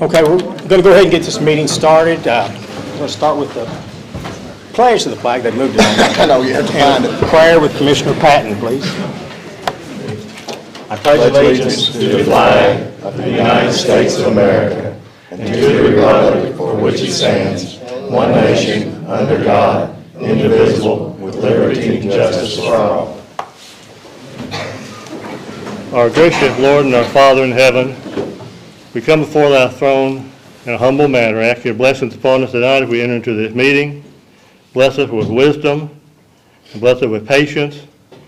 Okay, we're going to go ahead and get this meeting started. Uh, We're going to start with the pledge of the flag. They moved it on. I know, you have to find And it. prayer with Commissioner Patton, please. I pledge allegiance to the flag of the United States of America and to the republic for which it stands, one nation, under God, indivisible, with liberty and justice for all. Our gracious Lord and our Father in heaven, we come before thy throne in a humble manner, ask your blessings upon us tonight as we enter into this meeting. Bless us with wisdom, and bless us with patience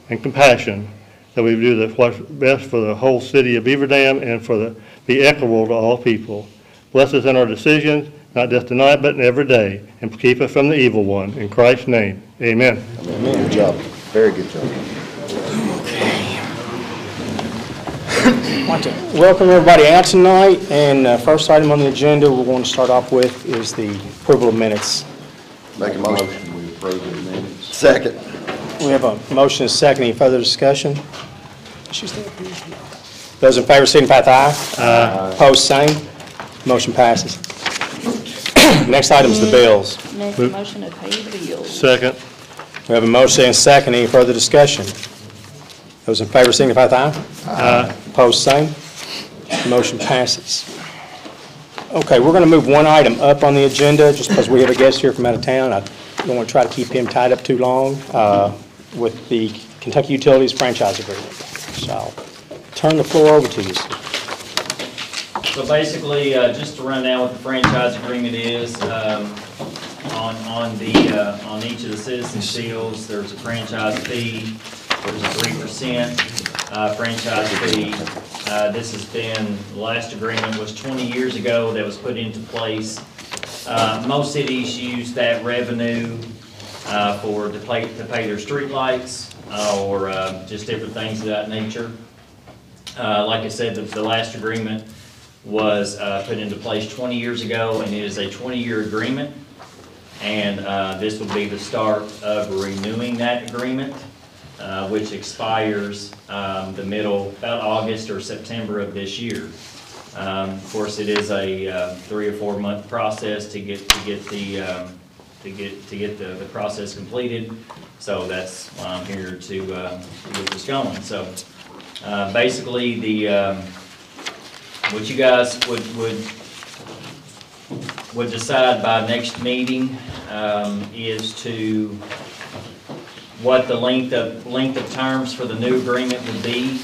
and compassion, that we do the- what's best for the whole city of Beaver Dam and for the, be equitable to all people. Bless us in our decisions, not just tonight, but every day, and keep us from the evil one. In Christ's name, amen. amen. Good job, very good job. I'd like to welcome everybody out tonight, and uh, first item on the agenda we're going to start off with is the approval of minutes. Make a motion, we approve the minutes. Second. We have a motion and a second. Any further discussion? Those in favor signify with aye. Aye. Opposed, same. Motion passes. Next item is the bills. Make a motion to pay the bills. Second. We have a motion and a second. Any further discussion? Those in favor signify with aye. Aye. Opposed, same. Motion passes. Okay, we're going to move one item up on the agenda, just because we have a guest here from out of town. I don't want to try to keep him tied up too long uh, with the Kentucky Utilities franchise agreement. So I'll turn the floor over to you, sir. So basically, uh, just to run down what the franchise agreement is, um, on, on the, uh, on each of the citizen seals, there's a franchise fee, there's a three percent uh, franchise fee. Uh, This has been, the last agreement was 20 years ago that was put into place. Uh, Most cities use that revenue uh, for, to pay, to pay their streetlights, uh, or uh, just different things of that nature. Uh, Like I said, the, the last agreement was uh, put into place 20 years ago, and it is a 20-year agreement. And uh, this will be the start of renewing that agreement, uh, which expires um, the middle, about August or September of this year. Um, Of course, it is a uh, three or four-month process to get, to get the, um, to get, to get the, the process completed. So that's why I'm here to, uh, to get this going. So uh, basically, the, um, what you guys would, would, would decide by next meeting, um, is to, what the length of, length of terms for the new agreement would be.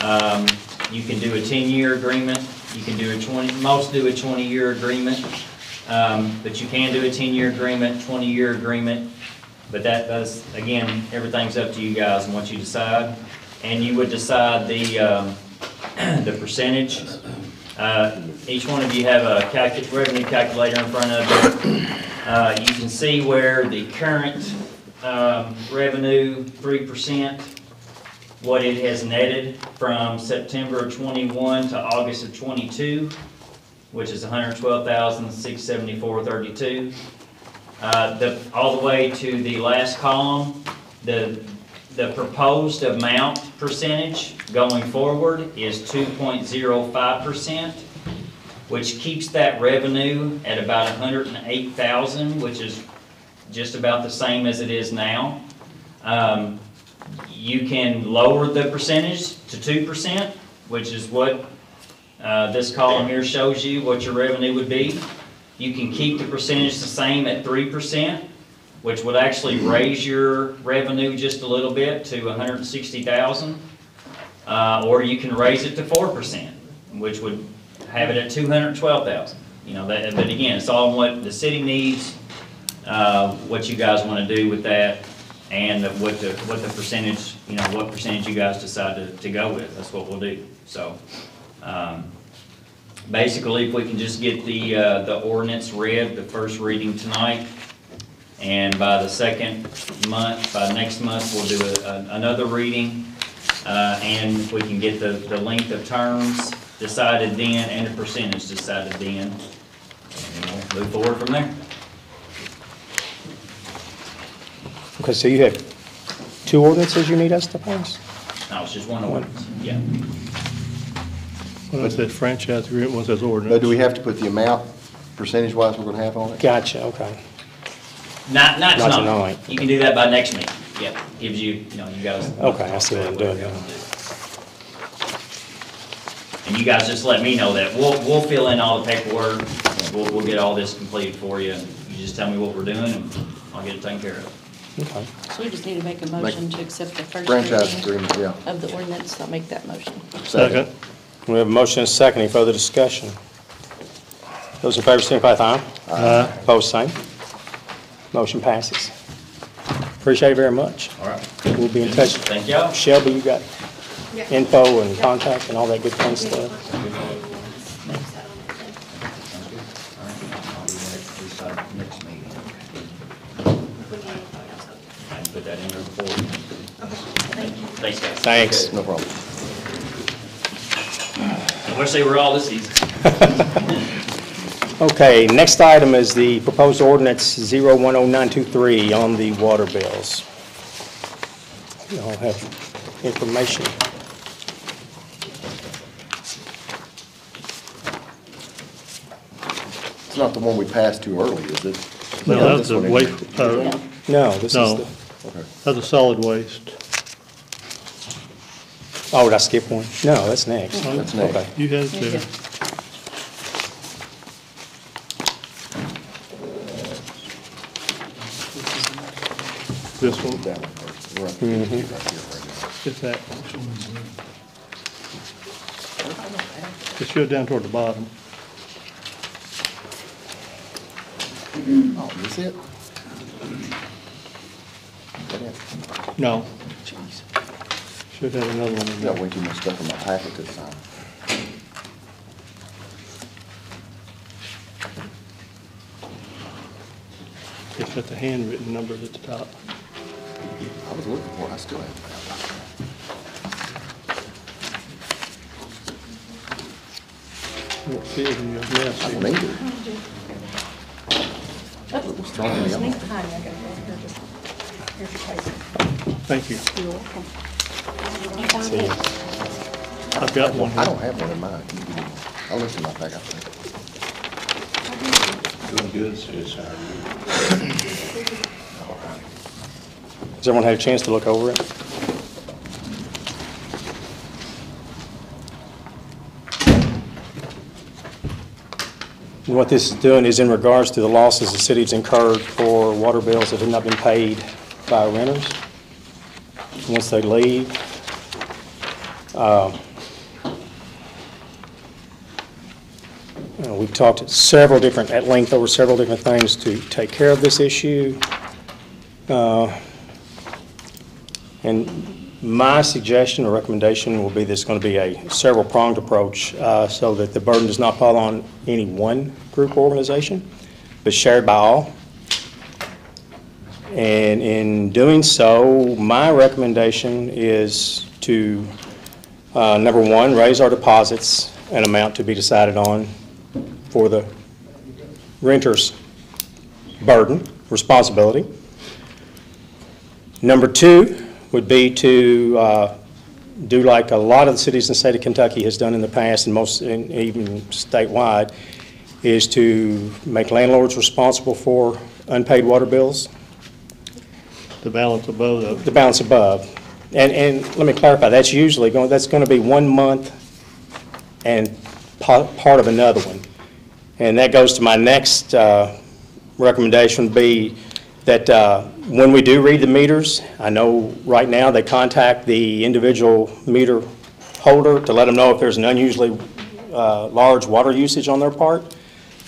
Um, you can do a ten-year agreement, you can do a twenty, most do a twenty-year agreement. Um, but you can do a ten-year agreement, twenty-year agreement, but that, that's, again, everything's up to you guys and what you decide. And you would decide the, um, the percentage. Uh, Each one of you have a calcu, revenue calculator in front of you. Uh, You can see where the current um, revenue, three percent, what it has netted from September of twenty-one to August of twenty-two, which is $112,674.32. Uh, The, all the way to the last column, the, the proposed amount percentage going forward is two point zero five percent, which keeps that revenue at about hundred and eight thousand, which is just about the same as it is now. Um, You can lower the percentage to two percent, which is what, uh, this column here shows you what your revenue would be. You can keep the percentage the same at three percent, which would actually raise your revenue just a little bit to hundred and sixty thousand. Uh, or you can raise it to four percent, which would have it at two hundred and twelve thousand. You know, but again, it's all what the city needs, uh, what you guys wanna do with that, and what the, what the percentage, you know, what percentage you guys decide to, to go with, that's what we'll do, so. um, Basically, if we can just get the, uh, the ordinance read, the first reading tonight, and by the second month, by next month, we'll do a- a- another reading, uh, and if we can get the, the length of terms decided then, and the percentage decided then, and we'll move forward from there. Okay, so you have two ordinances you need us to pass? No, it's just one ordinance, yeah. One says franchise agreement, one says But ordinance. do we have to put the amount, percentage-wise, we're gonna have on it? Gotcha, okay. Not, not Not tonight. tonight. You can do that by next meeting. Yep, gives you, you know, you guys. Okay, I see what I'm doing now. And you guys just let me know that. We'll, we'll fill in all the paperwork. We'll, we'll get all this completed for you. You just tell me what we're doing and I'll get it taken care of. Okay. So we just need to make a motion to accept the first Franchise reading agreement, yeah. of the ordinance. I'll make that motion. Second. We have a motion and a second. Any further discussion? Those in favor, signify with aye. Aye. Opposed, same. Motion passes. Appreciate it very much. All right. We'll be in touch. Thank y'all. Shelby, you got info and contact and all that good fun stuff? Next meeting. I can put that in there for you. Thanks, guys. Thanks. No problem. I wish they were all this easy. Okay, next item is the proposed ordinance 010923 on the water bills. You all have information. It's not the one we passed too early, is it? No, that's This a one is- uh, No, this is No. the, Okay. that's a solid waste. oh, did I skip one? No, that's next. That's next. Okay. You had it there. This one, That one first. We're up to right here, right here. get that. Just go down toward the bottom. Oh, is it? That it? No, Jeez. should have another one in Got there. way too much stuff in my packet this time. It's got the handwritten numbers at the top. I was looking for it, I still haven't found Won't see it in your it. I mess. don't either. It was throwing me off. Thank you. See, I've got one I don't have one in mine. Can you give me- I'll listen to my bag, I think. Doing good, Susan. Has everyone had a chance to look over it? And What this is doing is in regards to the losses the city's incurred for water bills that have not been paid by renters once they leave. Uh, We've talked at several different, at length over several different things to take care of this issue. Uh, and my suggestion or recommendation will be there's going to be a several-pronged approach uh, so that the burden does not fall on any one group or organization, but shared by all. And in doing so, my recommendation is to, uh, number one, raise our deposits, an amount to be decided on for the renter's burden, responsibility. Number two would be to uh, do like a lot of the cities in the state of Kentucky has done in the past, and most, and even statewide, is to make landlords responsible for unpaid water bills, The balance above the, the balance above. And, and let me clarify, that's usually going, that's going to be one month and pa- part of another one. And that goes to my next uh, recommendation would be that uh, when we do read the meters, I know right now they contact the individual meter holder to let them know if there's an unusually uh, large water usage on their part.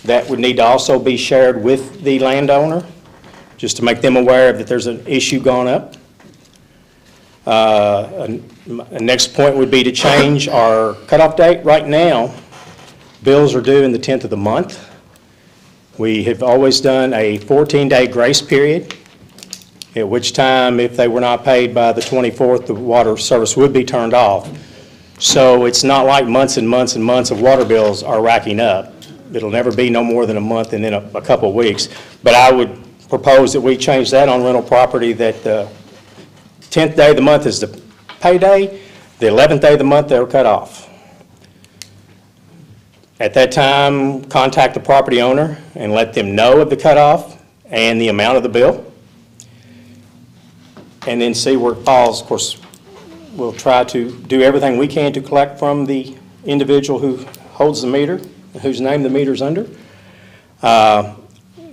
That would need to also be shared with the landowner, just to make them aware that there's an issue gone up. Uh, and The next point would be to change our cutoff date. Right now, bills are due in the 10th of the month. We have always done a 14-day grace period, at which time, if they were not paid by the 24th, the water service would be turned off. So it's not like months and months and months of water bills are racking up. It'll never be no more than a month and then a a couple of weeks. But I would propose that we change that on rental property, that the 10th day of the month is the payday, the 11th day of the month, they're cut off. At that time, contact the property owner and let them know of the cutoff and the amount of the bill. And then see where it falls. Of course, we'll try to do everything we can to collect from the individual who holds the meter, whose name the meter's under. Uh,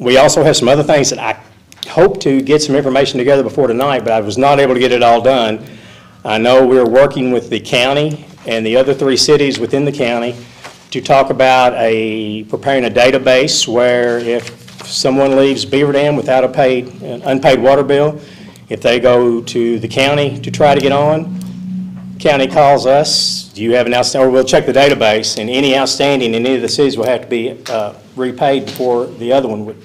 We also have some other things that I hope to get some information together before tonight, but I was not able to get it all done. I know we're working with the county and the other three cities within the county to talk about a, preparing a database where if someone leaves Beaver Dam without a paid, an unpaid water bill, if they go to the county to try to get on, county calls us, do you have an outstanding, or we'll check the database, and any outstanding in any of the cities will have to be uh, repaid before the other one would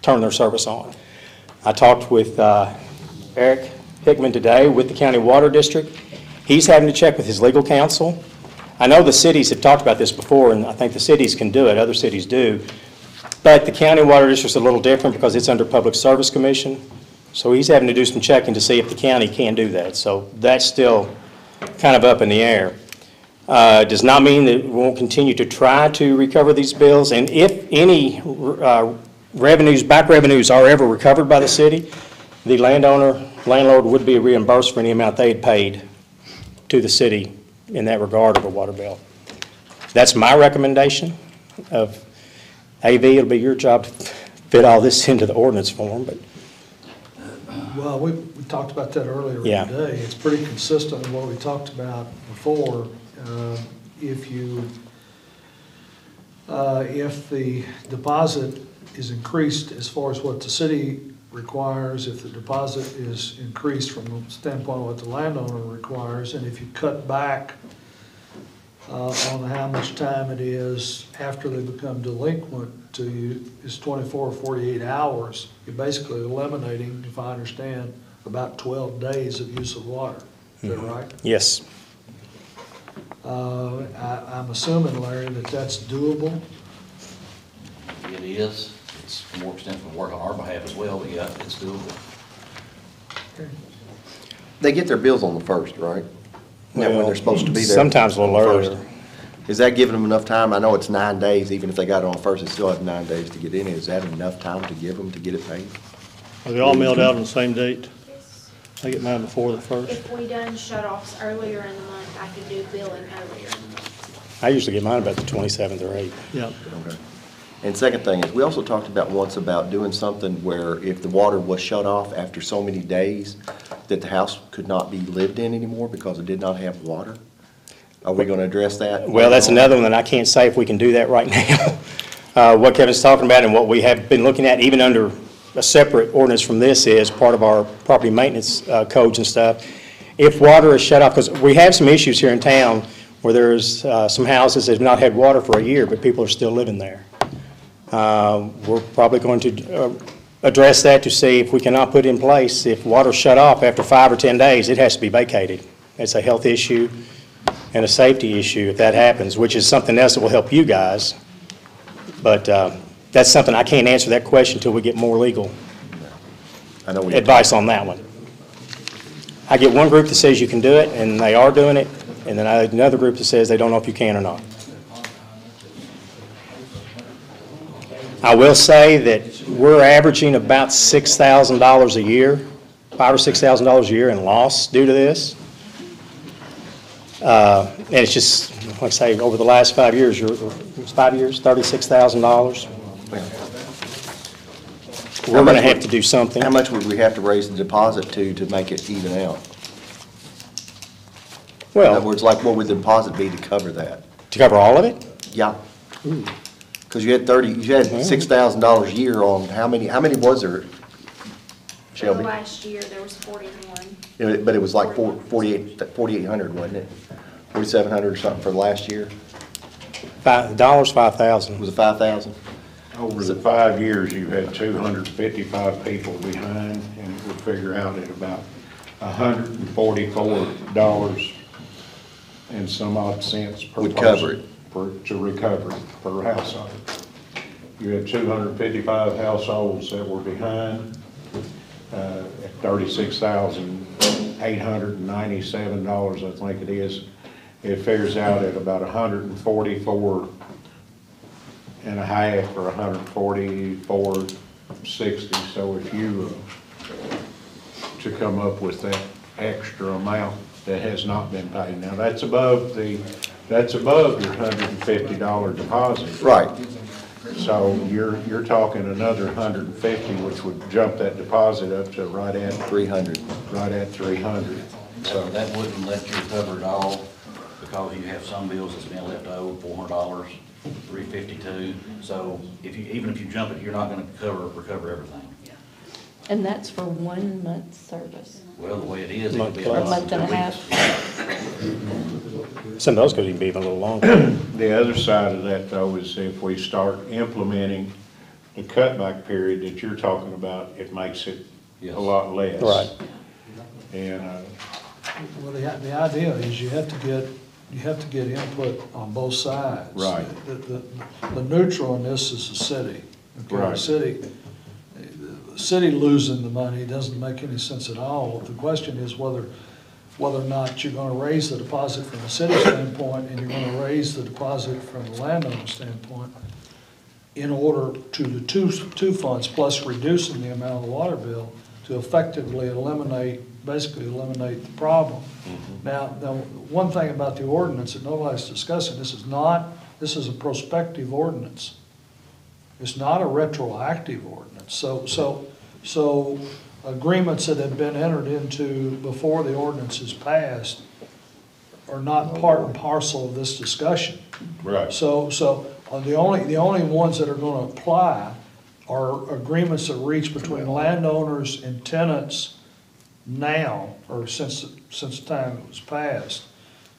turn their service on. I talked with uh, Eric Hickman today with the County Water District. He's having to check with his legal counsel. I know the cities have talked about this before, and I think the cities can do it, other cities do. But the County Water District's a little different because it's under Public Service Commission. So he's having to do some checking to see if the county can do that. So that's still kind of up in the air. Uh, Does not mean that we won't continue to try to recover these bills. And if any uh, revenues, back revenues are ever recovered by the city, the landowner, landlord would be reimbursed for any amount they had paid to the city in that regard of a water bill. That's my recommendation of, AV, it'll be your job to fit all this into the ordinance form, but Well, we, we talked about that earlier Yeah. today. It's pretty consistent with what we talked about before. Uh, If you, uh, if the deposit is increased as far as what the city requires, if the deposit is increased from the standpoint of what the landowner requires, and if you cut back uh, on how much time it is after they become delinquent to you, is 24 or 48 hours. You're basically eliminating, if I understand, about 12 days of use of water. Is that right? yes. Uh, I- I'm assuming, Larry, that that's doable. It is. It's more extensive work on our behalf as well, but yeah, it's doable. They get their bills on the first, right? Isn't that when they're supposed to be there? Sometimes a little on the first? earlier. Is that giving them enough time? I know it's nine days, even if they got it on first, they still have nine days to get in. Is that enough time to give them to get it paid? Are they all mailed out on the same date? I get mine before the first. If we done shut-offs earlier in the month, I could do billing earlier in the month. I usually get mine about the 27th or 8th. Yep. Okay. And second thing is, we also talked about once about doing something where if the water was shut off after so many days, that the house could not be lived in anymore because it did not have water. Are we gonna address that? Well, that's another one that I can't say if we can do that right now. Uh, What Kevin's talking about and what we have been looking at, even under a separate ordinance from this, is part of our property maintenance uh, codes and stuff. If water is shut off, because we have some issues here in town where there's uh, some houses that have not had water for a year, but people are still living there. Uh, We're probably going to uh, address that to see if we cannot put in place, if water's shut off after five or 10 days, it has to be vacated. It's a health issue and a safety issue if that happens, which is something else that will help you guys. But uh, that's something, I can't answer that question until we get more legal I know we. advice on that one. I get one group that says you can do it, and they are doing it, and then I have another group that says they don't know if you can or not. I will say that we're averaging about $6,000 a year, five or $6,000 a year in loss due to this. Uh, And it's just, like I say, over the last five years, you're, it's five years, $36,000. We're going to have to do something. How much would we have to raise the deposit to, to make it even out? In other Well, words, like what would the deposit be to cover that? to cover all of it? Yeah. Because you had thirty, you had six thousand dollars a year on, how many, how many was there? For Shelby? last year, there was forty-one. Yeah, But it was like four, forty-eight, forty-eight hundred, wasn't it? Forty-seven hundred or something for last year? Five, dollars, five thousand. Was it five thousand? Over the five years, you've had two hundred and fifty-five people behind, and it would figure out at about hundred and forty-four dollars and some odd cents per Would cover person Per, to recover it per household. You had two hundred and fifty-five households that were behind, uh, at thirty-six thousand eight hundred and ninety-seven dollars, I think it is. it figures out at about a hundred and forty-four and a half or a hundred and forty-four sixty. So if you, uh, to come up with that extra amount that has not been paid. Now, that's above the, that's above your hundred and fifty dollar deposit. Right. So you're, you're talking another hundred and fifty, which would jump that deposit up to right at, Three hundred. right at three hundred. So that wouldn't let you cover it all, because you have some bills that's been left over, four hundred dollars, three fifty-two. So if you, even if you jump it, you're not gonna cover, recover everything. And that's for one month's service. Well, the way it is, it could be a month. month and a half. Some of those could even be even a little longer. The other side of that though is if we start implementing the cutback period that you're talking about, it makes it Yes. a lot less. Right. And, uh, Well, the, the idea is you have to get, you have to get input on both sides. Right. The, the, the neutral in this is the city. Okay, The Right. city, the city losing the money doesn't make any sense at all. The question is whether, whether or not you're gonna raise the deposit from the city standpoint and you're gonna raise the deposit from the landowner standpoint in order to the two, two funds, plus reducing the amount of the water bill to effectively eliminate, basically eliminate the problem. Mm-hmm. Now, now, one thing about the ordinance that nobody's discussing, this is not, this is a prospective ordinance. It's not a retroactive ordinance. So, so, so agreements that have been entered into before the ordinance is passed are not part and parcel of this discussion. right. So, so uh, the only, the only ones that are gonna apply are agreements that reach between landowners and tenants now, or since, since the time it was passed.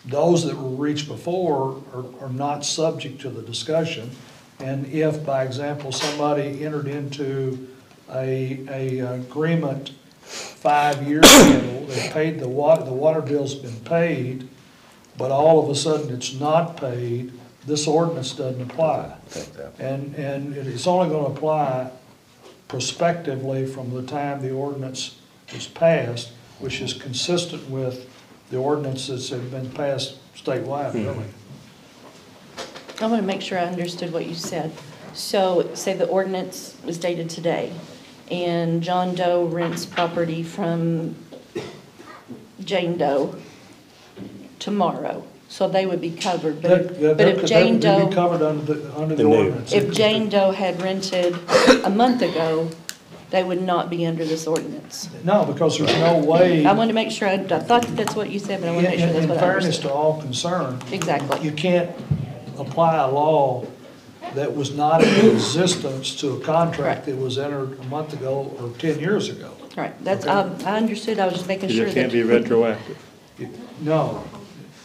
Those that were reached before are, are not subject to the discussion. And if, by example, somebody entered into a, a agreement five years ago, they paid the water, the water bill's been paid, but all of a sudden it's not paid, this ordinance doesn't apply. And, and it's only gonna apply prospectively from the time the ordinance was passed, which is consistent with the ordinances that have been passed statewide, really. Hmm. I want to make sure I understood what you said. So say the ordinance was dated today, and John Doe rents property from Jane Doe tomorrow, so they would be covered. But That- if, that- but if that Jane would be Doe, covered under the, under the The new. ordinance. if Jane Doe had rented a month ago, they would not be under this ordinance. No, because there's no way, I wanted to make sure, I I thought that's what you said, but I want to make sure that's in what I fairness understood. to all concerned, Exactly. you can't apply a law that was not in existence to a contract that was entered a month ago or ten years ago. Right, that's, Okay. um, I understood, I was just making It sure just that. can't be retroactive. No.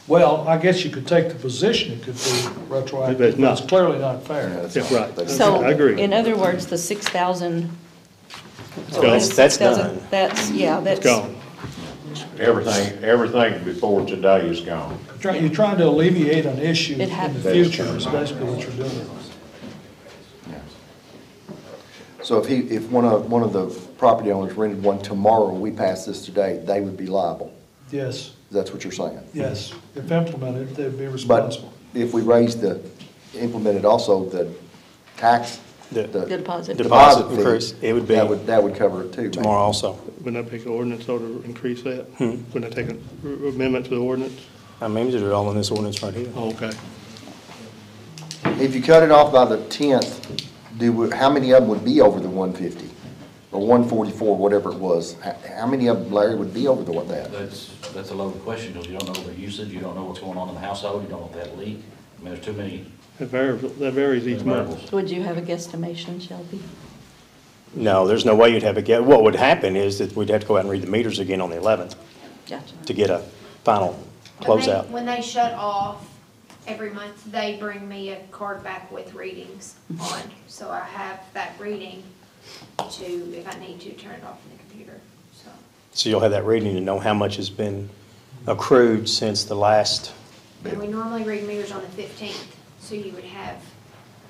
Well, I guess you could take the position it could be retroactive, But it's but it's not. clearly not fair. Yeah, right. So, I agree. in other words, the six thousand. That's- that's done. That's, yeah, that's. It's gone. Everything, everything before today is gone. Try- You're trying to alleviate an issue It in the future, is basically what you're doing. So if he, if one of, one of the property owners rented one tomorrow, we pass this today, they would be liable. Yes, That's what you're saying. yes. If implemented, they'd be But responsible. if we raise the, implemented also the tax, The- the. The deposit. Deposit fee, increase, it would be That would, that would cover it too. maybe. tomorrow also. Wouldn't that take an ordinance though to increase that? Hmm. Wouldn't that take an amendment to the ordinance? I mean, we it all in this ordinance right here. Oh, Okay. If you cut it off by the tenth, do, we- how many of them would be over the one fifty? Or one forty-four, whatever it was? How, how many of them, Larry, would be over the, what that? That's, that's a loaded question, because you don't know their usage, you don't know what's going on in the household, you don't know if they had a leak. I mean, there's too many That varies, that varies each month. Would you have a guesstimation, Shelby? No, there's no way you'd have a guess. what would happen is that we'd have to go out and read the meters again on the 11th Gotcha. to get a final When they- closeout. When they shut off every month, they bring me a card back with readings on, so I have that reading to, if I need to, turn it off in the computer, so. So you'll have that reading to know how much has been accrued since the last, And we normally read meters on the fifteenth, so you would have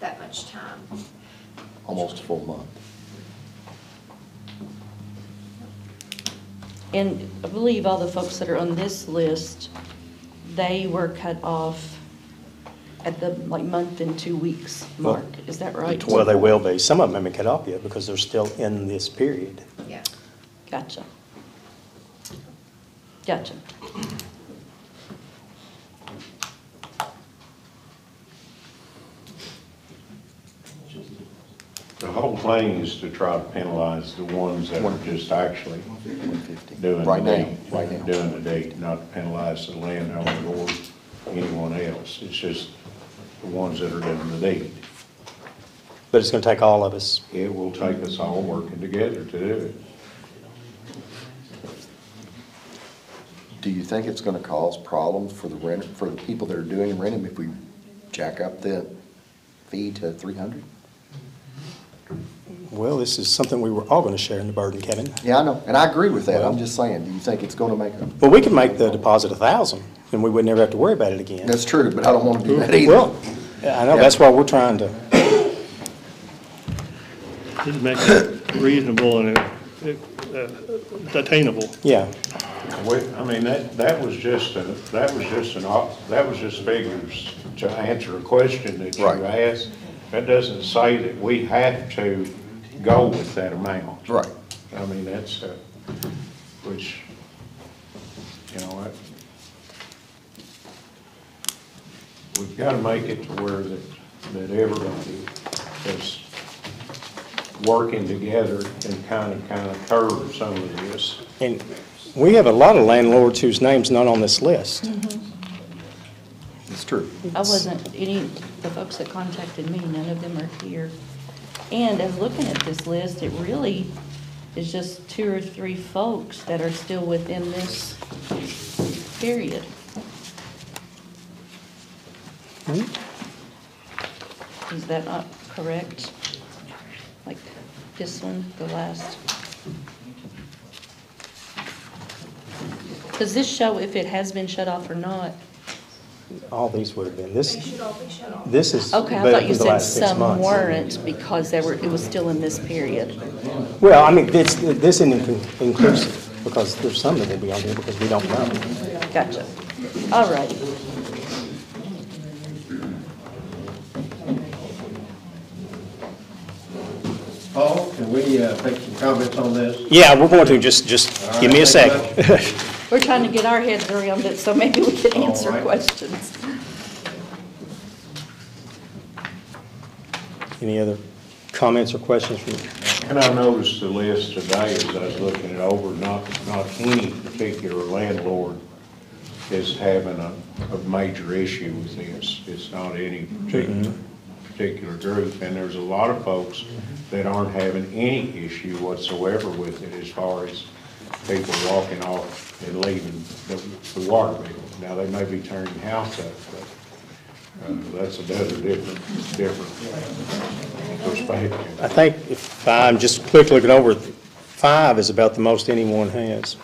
that much time. Almost a full month. And I believe all the folks that are on this list, they were cut off at the, like, month and two weeks mark, is that right? Well, they will be. Some of them haven't cut off yet because they're still in this period. Yeah. Gotcha. Gotcha. The whole thing is to try to penalize the ones that are just actually doing the Right now, deed. right now. Doing the deed, not to penalize the landowner or anyone else. It's just the ones that are doing the deed. But it's going to take all of us. It will take us all working together to do it. Do you think it's gonna cause problems for the renter, for the people that are doing renting if we jack up the fee to three hundred? Well, this is something we were all going to share in the burden, Kevin. Yeah, I know, and I agree with that, I'm just saying, do you think it's gonna make a, Well, we could make the deposit a thousand, and we would never have to worry about it again. that's true, but I don't wanna do that either. Well, I know, that's why we're trying to, Just make it reasonable and uh, uh, attainable. yeah. We, I mean, that, that was just a, that was just an, op- that was just figures to answer a question that you Right. asked. That doesn't say that we have to go with that amount. Right. I mean, that's, uh, which, you know, what? we've got to make it to where that, that everybody is working together and kind of, kind of curb some of this. And we have a lot of landlords whose name's not on this list. It's true. I wasn't, any, the folks that contacted me, none of them are here. And as looking at this list, it really is just two or three folks that are still within this period. Hmm? Is that not correct? Like this one, the last? Does this show if it has been shut off or not? All these would have been, this, should all be shut off. this is. Okay, I better thought you than the said last six some months. weren't because they were, it was still in this period. Well, I mean, this, this isn't inclu- inclusive, because there's some that will be on there because we don't know. Gotcha. All right. Paul, can we uh, make some comments on this? Yeah, we're going to, just, just give me a All right, thank second. We're trying to get our heads around it, so maybe we can answer right. questions. Any other comments or questions from, And I noticed the list today as I was looking it over, not, not any particular landlord is having a, a major issue with this. It's not any particular, mm-hmm. particular group, and there's a lot of folks that aren't having any issue whatsoever with it as far as people walking off and leaving the, the water bill. Now, they may be turning the house up, but, uh, that's another different, different perspective. I think if I'm just quick looking over, five is about the most anyone has.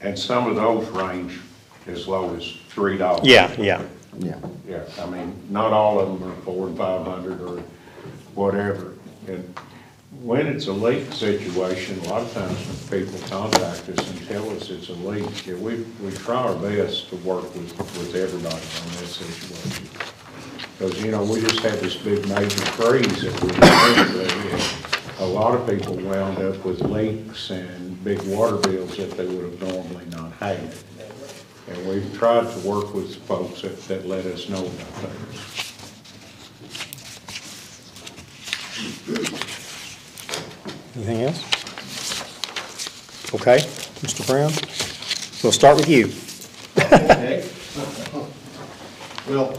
And some of those range as low as three dollars. Yeah, yeah. Yeah. Yeah, I mean, not all of them are four and five hundred or whatever. And when it's a leak situation, a lot of times people contact us and tell us it's a leak, yeah, we, we try our best to work with, with everybody on that situation. Because, you know, we just had this big major freeze that we had, a lot of people wound up with leaks and big water bills that they would have normally not had. And we've tried to work with folks that, that let us know about things. Anything else? Okay, Mr. Brown, we'll start with you. Okay. Well,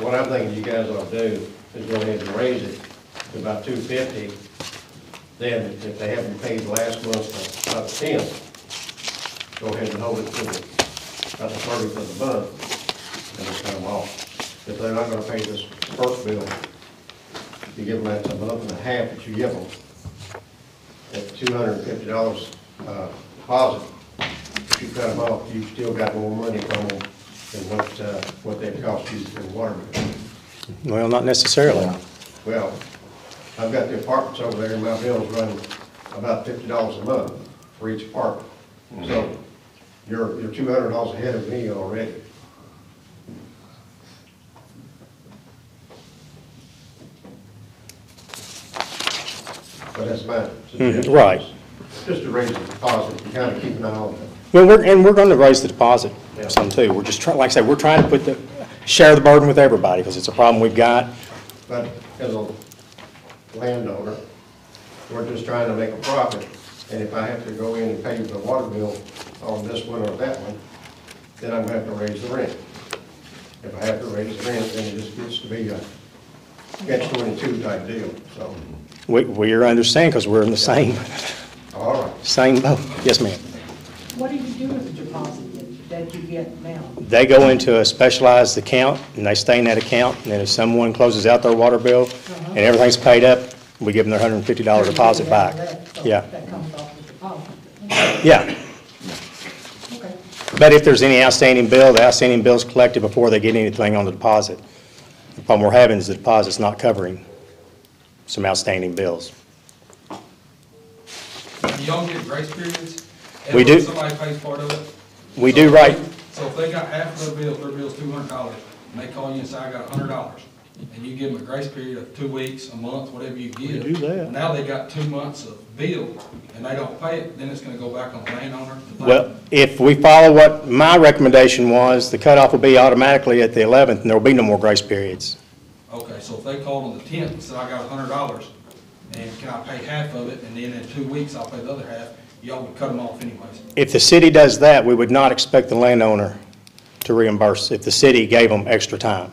what I'm thinking you guys ought to do is go ahead and raise it to about two fifty. Then if they haven't paid last month, uh, about ten, go ahead and hold it to the, about the thirtieth of the month, and it's come off. If they're not gonna pay this first bill, you give them that a month and a half that you give them. At two hundred and fifty dollars, uh, deposit, if you cut them off, you've still got more money from them than what, uh, what they cost you for water bill. Well, not necessarily. Well, I've got the apartments over there, and my bill's running about fifty dollars a month for each apartment. So, You're, you're two hundred dollars ahead of me already. But that's my suggestion. Mhm, right. Just to raise the deposit, and kind of keep an eye on it. Well, we're, and we're going to raise the deposit Yeah. some too. We're just trying, like I said, we're trying to put the, share the burden with everybody because it's a problem we've got. But as a landowner, we're just trying to make a profit. And if I have to go in and pay the water bill on this one or that one, then I'm gonna have to raise the rent. If I have to raise the rent, then it just gets to be a catch twenty-two type deal, so, We, we're understanding because we're in the same, all right. same boat. Yes, ma'am. What do you do with the deposit that- that you get now? They go into a specialized account and they stay in that account. And then if someone closes out their water bill uh-huh. and everything's paid up, we give them their hundred and fifty dollar deposit back. That- so Yeah, That comes off the deposit. yeah. Okay. But if there's any outstanding bill, the outstanding bill's collected before they get anything on the deposit. The problem we're having is the deposit's not covering some outstanding bills. Do y'all get grace periods? We After do. Somebody pays part of it? We So do if right, they- So if they got half of their bill, their bill's two hundred dollars, and they call you and say, I got a hundred dollars, and you give them a grace period of two weeks, a month, whatever you give. do that. Now they got two months of bill, and they don't pay it, then it's gonna go back on the landowner to pay. well, if we follow what my recommendation was, the cutoff will be automatically at the 11th and there'll be no more grace periods. Okay, so if they called on the tenth and said, I got hundred dollars, and can I pay half of it, and then in two weeks I'll pay the other half, y'all would cut them off anyways. If the city does that, we would not expect the landowner to reimburse if the city gave them extra time.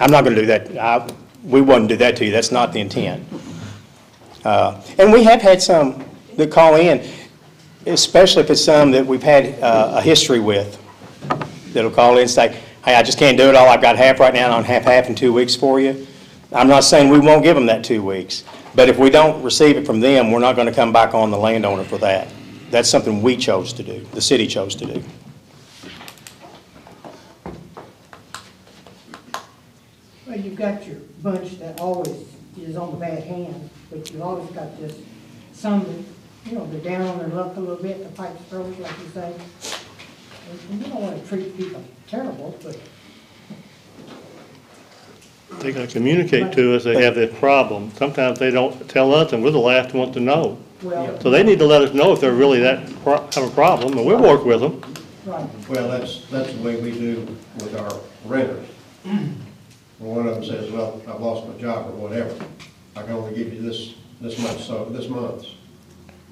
I'm not going to do that. I, we wouldn't do that to you. That's not the intent. Uh, And we have had some that call in, especially if it's some that we've had uh, a history with, that'll call in and say, hey, I just can't do it all. I've got half right now and on half-half in two weeks for you. I'm not saying we won't give them that two weeks, but if we don't receive it from them, we're not going to come back on the landowner for that. That's something we chose to do, the city chose to do. Well, you've got your bunch that always is on the bad hand, but you've always got this, some that, you know, they're down on their luck a little bit, the pipes froze, like you say. And you don't want to treat people terrible, but They gotta communicate to us they have this problem. Sometimes they don't tell us, and we're the last one to know. Well, So they need to let us know if they're really that, pro- have a problem, and we'll work with them. right, Well, that's, that's the way we do with our renters. When One of them says, well, I've lost my job or whatever, I can only give you this, this much, so, this month.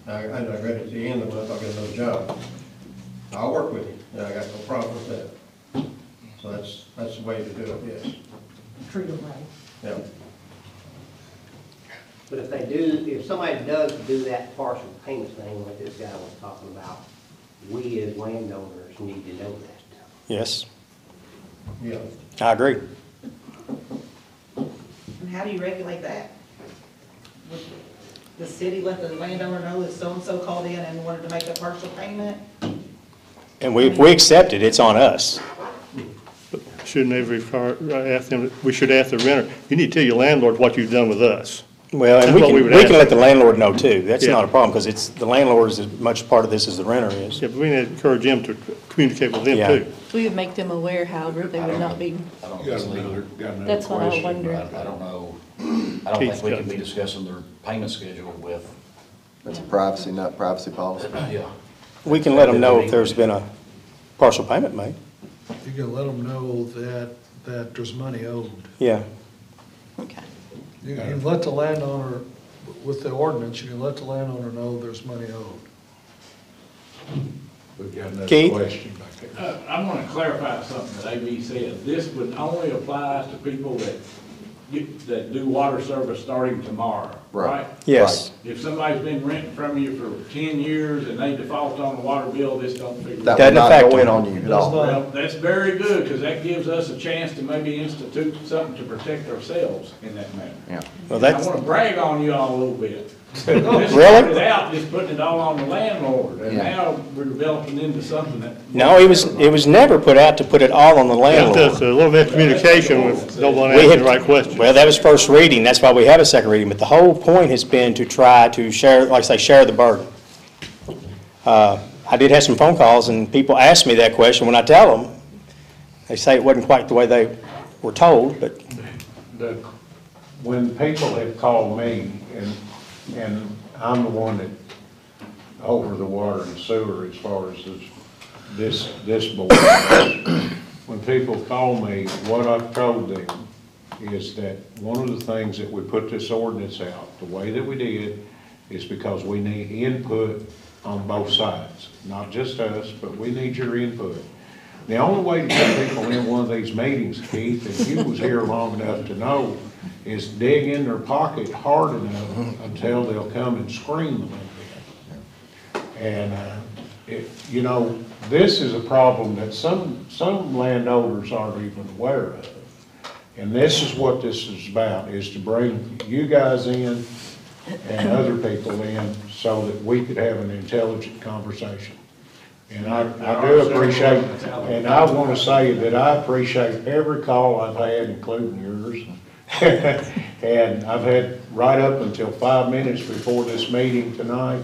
I, I read it at the end of the month, I'll get another job. I'll work with you, and I got no problem with that. So that's, that's the way to do it, yes. treat them right. Yeah. But if they do, if somebody does do that partial payment thing like this guy was talking about, we as landowners need to know that. Yes, Yeah. I agree. And how do you regulate that? Would The city let the landowner know that so-and-so called in and wanted to make a partial payment? And we, if we accept it, it's on us. Shouldn't they require, uh, ask them, we should ask the renter, you need to tell your landlord what you've done with us. Well, and we what can, we we would can let the landlord know too. That's Yeah. not a problem, because it's, the landlord is as much part of this as the renter is. Yeah, but we need to encourage them to communicate with them Yeah. too. We would make them aware, however, they would not be, I don't know if it's legal. that's what I was wondering. I I don't know, I don't think we can be discussing their payment schedule with, That's a privacy, not privacy policy. yeah. We can let them know if there's been a partial payment made. You can let them know that, that there's money owed. Yeah. Okay. You can let the landowner, with the ordinance, you can let the landowner know there's money owed. We've got another Keith? question back there. Uh, I want to clarify something that AB said. This would only apply to people that, get- that do water service starting tomorrow, right? Yes. If somebody's been renting from you for ten years and they default on the water bill, this don't figure. That Doesn't would not affect go in them. on you at all. Well, that's very good, because that gives us a chance to maybe institute something to protect ourselves in that manner. Yeah. Well, I that's, want to brag on you all a little bit. This Really? started out just putting it all on the landlord, and Yeah. now we're developing into something that. no, it was, it was never put out to put it all on the Yeah, There's landlord. a little bit of communication with, no one We asking had- the right question. Well, that was first reading, that's why we have a second reading, but the whole point has been to try to share, like I say, share the burden. Uh, I did have some phone calls, and people ask me that question. When I tell them, they say it wasn't quite the way they were told, but the, when people have called me, and, and I'm the one that over the water and sewer as far as this, this, this board. When people call me, what I've told them is that one of the things that we put this ordinance out, the way that we did, is because we need input on both sides, not just us, but we need your input. The only way to get people in one of these meetings, Keith, and you was here long enough to know, is dig in their pocket hard enough until they'll come and scream a little bit. And, uh, it, you know, this is a problem that some, some landowners aren't even aware of. And this is what this is about, is to bring you guys in and other people in so that we could have an intelligent conversation. And I, I do appreciate, and I want to say that I appreciate every call I've had, including yours. And I've had right up until five minutes before this meeting tonight,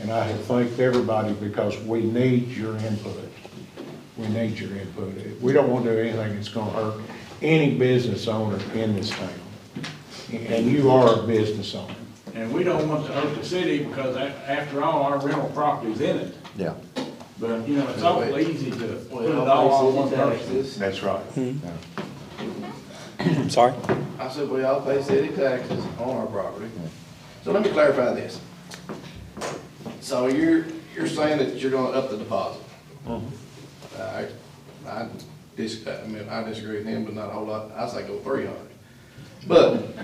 and I have thanked everybody because we need your input. We need your input. We don't want to do anything that's going to hurt any business owner in this town. And you are a business owner. And we don't want to hurt the city because a- after all, our rental property's in it. Yeah. But, you know, it's awful easy to put it all on one person. That's right. Hmm. I'm sorry? I said, we all pay city taxes on our property. So let me clarify this. So you're, you're saying that you're gonna up the deposit? Mm-hmm. I, I dis, I mean, I disagree with him, but not a whole lot. I say go three hundred. But,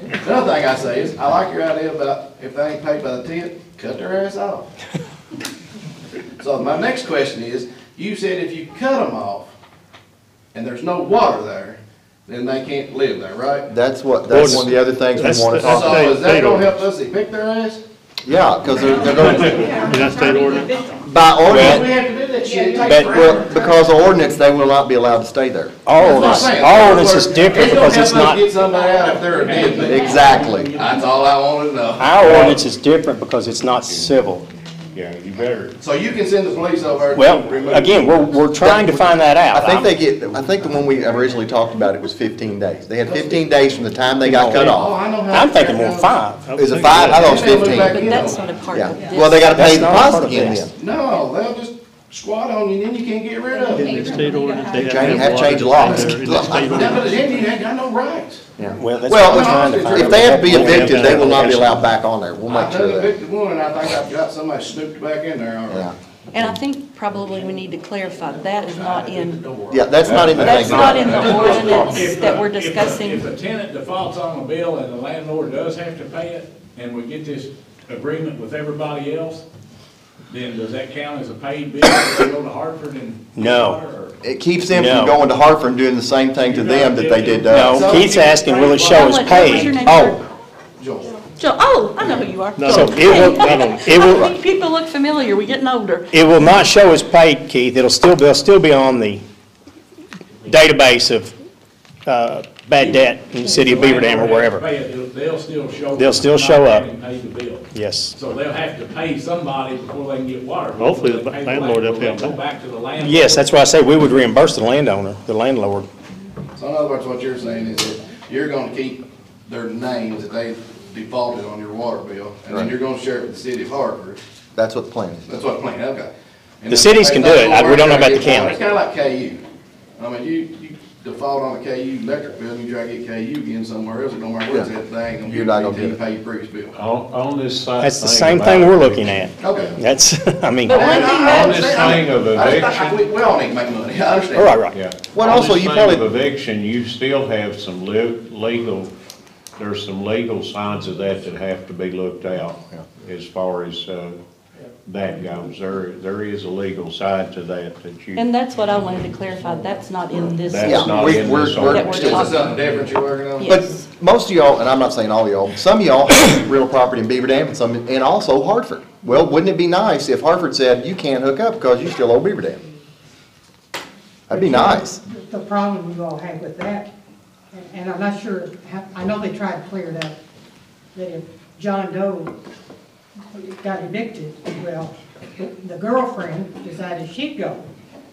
the other thing I say is, I like your idea about if they ain't paid by the tenth, cut their ass off. So my next question is, you said if you cut them off and there's no water there, then they can't live there, right? That's what, that's one of the other things we want to talk So about. is that gonna help us evict their ass? Yeah, because they're, they're going, Is that state ordinance? By We ordinance, have to do that shit, it But- takes well, forever. because of ordinance, they will not be allowed to stay there. Our That's ordinance, what I'm our ordinance is different because it's It's gonna help not, us get somebody out if they're a deadbeat. Exactly. That's all I wanted to know. our ordinance is different because it's not civil. Yeah, you better. So you can send the police over there to Well, again, we're, we're trying to find that out. I think they get, I think the one we originally talked about, it was fifteen days. They had fifteen days from the time they got cut Oh, off. I know how. I'm thinking more five. Is it five? I thought it was And then fifteen. back But that's not a part of Yeah, this. well, they gotta pay That's the not a part deposit of again this. then. No, they'll just squat on you, then you can't get rid of it. the state ordinance, they have to Change- have have changed water laws. there in the state No, ordinance. but then you ain't got no rights. Yeah. Well, that's what Well, we're trying to if- find if they have to be evicted, they will not be allowed back on there. We'll I make sure took of that. evicted one, and I think I've got somebody snooped back in there already. Yeah. And I think probably we need to clarify, that is not in, Yeah, that's not in the that's not in the ordinance that we're if the- discussing. If a tenant defaults on a bill and the landlord does have to pay it, and we get this agreement with everybody else, then does that count as a paid bill if they go to Hartford and? No. or- It keeps them No. from going to Hartford and doing the same thing to them that they did to us. No, Keith's asking, will it show as What was your paid? name, Oh, Joel. Joe, oh, I know who you are. No, so it will, it will, People look familiar, we're getting older. it will not show as paid, Keith. It'll still, they'll still be on the database of, uh, bad debt in the city of Beaver Dam or wherever. Pay it, They'll they'll still show. They'll still show up. And pay the bill. Yes. So they'll have to pay somebody before they can get water. Hopefully the Before they pay landlord will pay them they Go back to the landlord. Yes, that's why I say we would reimburse the landowner, the landlord. So in other words, what you're saying is that you're gonna keep their names that they defaulted on your water bill, and then Right. you're gonna share it with the city of Hartford. That's what the plan is. That's what I'm planning, okay. And The cities can do it. I- we don't know about the county. It's county. kinda like KU. I mean, you, you default on a KU electric bill, and you try to get KU again somewhere else, it don't matter where it's Yeah. at, they ain't gonna You're not gonna get until you pay your previous bill. On, on this side. That's the same thing we're looking at. Okay. That's, I mean, But one thing I- I that- On this thing of I just- I- eviction. We, we all need to make money, I understand. right, right. Yeah. Well, On also, this you thing probably- of Eviction, you still have some li- legal, there's some legal signs of that that have to be looked out as far as, uh, that goes. There, there is a legal side to that that you, And that's what I wanted to clarify, that's not in this. that's Yeah, not we- in we're- this we're- That ordinance. we're This is something different you're working on? Yeah. But most of y'all, and I'm not saying all y'all, some of y'all have real property in Beaver Dam and some, and also Hartford. Well, wouldn't it be nice if Hartford said, you can't hook up because you still owe Beaver Dam? That'd be nice. The problem you all have with that, and- and I'm not sure, how- I know they tried to clear it up, that if John Doe got evicted, well, the the girlfriend decided she'd go.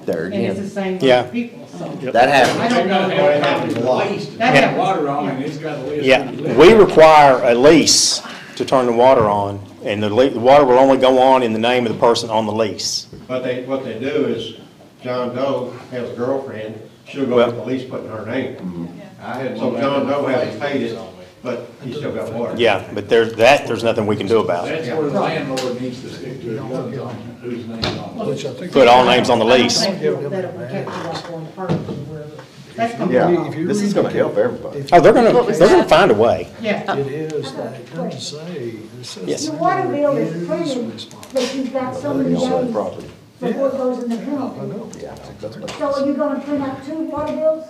There And it's the again. same Yeah. with people, so. That happens. I don't know. It happens a lot. That Got happens. water on and it's got a list. Yeah, we require a lease to turn the water on, and the le, the water will only go on in the name of the person on the lease. But they, what they do is, John Doe has a girlfriend, she'll go with the lease putting her name. Mm-hmm. I had So John Doe hasn't the paid it, but he still got water. Yeah, but there's, that, there's nothing we can do about it. That's where the landlord needs to stick to his guns on whose name's on it. Which I think. Put all names on the lease. I don't think you'll better protect you like going or wherever. That's gonna be Yeah, wrong. this is gonna help everybody. Oh, they're gonna, they're gonna find a way. Yeah. It is, that it doesn't say, it says. Yes. Your water bill is Is printed, but you've got so many They own that days property. before it goes in the penalty. Yeah, that's what- So are you gonna print out two water bills?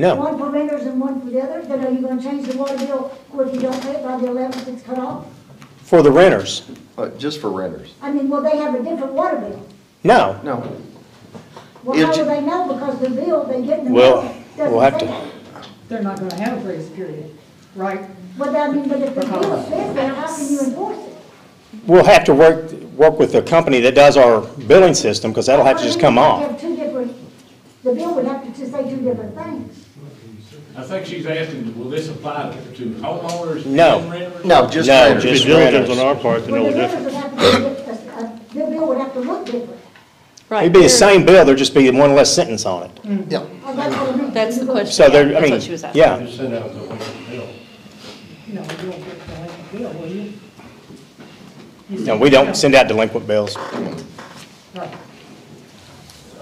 No, One for renters and one for the other? Then are you gonna change the water bill, or if you don't pay it by the eleventh, it's cut off? for the renters, Uh, just for renters. I mean, will they have a different water bill? no. No. Well, It how ju- will they know, because the bill they get in the Well, mail we'll have doesn't to- say that? They're not gonna have a grace period, right? Well, I mean, but if the bill says that, how can you enforce it? We'll have to work, work with the company that does our billing system, because that'll have to just come You off. have two different, the bill would have to just say two different things. I think she's asking, will this apply to homeowners No. and renters? No, just No, renters. just Due diligence renters. on our part to know the the difference. would have to, get a- a- their bill would have to look different. Right. It'd be the same bill, there'd just be one less sentence on it. Mm. Yeah. Oh, that's what I mean. That's the question. So there, Yeah, I that's mean, what she was asking. yeah. Just send out the bill. No, you won't get the delinquent bill, will you? You No, we don't send out delinquent bills. Right.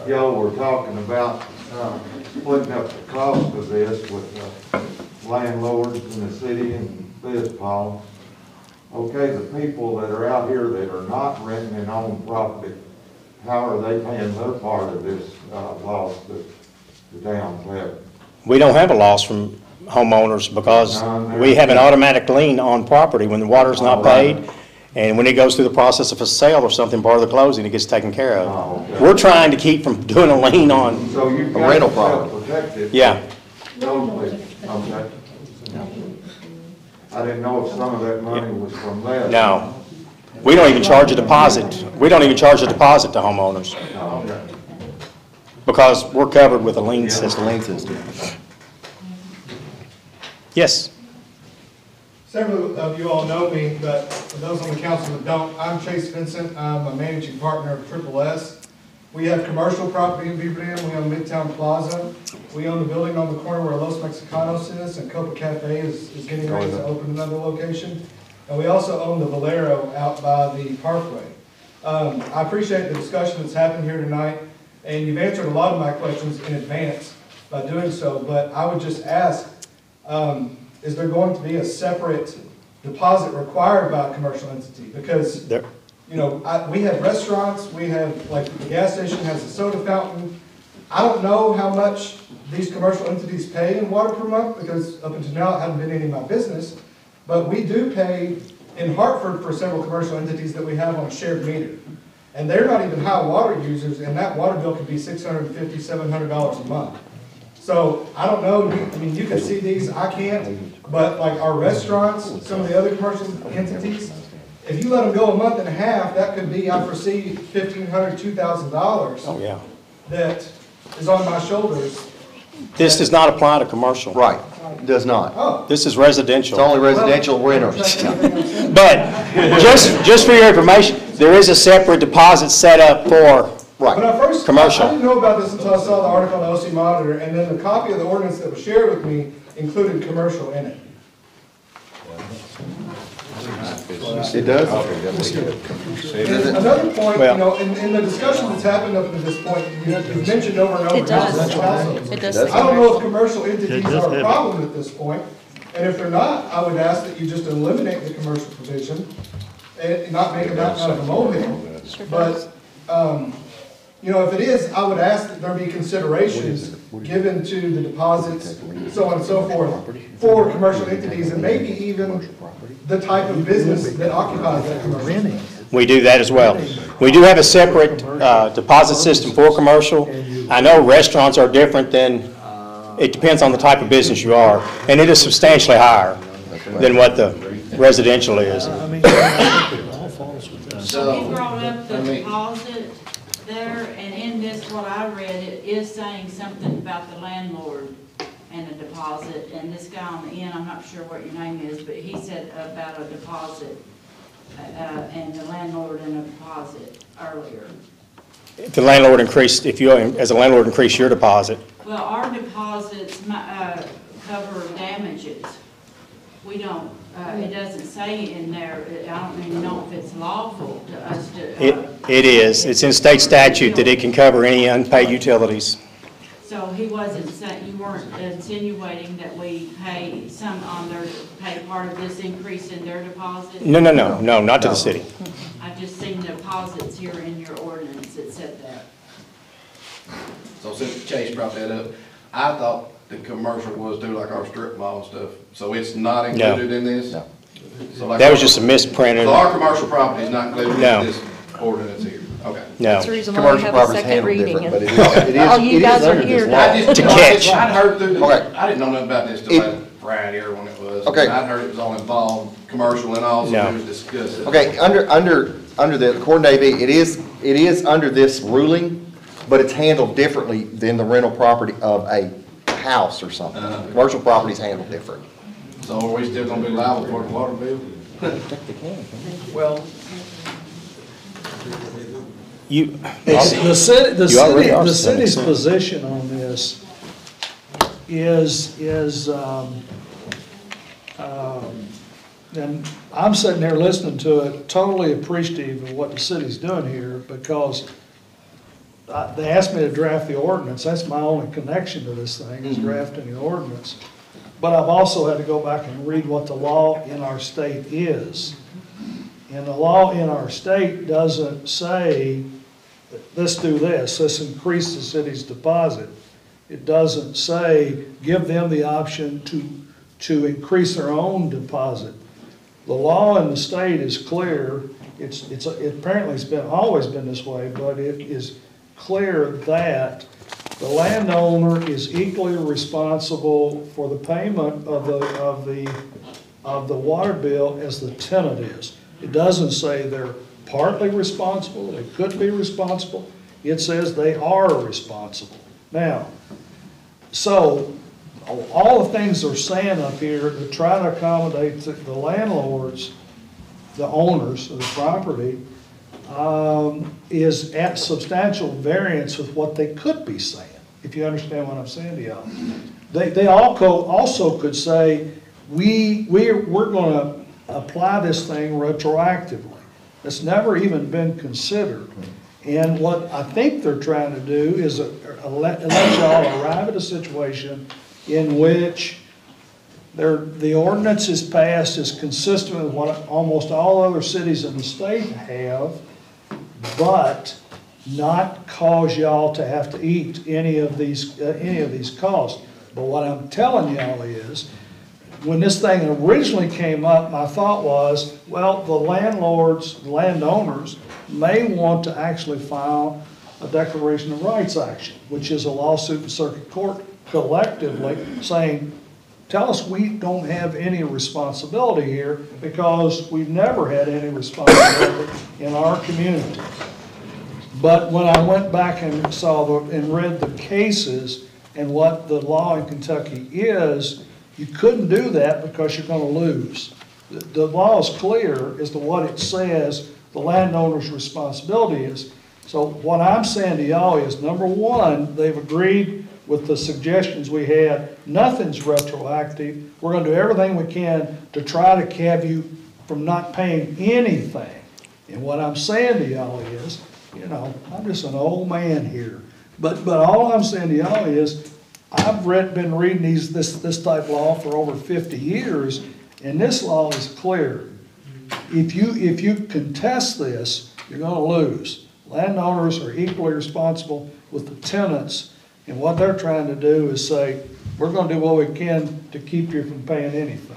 Y'all were talking about, uh, splitting up the cost of this with uh, landlords in the city and this, Paul. Okay, the people that are out here that are not renting and own property, how are they paying their part of this, uh, loss that the town's having? We don't have a loss from homeowners because we have an automatic lien on property when the water's not paid. And when it goes through the process of a sale or something, part of the closing, it gets taken care Oh, of. okay. We're trying to keep from doing a lien on, So you've A got rental yourself property. protected. yeah. Totally, okay. I didn't know if some of that money was from that. No. We don't even charge a deposit. We don't even charge a deposit to homeowners Oh, okay. because we're covered with a lien It's a system. lane system. Yes. Several of you all know me, but for those on the council that don't, I'm Chase Vincent. I'm a managing partner of Triple S. We have commercial property in Beaver Dam. We own Midtown Plaza. We own the building on the corner where Los Mexicanos is, and Copa Cafe is, is getting ready to open another location. And we also own the Valero out by the Parkway. Um, I appreciate the discussion that's happened here tonight, and you've answered a lot of my questions in advance by doing so, but I would just ask, um, is there going to be a separate deposit required by a commercial entity? Because, There, you know, I, we have restaurants, we have, like, the gas station has a soda fountain. I don't know how much these commercial entities pay in water per month, because up until now, it hasn't been any of my business. But we do pay in Hartford for several commercial entities that we have on a shared meter. And they're not even high water users, and that water bill could be six hundred and fifty, seven hundred dollars a month. So, I don't know, you- I mean, you can see these, I can't, but like our restaurants, some of the other commercial entities, if you let them go a month and a half, that could be, I foresee fifteen hundred, two thousand dollars oh, yeah. that is on my shoulders. This does not apply to commercial. Right, does not. Oh, This is residential. It's only residential renters. But just, just for your information, there is a separate deposit set up for, When I Right. first, I didn't know about this until I saw the article on the OC Monitor, and then the copy of the ordinance that was shared with me included commercial in it. It does? And another point, you know, in, in the discussion that's happened up to this point, you have, you've mentioned over and over. It does. residential households. It does. That's- I don't know if commercial entities does are have a it. problem at this point, and if they're not, I would ask that you just eliminate the commercial provision and not make a mountain out of a molehill. Sure does. But, um, you know, if it is, I would ask that there be considerations given to the deposits, so on and so forth, for commercial entities, and maybe even the type of business that occupies that commercial. we do that as well. We do have a separate uh, deposit system for commercial. I know restaurants are different than, it depends on the type of business you are, and it is substantially higher than what the residential is. I mean, I think the falls with. So he brought up the I mean- deposit there, and in this, what I read, it is saying something about the landlord and a deposit, and this guy on the end, I'm not sure what your name is, but he said about a deposit, uh, and the landlord and a deposit earlier. If the landlord increased, if you, as a landlord, increase your deposit, Well, our deposits, uh, cover damages. We don't, uh, it doesn't say in there, I don't even know if it's lawful to us to. it, uh, it is. It's in state statute that it can cover any unpaid utilities. So he wasn't saying, you weren't insinuating that we pay some on their, pay part of this increase in their deposit? No, no, no, no, not to the city. I've just seen deposits here in your ordinance that said that. So since Chase brought that up, I thought the commercial was through like our strip mall and stuff, so it's not No. included in this? No. So like- That was just a misprint. So our commercial property is not included No. in this ordinance here, okay. No. That's the reason why we Commercial have a property's second handled reading. different, but it is, it is- All oh, you it guys is are under here this to- law. I just, To you I catch. just- I'd heard through, Okay. I didn't know nothing about this till It- like Friday or when it was. Okay. I'd heard it was all involved, commercial and also No. it was discussed. Okay, under, under, under the, according to AV, it is, it is under this ruling, but it's handled differently than the rental property of a house or something. Uh-huh. Commercial property is handled different. So are we still gonna be liable for the water bill? Well, You, the city, the You already city, are the to some city's extent. position on this is, is, um, um, and I'm sitting there listening to it, totally appreciative of what the city's doing here, because uh, they asked me to draft the ordinance, that's my only connection to this thing, is drafting the ordinance. But I've also had to go back and read what the law in our state is. And the law in our state doesn't say, let's do this, let's increase the city's deposit. It doesn't say, give them the option to, to increase their own deposit. The law in the state is clear, it's, it's, it apparently it's been, always been this way, but it is clear that the landowner is equally responsible for the payment of the, of the, of the water bill as the tenant is. It doesn't say they're partly responsible, they could be responsible, it says they are responsible. Now, so, all the things they're saying up here to try to accommodate the the landlords, the owners of the property, um, is at substantial variance with what they could be saying, if you understand what I'm saying to y'all. They, they also, also could say, we, we're, we're gonna apply this thing retroactively. It's never even been considered. And what I think they're trying to do is uh, uh, let, let y'all arrive at a situation in which the ordinance is passed is consistent with what almost all other cities in the state have, but not cause y'all to have to eat any of these, uh, any of these costs. But what I'm telling y'all is, when this thing originally came up, my thought was, well, the landlords, landowners may want to actually file a declaration of rights action, which is a lawsuit in circuit court collectively saying, tell us we don't have any responsibility here because we've never had any responsibility in our community. But when I went back and saw the, and read the cases and what the law in Kentucky is, you couldn't do that because you're gonna lose. The, the law is clear as to what it says the landowner's responsibility is. So what I'm saying to y'all is, number one, they've agreed with the suggestions we had, nothing's retroactive. We're gonna do everything we can to try to have you from not paying anything. And what I'm saying to y'all is, you know, I'm just an old man here. But, but all I'm saying to y'all is, I've read, been reading these, this, this type law for over fifty years, and this law is clear. If you, if you contest this, you're gonna lose. Landowners are equally responsible with the tenants, and what they're trying to do is say, we're gonna do what we can to keep you from paying anything.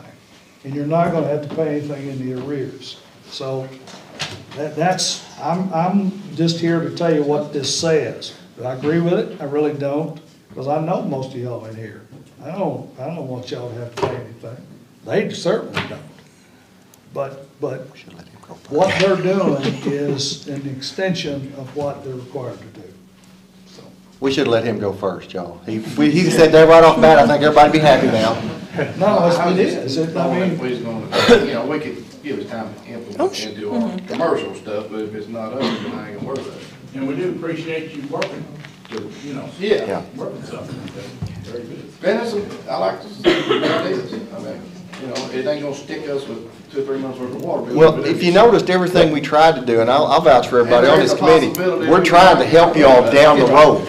And you're not gonna have to pay anything in the arrears. So, that, that's, I'm, I'm just here to tell you what this says. Do I agree with it? I really don't, because I know most of y'all in here. I don't, I don't want y'all to have to pay anything. They certainly don't. But, but what they're doing is an extension of what they're required to do. We should let him go first, y'all. He, we- he said that right off the bat, I think everybody'd be happy now. No, it's- it is, It- I mean, If he's gonna, you know, we could give us time to Oh, implement and do our mm-hmm. commercial stuff, but if it's not us, then I ain't gonna worry about it. And we do appreciate you working to, you know. Yeah. Working something. Very good. And it's, a- I like to see what. I mean, you know, it ain't gonna stick us with two or three months worth of water. bill, Well, but if you noticed, everything we tried to do, and I'll, I'll vouch for everybody on this committee, there's a possibility we're trying to help y'all down the road.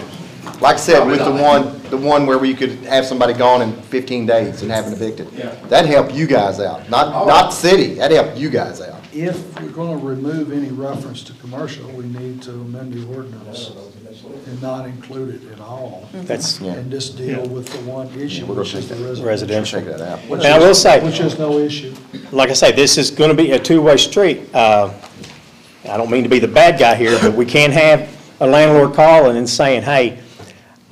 Like I said, with the one, the one where you could have somebody gone in fifteen days and have an evicted. Yeah. That'd help you guys out, not, not the city, that'd help you guys out. if we're gonna remove any reference to commercial, we need to amend the ordinance and not include it at all. That's- Yeah. And just deal with the one issue, We're gonna which is the take that- residential. residential. Check that out. Which And I will say- Which is no issue. Like I say, this is going to be a two-way street. Uh, I don't mean to be the bad guy here, but we can't have a landlord calling and saying, hey,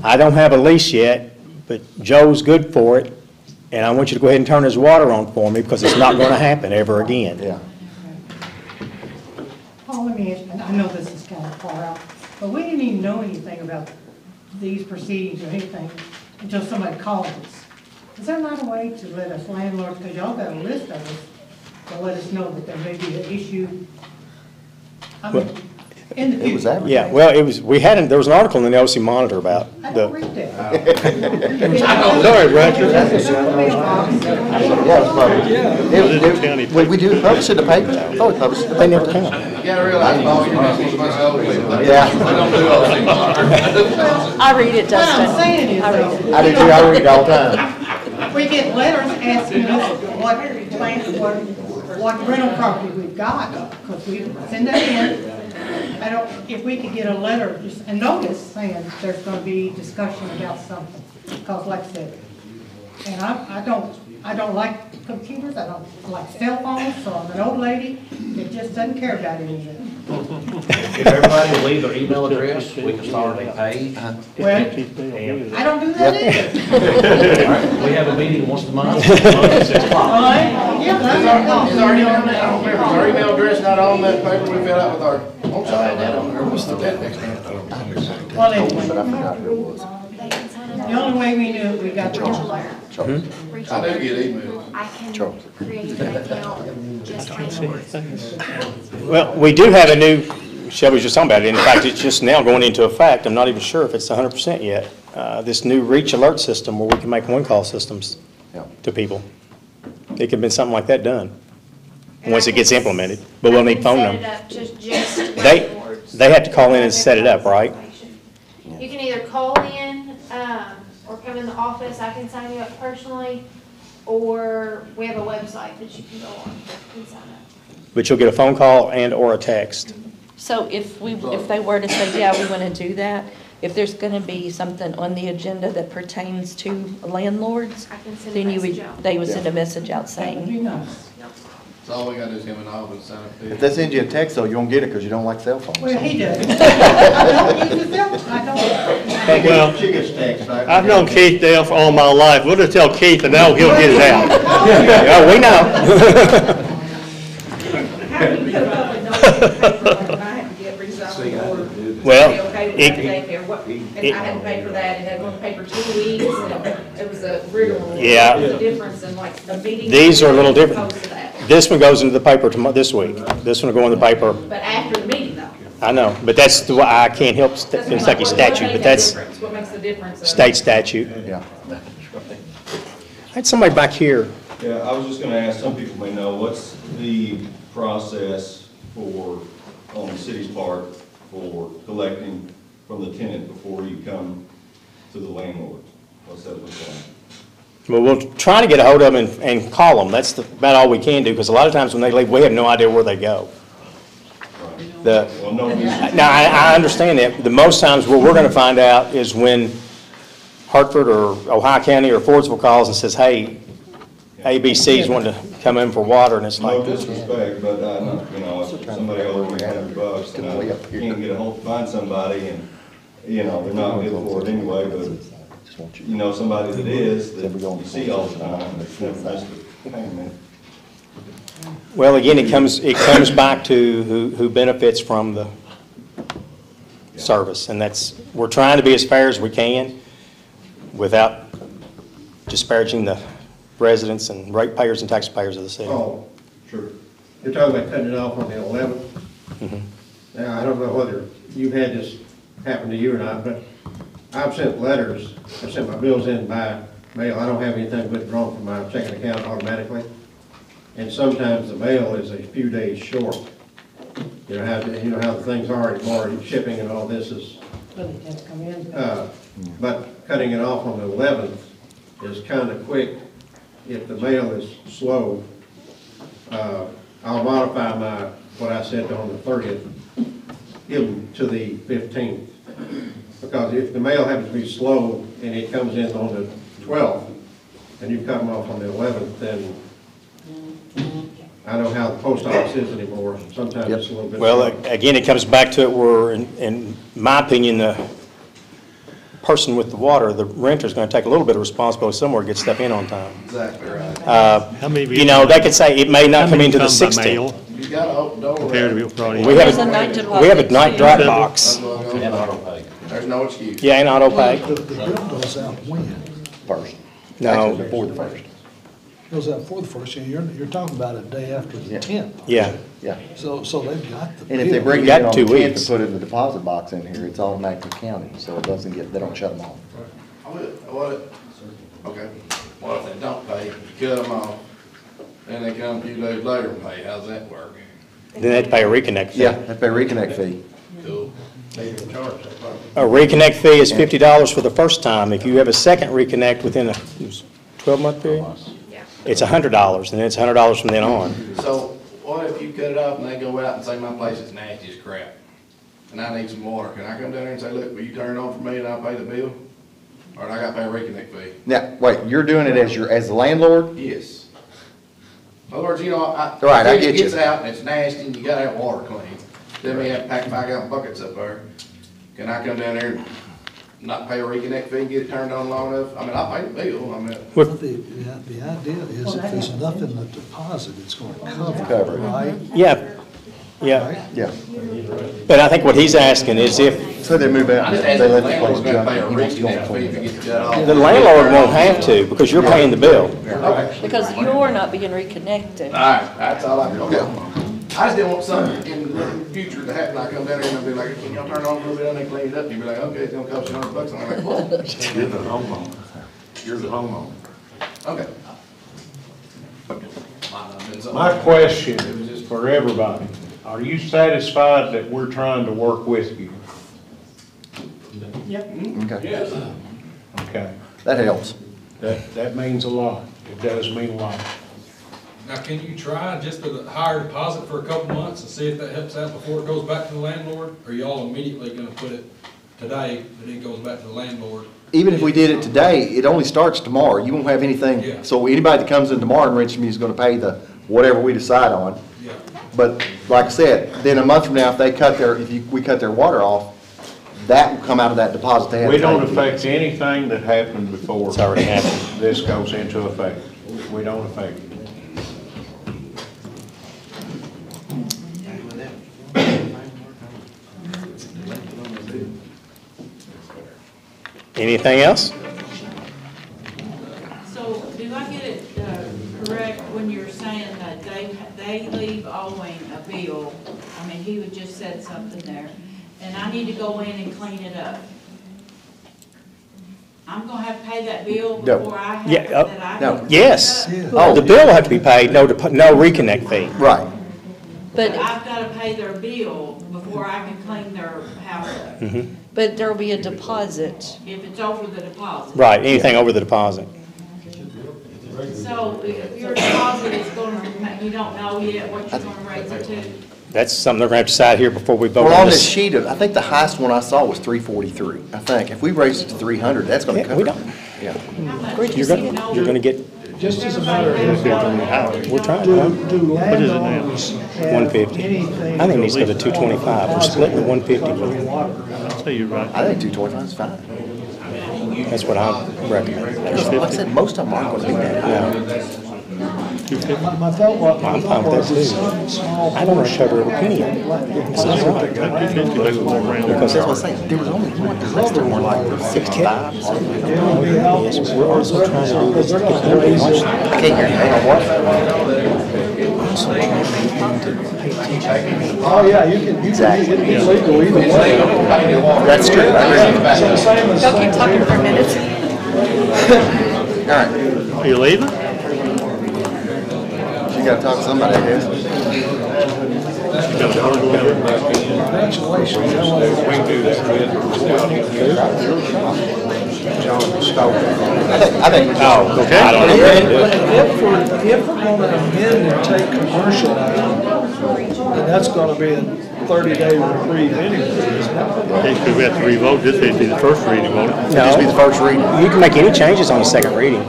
I don't have a lease yet, but Joe's good for it, and I want you to go ahead and turn his water on for me, because it's not going to happen ever again. Yeah. Paul, let me ask, and I know this is kind of far out, but we didn't even know anything about these proceedings or anything until somebody called us. Is there not a way to let us landlords, because y'all got a list of us, to let us know that there may be an issue? I mean, in the. It was advertised. Yeah, well, it was, we had, an- there was an article in the OC Monitor about I the, don't read that. Sorry, Roger. Yeah, it's published. It- it- We, we do publish it in the paper. I thought we published it. they never come. You gotta realize, Paul, you're not supposed to bunch of old people. Yeah. They don't do all things. I read it, What Dustin. I'm saying is, I read though, it. I do too, I read it all the time. We get letters asking us what plan, what, what rental property we've got, because we send that in. I don't, if we could get a letter, just a notice saying there's gonna be discussion about something, because like I said, and I, I don't, I don't like computers, I don't like cell phones, so I'm an old lady that just doesn't care about any of it. If everybody will leave their email address, we can start a page. Uh-huh. Well, I don't do that either. We have a meeting once a month, Monday at six o'clock. All right? Yeah, but Is our, not. is our email, I don't remember, is our email address not on that paper we fill out with our, won't you add that on there, what's the, that next time? Well, anyway, But I forgot who it was. the only way we knew it, we got the Charles. I do get emails. I can Charles. create an account just landlords. well, we do have a new, Shelby was just talking about it, in fact, it's just now going into effect, I'm not even sure if it's hundred percent yet. Uh, this new reach alert system where we can make one-call systems Yeah. to people. It could be something like that done, once it gets implemented, but we'll need phone I numbers. it up to just They, landlords. they have to call in and set it up, right? You can either call in, um, or come in the office, I can sign you up personally, or we have a website that you can go on and sign up. But you'll get a phone call and/or a text. So if we, if they were to say, yeah, we want to do that, if there's going to be something on the agenda that pertains to landlords, I can send a then you would, out. they would send a message out That would be saying, nice. So all we gotta do is him and I would sign up. If they send you a text though, you won't get it because you don't like cell phones. Well, he does. I don't use his cell, I don't. Well, She gets text, right? I've known Keith Dale for all my life. We'll just tell Keith and now he'll get it out. Yeah, oh, we know. How do you put a public notice in the paper, like if I had to get rezoned or Well, okay with it- everything there, what, if I had to pay for that, it had to go in paper two weeks, and it was a rigmarole. Yeah. What was the difference in like a meeting? These are a little different. Opposed to that? This one goes into the paper tomorrow, this week. This one will go in the paper, But after the meeting though. I know, but that's the, way I can't help st- That's what I'm like, Kentucky what- what statute, makes but that's difference? What makes the difference? of- state statute. Yeah. I had somebody back here. Yeah, I was just gonna ask, some people may know, what's the process for, on the city's part, for collecting from the tenant before you come to the landlord? What's that look like? Well, we'll try to get a hold of them and, and call them. That's the- about all we can do, because a lot of times when they leave, we have no idea where they go. The, Well, no, now, I, I understand that. The most times what we're gonna find out is when Hartford or Ohio County or Fordsville calls and says, hey, ABC's wanting to come in for water, and it's no like, disrespect, but, uh, you know, if somebody owes me a hundred bucks, and I can't get a hold, find somebody, and, you know, they're not good for it anyway, but you know, somebody that is, that you see all the time, that's, that's the payment. Well, again, it comes, it comes back to who, who benefits from the service, and that's, we're trying to be as fair as we can without disparaging the residents and ratepayers and taxpayers of the city. Oh, sure. You're talking about cutting it off on the eleventh? Mhm. Now, I don't know whether you've had this happen to you or not, but I've sent letters, I've sent my bills in by mail, I don't have anything withdrawn from my checking account automatically. And sometimes the mail is a few days short. You know how, you know how the things are anymore, shipping and all this is, But it has come in. uh, but cutting it off on the eleventh is kinda quick. If the mail is slow, uh, I'll modify my, what I said on the thirtieth, give them to the fifteenth. Because if the mail happens to be slow and it comes in on the twelfth, and you cut them off on the eleventh, then I don't know how the post office is anymore, sometimes it's a little bit. Well, slow. again, it comes back to it where, in, in my opinion, the person with the water, the renter's gonna take a little bit of responsibility somewhere to get stuff in on time. Exactly right. Uh, How many You know, they could say it may not come into the 16th. mail You gotta open door. compared to what brought in? We have There's a a, night we have a night drop That's box. what I'm gonna auto do. pay. There's no excuse. Yeah, and auto pay. The, the bill goes out when? First. No. Actually, before the first. Goes out for the first, and you're, you're talking about a day after the Yeah. tenth. Yeah. Yeah. So, so they've got the. And if they bill. bring it got in on two the tenth weeks. to put it in the deposit box in here, it's automatically counted, so it doesn't get, they don't shut them off. I would, What, what, okay, what if they don't pay, you cut them off, then they come a few days later and pay, how's that work? Then they have to pay a reconnect fee. Yeah, they pay reconnect fee. Cool. They can charge that probably. A reconnect fee is fifty dollars for the first time. If you have a second reconnect within a twelve-month period, Yeah. it's hundred dollars, and then it's a hundred dollars from then on. So what if you cut it off and they go out and say, my place is nasty as crap, and I need some water, can I come down there and say, look, will you turn it on for me and I'll pay the bill? Or do I gotta pay a reconnect fee? Now, wait, you're doing it as your, as the landlord? Yes. In other words, you know, I. Right, I if get It gets out and it's nasty and you gotta have water clean, then we have to pack five gallon buckets up there. Can I come down there and not pay a reconnect fee and get it turned on long enough? I mean, I'll pay the bill, I mean, But the, the the idea is if there's enough in the deposit, it's gonna cover Cover it, it. right? Mm-hmm. Yeah, yeah. Yeah. But I think what he's asking is if, So they move out, just they asked if the let the place landlord's gonna jump, pay a and he wants to go reconnect fee if it it. gets cut off. the landlord won't have to, because you're paying the bill. Okay. Because you're not being reconnected. All right, that's all I, okay. I just didn't want something in the future to happen, I come down here and I'll be like, can y'all turn it on a little bit, and they clean it up, and you'll be like, okay, it's gonna cost you a hundred bucks, and I'm like, well, You're the homeowner. You're the homeowner. okay. Might not have been something- My question is for everybody, are you satisfied that we're trying to work with you? Yep. Mm-hmm. Okay, Yes. Okay, that helps. that, that means a lot. It does mean a lot. Now, can you try just a higher deposit for a couple months and see if that helps out before it goes back to the landlord? Or y'all immediately gonna put it today, that it goes back to the landlord? Even if we did it today, it only starts tomorrow. You won't have anything, so anybody that comes in tomorrow and rents from you is gonna pay the, whatever we decide on. Yeah. But like I said, then a month from now, if they cut their, if you, we cut their water off, that will come out of that deposit they have. We to don't pay. affect anything that happened before. It's already happened. This goes into effect. We don't affect it. Anything else? So do I get it uh, correct when you're saying that they, they leave owing a bill? I mean, he would just said something there, and I need to go in and clean it up. I'm gonna have to pay that bill No. before I have, Yeah, uh, that I no. can. Yes. Yeah. Oh, the bill will have to be paid, no, depo- no reconnect fee. Right. But But, I've gotta pay their bill before I can clean their house up, Mhm. But there'll be a deposit. if it's over the deposit. Right, anything over the deposit. So if your deposit is gonna, you don't know yet what you're gonna raise it to? That's something they're gonna have to decide here before we vote Well, on on this this. sheet, of- I think the highest one I saw was three forty-three, I think. If we raise it to three hundred, that's gonna Yeah, cover we it. don't, Yeah. How much? You you're gonna, you're gonna get, Just as a matter of, fact, we're trying, do, to do landowners have 150. anything? I think he's got a 225. We're splitting the 150. I'll say you're right. I think two twenty-five is fine. That's what I recommend. Like I said, most of them aren't gonna be that. Yeah. My, my thought was, my I'm thought fine with was that that too. small I don't want to portion. cover every penny of it. It's not right. Because that's what I'm saying, there was only one, the rest of them were like six cabs. Yes, we're also trying to do this to get everybody watching. I can't hear you, hang on, what? Also trying to get them to pay attention. Oh, yeah, you can, you can, you can be legal either way. That's true, I agree. So the same as- Y'all keep talking for a minute. All right, Are you leaving? You gotta talk to somebody, I guess. Congratulations. I think, Oh, okay. If, if we're, if we're gonna amend and take commercial out, then that's gonna be a thirty day reprieve anyway, isn't it? Because we have to revote, this is the first reading, won't it? No. just be the first reading. You can make any changes on the second reading.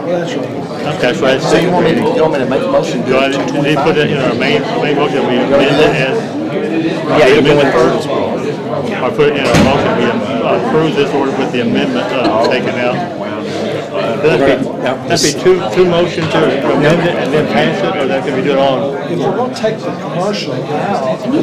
Well, that's right. That's right. So you want me to, you want me to make a motion to Do do I, it do they put it in our main, main motion, we amend it as? Yeah, you can amend it first? Or put it in our motion, we approve this order with the amendment, uh, taken out? That'd be, that'd be two, two motions to amend it and then pass it, or that could be done all? If we're gonna take the commercial out, I think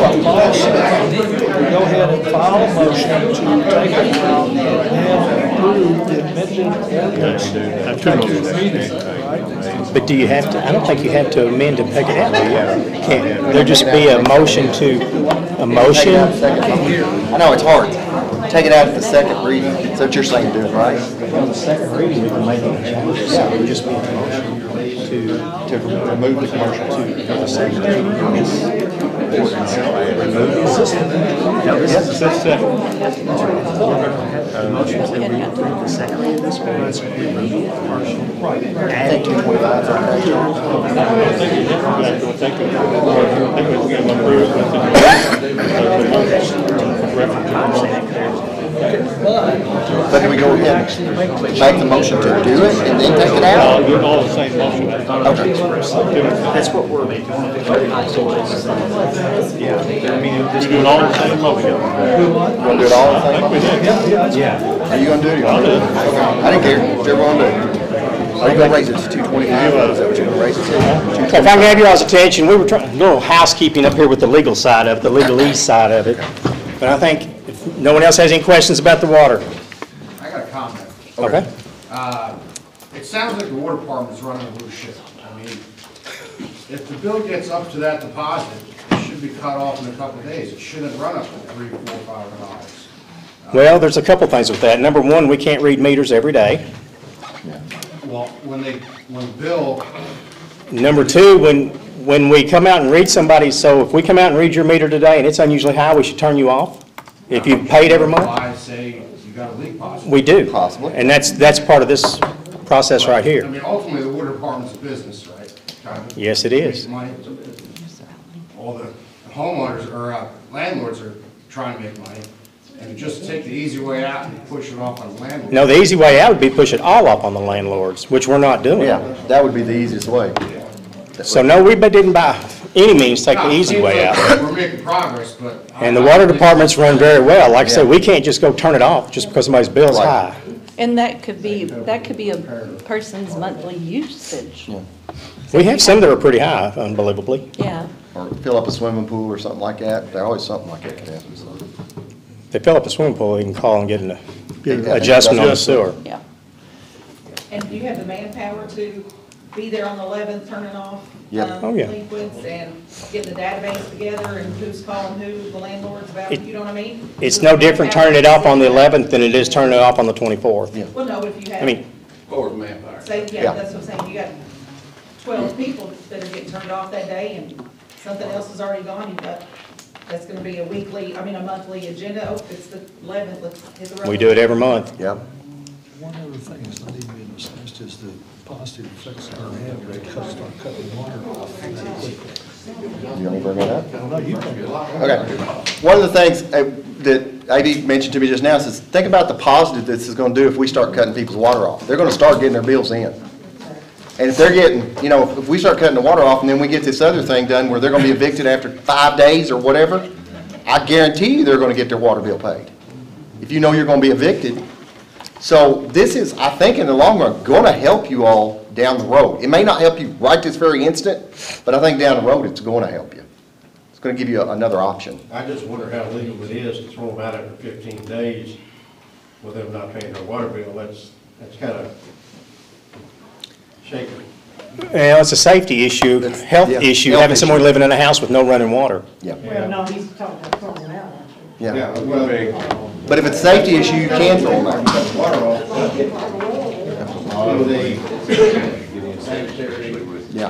what Paul said, we go ahead and file a motion to take it out and approve the amended ordinance. Have two motions. But do you have to, I don't think you have to amend to take it out, do you? Can't, there just be a motion to, a motion? I know, it's hard. Take it out at the second reading. Is that what you're saying, doing, right? On the second reading, we can make any changes, so it would just be a motion to, To remove the commercial. to, for the second reading. Ordinance, remove the No, this is the second. motion that we approve the second of this ordinance, remove. Add Two twenty-five, with the, the motion. reference to the motion. But do we go ahead and make the motion to do it and then take it I'll out? do it all the same motion. Okay. That's what we're. Making. Yeah, I mean, We do it all the same motion. You wanna do it all the I same? think we did. Yeah. Are you gonna do it? or you gonna do it? Okay. I didn't care, whichever one to do. Are you gonna raise it to two twenty-five? Is that what you're gonna raise it to? If I can have y'all's attention, we were trying, a little housekeeping up here with the legal side of it, the legalese side of it. But I think if no one else has any questions about the water, I got a comment. okay? Uh, It sounds like the water department is running a loose ship. I mean, if the bill gets up to that deposit, it should be cut off in a couple of days. It shouldn't run up to three, four, five hundred dollars. Well, there's a couple things with that. Number one, we can't read meters every day. Well, when they, when Bill, Number two, when, when we come out and read somebody, so if we come out and read your meter today and it's unusually high, we should turn you off? If you've paid every month? I say you got a leak possible. We do. Possibly. And that's, that's part of this process right here. I here. mean, ultimately, the water department's a business, right? Kind of. Yes, it is. Make money. All the homeowners, or uh, landlords are trying to make money. And just take the easy way out and push it off on the landlord. No, the easy way out would be push it all up on the landlords, which we're not doing. Yeah, that would be the easiest way. So no, we didn't by any means take the ah, easy way out. We're making progress, but. And the water department's run very well. Like I said, we can't just go turn it off just because somebody's bill's Right. high. And that could be, that could be a person's monthly usage. We have some that are pretty high, unbelievably. Yeah. Or fill up a swimming pool or something like that. There's always something like that could happen, so. They fill up a swimming pool, you can call and get an Yeah, adjustment on the sewer. Yeah. And do you have the manpower to be there on the eleventh, turning off? Yep. um, Oh, yeah. Delinquents and getting the database together and who's calling who, the landlords about, It- you know what I mean? It's no different turning it off on the 11th than it is turning it off on the 24th. Yeah. Well, no, but if you have. I mean, Forward manpower. Say, Yeah. yeah, that's what I'm saying, you got twelve people that are getting turned off that day, and something else is already gone, you've got, that's gonna be a weekly, I mean, a monthly agenda, oh, it's the eleventh, let's hit the road. we do it every month. Yep. One other thing that's not even been discussed is the positive effects that are having, they start cutting water off that quickly. You want me to bring that up? No, you can. Okay. One of the things uh, that AB mentioned to me just now is, think about the positive this is gonna do if we start cutting people's water off. They're gonna start getting their bills in. And if they're getting, you know, if we start cutting the water off and then we get this other thing done where they're gonna be evicted after five days or whatever, I guarantee you they're gonna get their water bill paid. If you know you're gonna be evicted. So this is, I think in the long run, gonna help you all down the road. It may not help you right this very instant, but I think down the road, it's going to help you. It's going to give you another option. I just wonder how legal it is to throw them out after fifteen days with them not paying their water bill. That's, that's kind of shaky. Well, it's a safety issue, health yeah, issue, health having someone living in a house with no running water. Yeah. Well, no, he's talking about throwing them out, actually. Yeah. well, But if it's a safety issue, you can throw them out. water off. So the sanitary. Yeah.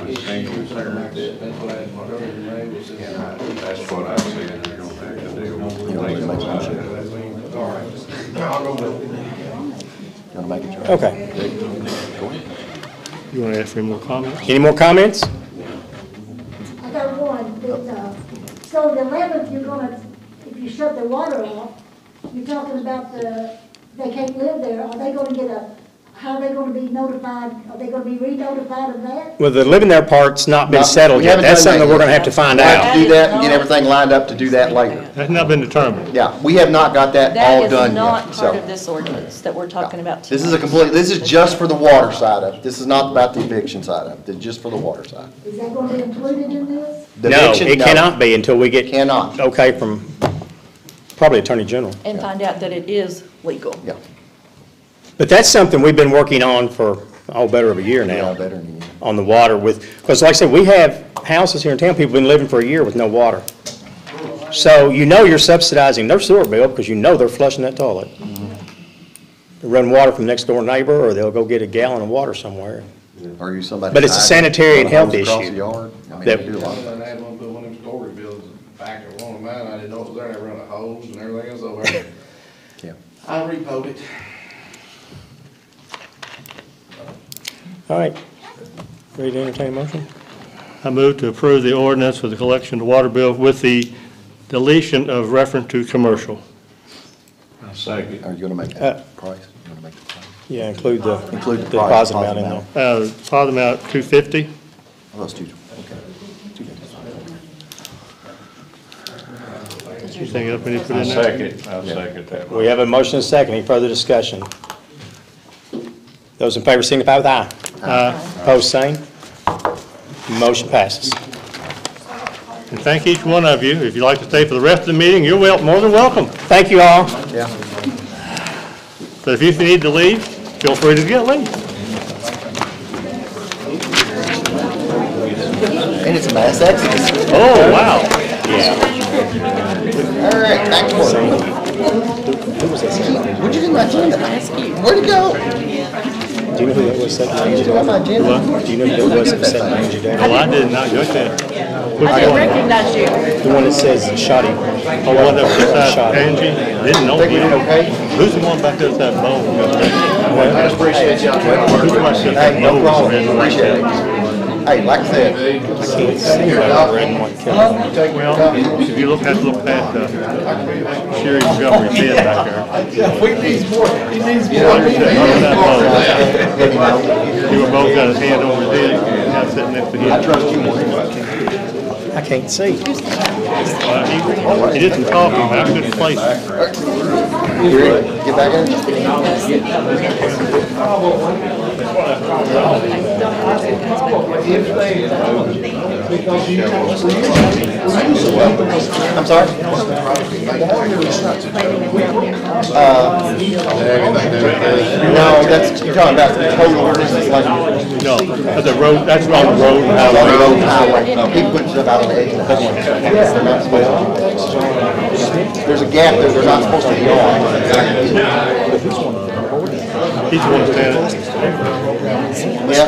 That's what I said, they're gonna have to do. You know, it makes sense. All right. I'll go with it. You want to make it your? Okay. You want to ask for any more comments? Any more comments? I got one, that, uh, so the eleventh, you're gonna, if you shut the water off, you're talking about the, they can't live there, are they gonna get a, how are they gonna be notified, are they gonna be re-notified of that? Well, the living there part's not been No, settled yet. That's done that something we're gonna have to find We'll have out. to do that and get everything lined up to do that later. That's not been determined. Yeah, we have not got that That all is done not yet, part so. of this ordinance that we're talking about This is a tonight. complete, this is just for the water side of it. This is not about the eviction side of it. It's just for the water side. Is that gonna be included in this? The No, eviction, it no. cannot be until we get Cannot, okay from probably Attorney General. And find out that it is legal. yeah. But that's something we've been working on for, oh, better of a year Yeah, now, better than you. on the water with, because like I said, we have houses here in town, people have been living for a year with no water. So you know you're subsidizing their sewer bill because you know they're flushing that toilet. They run water from next door neighbor, or they'll go get a gallon of water somewhere. Are you somebody? But it's a sanitary and health Across the issue. yard? I mean, That- they do a lot of I had one put one of them storage buildings back at one of mine, I didn't know it was there, and they run a hose and everything else over there. Yeah. I repoed it. All right. Ready to entertain a motion? I move to approve the ordinance for the collection of water bill with the deletion of reference to commercial. I Second. Are you gonna make Uh, that price? You gonna make the price? Yeah, include the Include the the price, deposit amount in there. deposit Uh, deposit amount 250. Oh, that's two, okay. Two fifty. Anything else we need to put in there? second, I second that. We have a motion and a second. Any further discussion? Those in favor signify with aye. Aye. Opposed, same. Motion passes. And thank each one of you. If you'd like to stay for the rest of the meeting, you're wel, more than welcome. Thank you all. Yeah. But if you need to leave, feel free to get leave. And it's a mass exodus. Oh, wow. All right, back to work. Who was that? What'd you do to my agenda? Where'd it go? Do you know who that was that What'd you named do on my agenda? Do you know who that was that said named you No. I did not, go ahead. I didn't recognize you. The one that says Shoddy. Oh, one that was beside Shoddy. Angie, didn't know Think we did him. okay? Who's the one back there with that bow? I appreciate y'all trying to work with me. Hey, no problem, appreciate it. Hey, like I said. I can't see that red and white Kelly. Well, if you look, have to look past, uh, Sherry Montgomery's head back there. We need more, he needs more. I was that bow. You were both got his hand over his head, and I was sitting next to him. I trust you more. I can't see. Uh, He he did some talking, but I couldn't place him. Get back in. I'm sorry? Uh, No, that's, you're talking about the total ordinance, like. No, that's a road, that's on the road and On the highway. road highway, he puts stuff out on the edge of the There's a gap that they're not supposed to be on. He's the one standing. Yeah.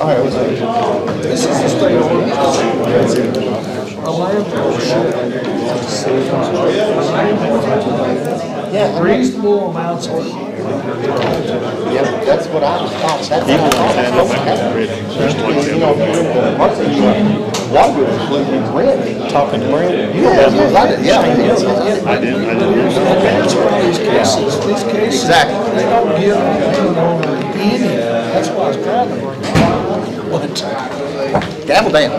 All right, what's that? This is the state ordinance. A landlord Yeah. reasonable amounts of, Yeah, that's what I was taught. That's He's the I standing was back there. Rich. That's You know, him. if you're in the market, you water bill including rent. Talking to Brent? You don't have to, I did, yeah. I did. I didn't, I didn't. that's why these cases, these cases. Exactly. They don't give the landowner any, that's why I was trying to bring. What? Gavel down.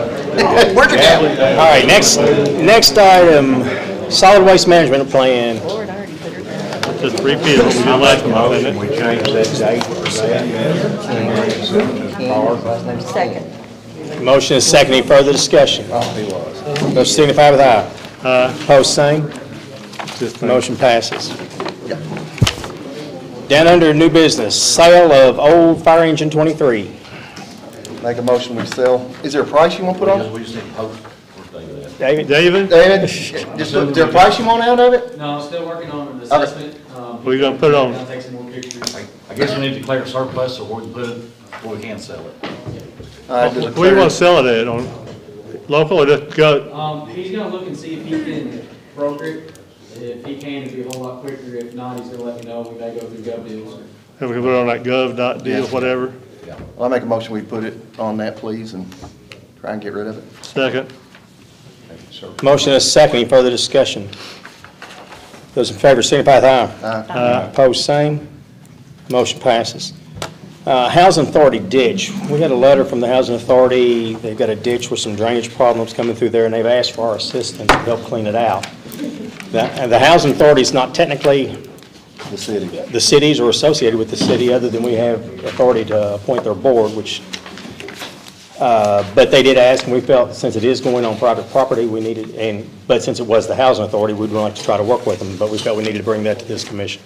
Where'd your gavel? All right, next, next item, solid waste management plan. Lord, I already put her Just repeat what we did last month, isn't We it? changed that date for that. Second. Motion is second. Any further discussion? Those signify with aye. Aye. Opposed, same. Just- Motion passes. Down under new business, sale of old fire engine 23. Make a motion, we sell. Is there a price you want to put on it? We just need to post, where's David at? David? David, David, just, is there a price you want out of it? No, I'm still working on an assessment. We're gonna put it on- I'll take some more pictures. I guess we need to declare surplus, or we can put it, or we can sell it. All right, just where want to sell it at, on local or just go, Um, he's gonna look and see if he can broker it. If he can, it'd be a whole lot quicker. If not, he's gonna let me know. We may go through GovDeals. and we can put it on that gov dot deal, Yeah. whatever. Well, I make a motion, we put it on that, please, and try and get rid of it. Second. Motion is second. Any further discussion? Those in favor signify with aye. Aye. Opposed, same. Motion passes. Uh, Housing Authority ditch. We had a letter from the Housing Authority. They've got a ditch with some drainage problems coming through there, and they've asked for our assistance to help clean it out. The and the Housing Authority is not technically The city. the cities or associated with the city, other than we have authority to appoint their board, which, uh, but they did ask, and we felt since it is going on private property, we needed, and, but since it was the housing authority, we'd like to try to work with them, but we felt we needed to bring that to this commission.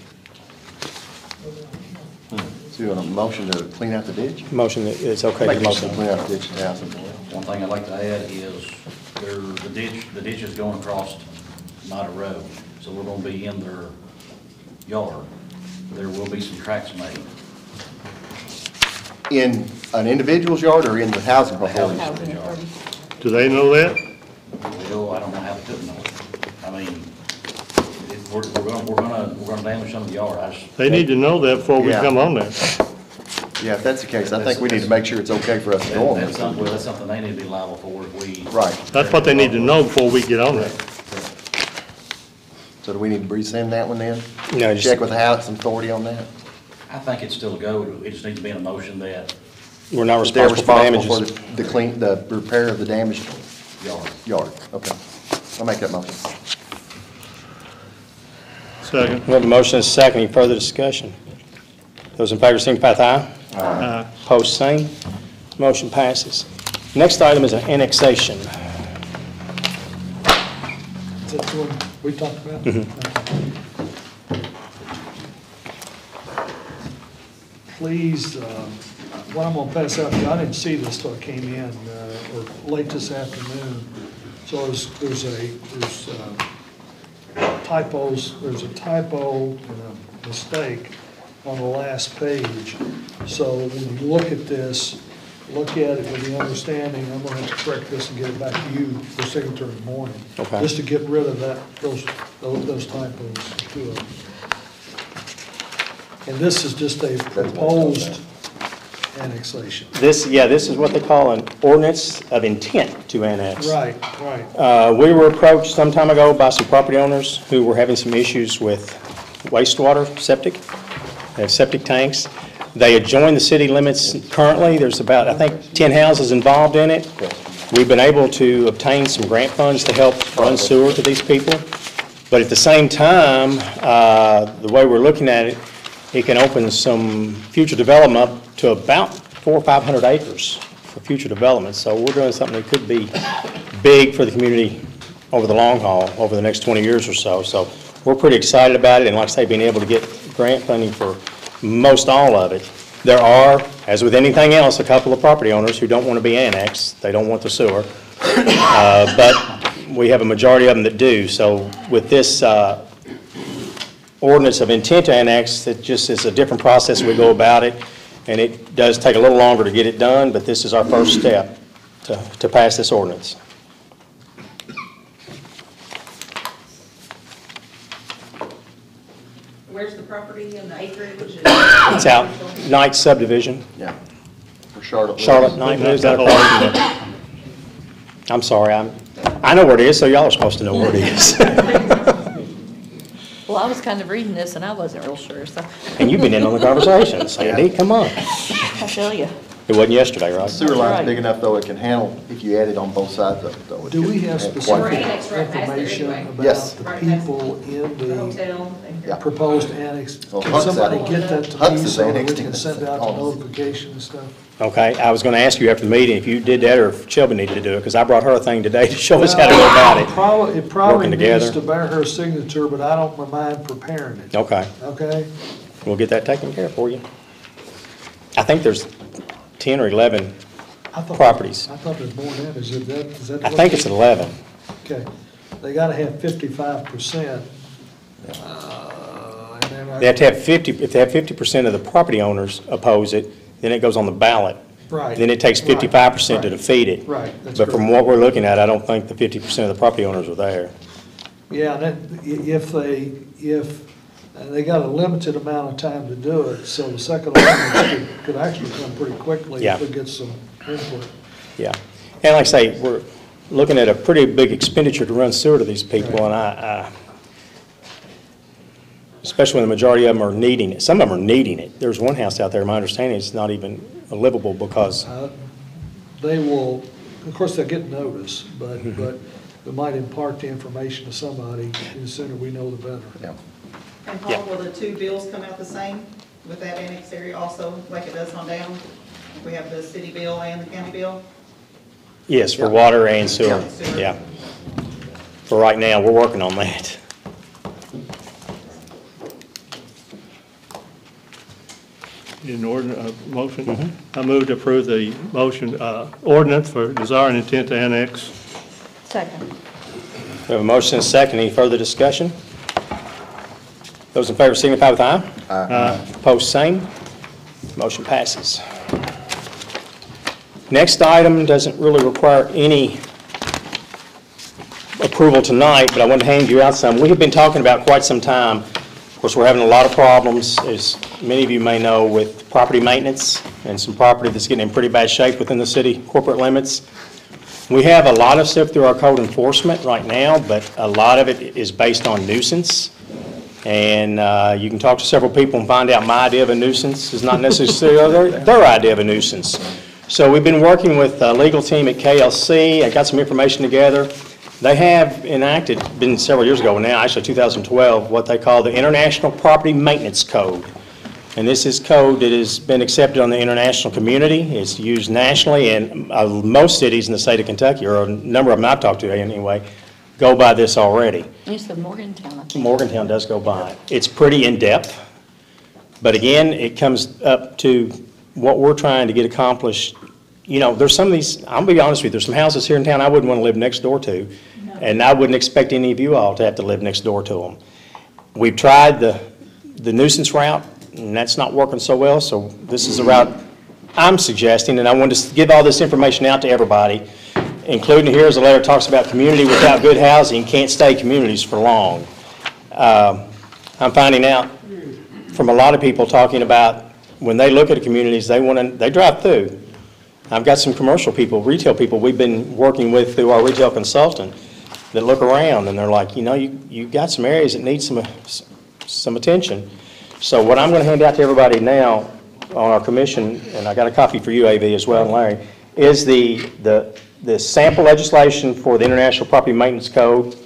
So you want a motion to clean out the ditch? Motion it's okay, Make a motion motion. to clean out the ditch at the house. One thing I'd like to add is, there, the ditch, the ditch is going across not a road, so we're gonna be in their yard. There will be some tracks made. In an individual's yard or in the housing The authority? housing yard. Do they know that? Well, I don't know how to put it on. I mean, it- we're, we're gonna, we're gonna, we're gonna damage some of the yard. I just. They need to know that before we Yeah. come on there. Yeah, if that's the case, I think we need to make sure it's okay for us to go on That's something, this. well, that's something they need to be liable for if we. Right. That's what they need to know before we get on there. So do we need to resend that one then? No, just- Check with the housing authority on that? I think it's still a go. It just needs to be in a motion that We're not They're responsible for responsible damages. the the clean, the repair of the damaged yard. yard. Okay. I'll make that motion. Second. We have a motion and a second. Any further discussion? Those in favor signify with aye. Aye. Opposed, same. Motion passes. Next item is an annexation. Is that the one we talked about? Please, uh, what I'm gonna pass out, to you, I didn't see this till I came in, uh, or late this afternoon. So there's, there's a, there's uh, typos, there's a typo and a mistake on the last page. So when you look at this, look at it with the understanding, I'm gonna have to correct this and get it back to you for signature in the morning. Okay. Just to get rid of that, those, those those typos, two of them. And this is just a proposed annexation. This, yeah, this is what they call an ordinance of intent to annex. Right, right. Uh, We were approached some time ago by some property owners who were having some issues with wastewater, septic. They have septic tanks. They adjoin the city limits currently. There's about, I think, 10 houses involved in it. We've been able to obtain some grant funds to help run sewer to these people. But at the same time, uh, the way we're looking at it, it can open some future development up to about four or 500 acres for future development. So we're doing something that could be big for the community over the long haul, over the next 20 years or so. So we're pretty excited about it, and like I say, being able to get grant funding for most all of it. There are, as with anything else, a couple of property owners who don't want to be annexed. They don't want the sewer. Uh, But we have a majority of them that do. So with this uh, ordinance of intent to annex, it just is a different process we go about it, and it does take a little longer to get it done, but this is our first step to, to pass this ordinance. Where's the property and the acreage? It's out, Knight subdivision, Yeah. For Charlotte. Charlotte Knight, is that across? I'm sorry, I'm, I know where it is, so y'all are supposed to know where it is. Well, I was kind of reading this and I wasn't real sure, so. And you've been in on the conversation, Sandy, come on. I tell you. It wasn't yesterday, right? Sewer line's Right. big enough, though, it can handle, if you add it on both sides of it, though. it Do we could have quite a specific bit. Right past there information anyway. about Yes. the Right past people in The the hotel. Yeah. proposed annex? Well, Can Huck's somebody at- get that to Huck's me is so that we annexed can in send out the notification and stuff? Okay, I was going to ask you after the meeting if you did that or if Shelby needed to do it, because I brought her a thing today to show us how to go about it. Probably, it probably Working needs together. to bear her signature, but I don't mind preparing it, Okay, okay? we'll get that taken care of for you. I think there's 10 or 11 I thought- properties. I thought there's more than that, is it that, is that? I what think they- it's 11. Okay, they gotta have fifty-five percent. Uh, they have to have 50, if they have 50% of the property owners oppose it, then it goes on the ballot. Right. Then it takes Right, 55% to right. defeat it. Right, that's But from correct. what we're looking at, I don't think the 50% of the property owners are there. Yeah, and that, i- if they, if, and they got a limited amount of time to do it, so the second amendment could, could actually come pretty quickly Yeah. if we get some input. Yeah. And like I say, we're looking at a pretty big expenditure to run sewer to these people, and I, I, especially when the majority of them are needing it. Some of them are needing it. There's one house out there, my understanding, is not even livable because, Uh, They will, of course, they'll get notice, but, Mm-hmm. but we might impart the information to somebody, and the sooner we know, the better. Yeah. And Yeah. Paul, will the two bills come out the same with that annex area also, like it does on down? We have the city bill and the county bill? yes, for Yeah. water and sewer, Sewer. yeah. For right now, we're working on that. In order, uh, motion, I move to approve the motion, uh, ordinance for desire and intent to annex. Second. We have a motion and a second. Any further discussion? Those in favor signify with aye. Aye. Uh, opposed, same. Motion passes. Next item doesn't really require any approval tonight, but I want to hand you out some. We have been talking about quite some time. Of course, we're having a lot of problems, as many of you may know, with property maintenance and some property that's getting in pretty bad shape within the city corporate limits. We have a lot of stuff through our code enforcement right now, but a lot of it is based on nuisance. And uh, you can talk to several people and find out my idea of a nuisance is not necessarily their, their idea of a nuisance. So we've been working with the legal team at KLC, I got some information together. They have enacted, been several years ago now, actually 2012, what they call the International Property Maintenance Code. And this is code that has been accepted on the international community. It's used nationally, in uh, most cities in the state of Kentucky, or a number of them I've talked to anyway, go by this already. You said Morgantown, I think. Morgantown does go by it. It's pretty in-depth, but again, it comes up to what we're trying to get accomplished. You know, there's some of these, I'm gonna be honest with you, there's some houses here in town I wouldn't want to live next door to, and I wouldn't expect any of you all to have to live next door to them. We've tried the, the nuisance route, and that's not working so well, so this is the route I'm suggesting, and I wanted to give all this information out to everybody, including here is a letter talks about community without good housing can't stay communities for long. Um, I'm finding out from a lot of people talking about, when they look at communities, they want to, they drive through. I've got some commercial people, retail people we've been working with through our retail consultant that look around and they're like, you know, you, you've got some areas that need some, some attention. So what I'm going to hand out to everybody now on our commission, and I got a copy for you, AV, as well, and Larry, is the, the, the sample legislation for the International Property Maintenance Code.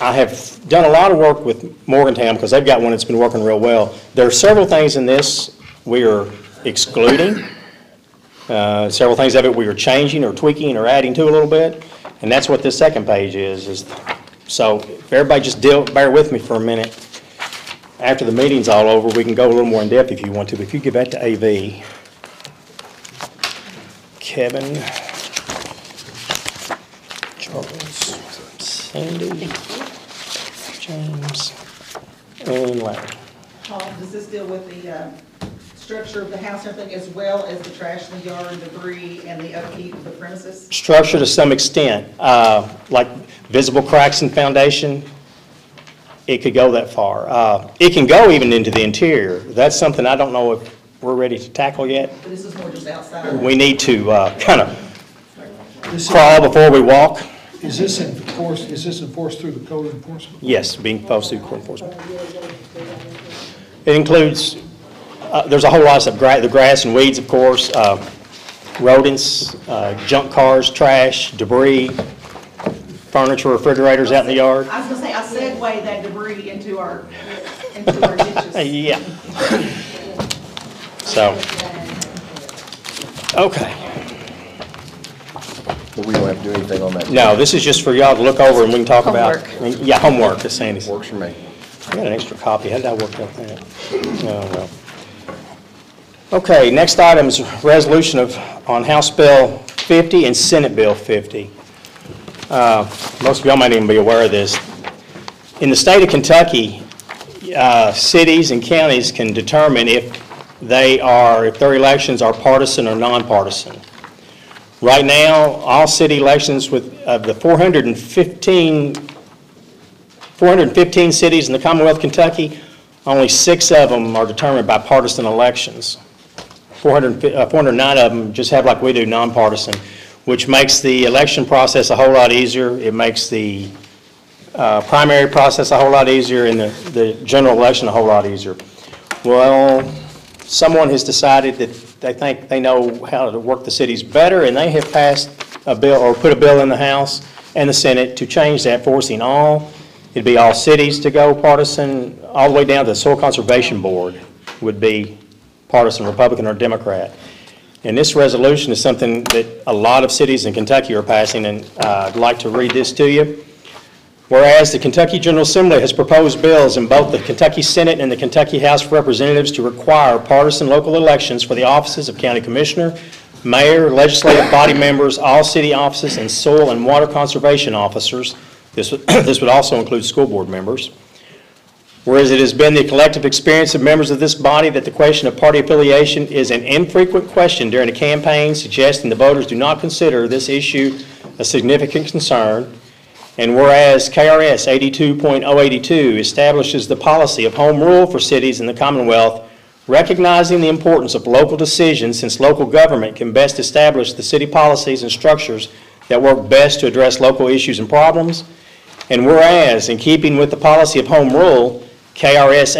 I have done a lot of work with Morgantown because they've got one that's been working real well. There are several things in this we are excluding. Uh, Several things of it we are changing or tweaking or adding to a little bit, and that's what this second page is, is, so if everybody just deal, bear with me for a minute. After the meeting's all over, we can go a little more in-depth if you want to, but if you give that to AV. Kevin. Sandy. James. And Larry. Paul, does this deal with the uh, structure of the house and everything as well as the trash in the yard, debris, and the upkeep of the premises? Structure to some extent, uh, like visible cracks in foundation, it could go that far. Uh, It can go even into the interior. That's something I don't know if we're ready to tackle yet. But this is more just outside? We need to kind of This is- crawl before we walk. Is this enforced, is this enforced through the code enforcement? Yes, being posted court enforcement. It includes uh, there's a whole lot of stuff, gra- the grass and weeds, of course, uh, rodents, uh, junk cars, trash, debris, furniture, refrigerators out in the yard. I was gonna say, I segue that debris into our, into our ditches. Yeah. So, okay. But we don't have to do anything on that. No, this is just for y'all to look over and we can talk about. Homework. I mean, Yeah, homework, as Sandy said. Works for me. I got an extra copy. How did that work out that? Oh, well. Okay, next item is resolution of, on House Bill 50 and Senate Bill 50. Uh, Most of y'all might even be aware of this. In the state of Kentucky, uh, cities and counties can determine if they are, if their elections are partisan or nonpartisan. Right now, all city elections with, of the 415 415 cities in the Commonwealth of Kentucky, only six of them are determined by partisan elections. 400 uh, 409 of them just have, like we do, nonpartisan, which makes the election process a whole lot easier. It makes the uh, primary process a whole lot easier and the, the general election a whole lot easier. Well, someone has decided that they think they know how to work the cities better, and they have passed a bill, or put a bill in the House and the Senate to change that, forcing all, it'd be all cities to go partisan, all the way down to the Soil Conservation Board would be partisan, Republican or Democrat. And this resolution is something that a lot of cities in Kentucky are passing, and uh, I'd like to read this to you. Whereas the Kentucky General Assembly has proposed bills in both the Kentucky Senate and the Kentucky House of Representatives to require partisan local elections for the offices of county commissioner, mayor, legislative body members, all city offices, and soil and water conservation officers. This would, this would also include school board members. Whereas it has been the collective experience of members of this body that the question of party affiliation is an infrequent question during a campaign, suggesting the voters do not consider this issue a significant concern. And whereas KRS 82.082 establishes the policy of home rule for cities in the Commonwealth, recognizing the importance of local decisions since local government can best establish the city policies and structures that work best to address local issues and problems. And whereas, in keeping with the policy of home rule, KRS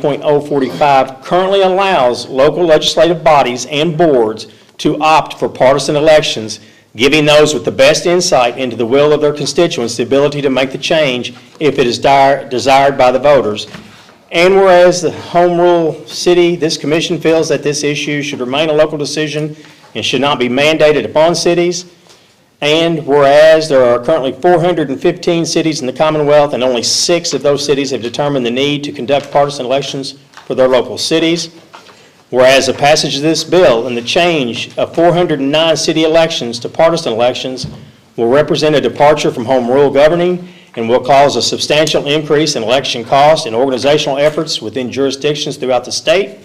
83A.045 currently allows local legislative bodies and boards to opt for partisan elections, giving those with the best insight into the will of their constituents the ability to make the change if it is dire- desired by the voters. And whereas the home rule city, this commission feels that this issue should remain a local decision and should not be mandated upon cities. And whereas there are currently 415 cities in the Commonwealth, and only six of those cities have determined the need to conduct partisan elections for their local cities. Whereas the passage of this bill and the change of 409 city elections to partisan elections will represent a departure from home rule governing and will cause a substantial increase in election costs and organizational efforts within jurisdictions throughout the state.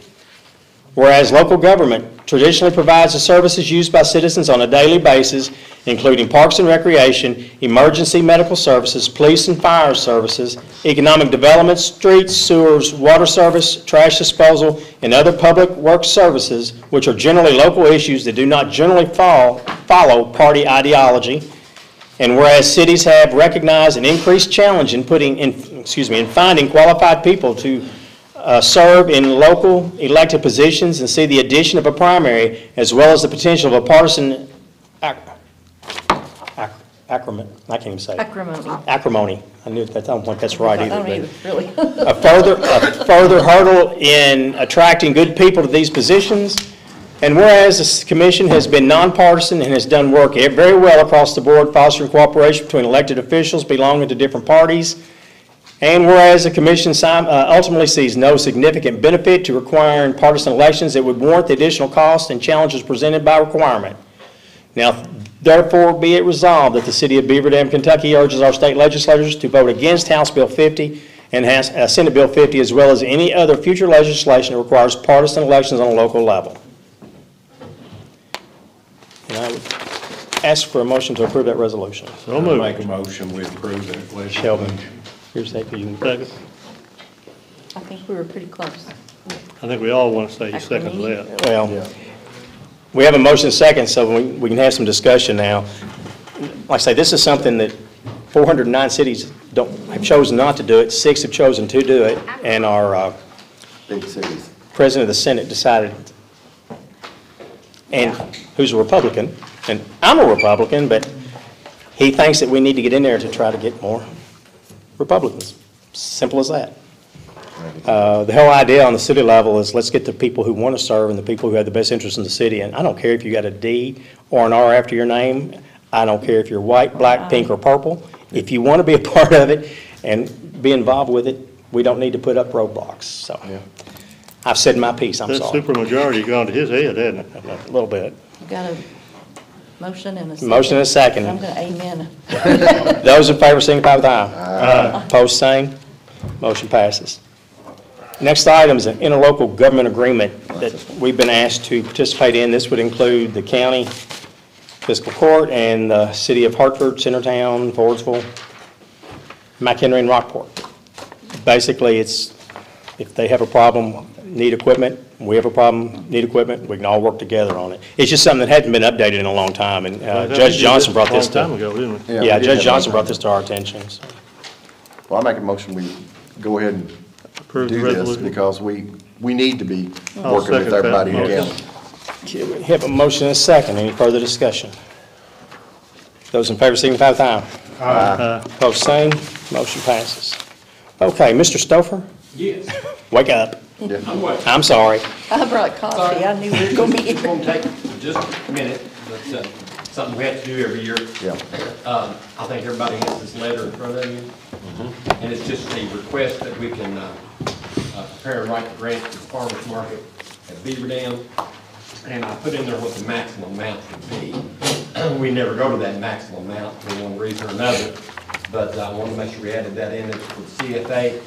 Whereas local government traditionally provides the services used by citizens on a daily basis, including parks and recreation, emergency medical services, police and fire services, economic development, streets, sewers, water service, trash disposal, and other public works services, which are generally local issues that do not generally fall, follow party ideology. And whereas cities have recognized an increased challenge in putting, in, excuse me, in finding qualified people to uh, serve in local elected positions and see the addition of a primary as well as the potential of a partisan ac- ac- acrament, I can't even say. it. Acrimony. Acrimony. I knew that, I don't think that's right I either. don't but- either, really. a further, a further hurdle in attracting good people to these positions. And whereas this commission has been nonpartisan and has done work very well across the board fostering cooperation between elected officials belonging to different parties. And whereas the commission sim- uh, ultimately sees no significant benefit to requiring partisan elections that would warrant the additional costs and challenges presented by requirement. Now, therefore, be it resolved that the city of Beaver Dam, Kentucky urges our state legislators to vote against House Bill 50 and House- uh, Senate Bill 50, as well as any other future legislation that requires partisan elections on a local level. And I would ask for a motion to approve that resolution. So moved. Make a motion, we approve that legislation. Sheldon, here's that, you can Second. I think we were pretty close. I think we all want to say second to that. Well, we have a motion second, so we, we can have some discussion now. Like I say, this is something that 409 cities don't, have chosen not to do it, six have chosen to do it, and our uh, Big cities. President of the Senate decided, and who's a Republican, and I'm a Republican, but he thinks that we need to get in there to try to get more Republicans. Simple as that. Uh, The whole idea on the city level is let's get the people who want to serve and the people who have the best interest in the city. And I don't care if you got a D or an R after your name. I don't care if you're white, black, pink, or purple. If you want to be a part of it and be involved with it, we don't need to put up roadblocks, so. I've said my piece, I'm That sorry. supermajority gone to his head, hasn't it? A little bit. Got a motion and a second. Motion and a second. I'm going to amen. Those in favor signify with aye. Aye. Post same. Motion passes. Next item is an interlocal government agreement that we've been asked to participate in. This would include the county fiscal court and the city of Hartford, Centertown, Fordsville, McHenry, and Rockport. Basically, it's, if they have a problem, need equipment, we have a problem, need equipment, we can all work together on it. It's just something that hadn't been updated in a long time, and uh, Judge Johnson brought this A to. long time ago, didn't we? Yeah, we Yeah, did Judge have Johnson one. brought this to our attention. so. Well, I make a motion, we go ahead and Approve the do this resolution. because we, we need to be I'll working with that everybody who motion. can. Okay, we have a motion and a second. Any further discussion? Those in favor signify with aye. Aye. Opposed, same. Motion passes. Okay, Mr. Stouffer, Yes, wake up. I'm waiting. I'm sorry. I brought coffee. I knew we were going to be It's here. gonna take just a minute, but uh, something we have to do every year. Yeah. Um, I think everybody has this letter in front of you. And it's just a request that we can uh, uh, prepare and write the grant to the farmer's market at Beaver Dam. And I put in there what the maximum amount would be. We never go to that maximum amount for one reason or another, but I wanted to make sure we added that in. It's for the CFA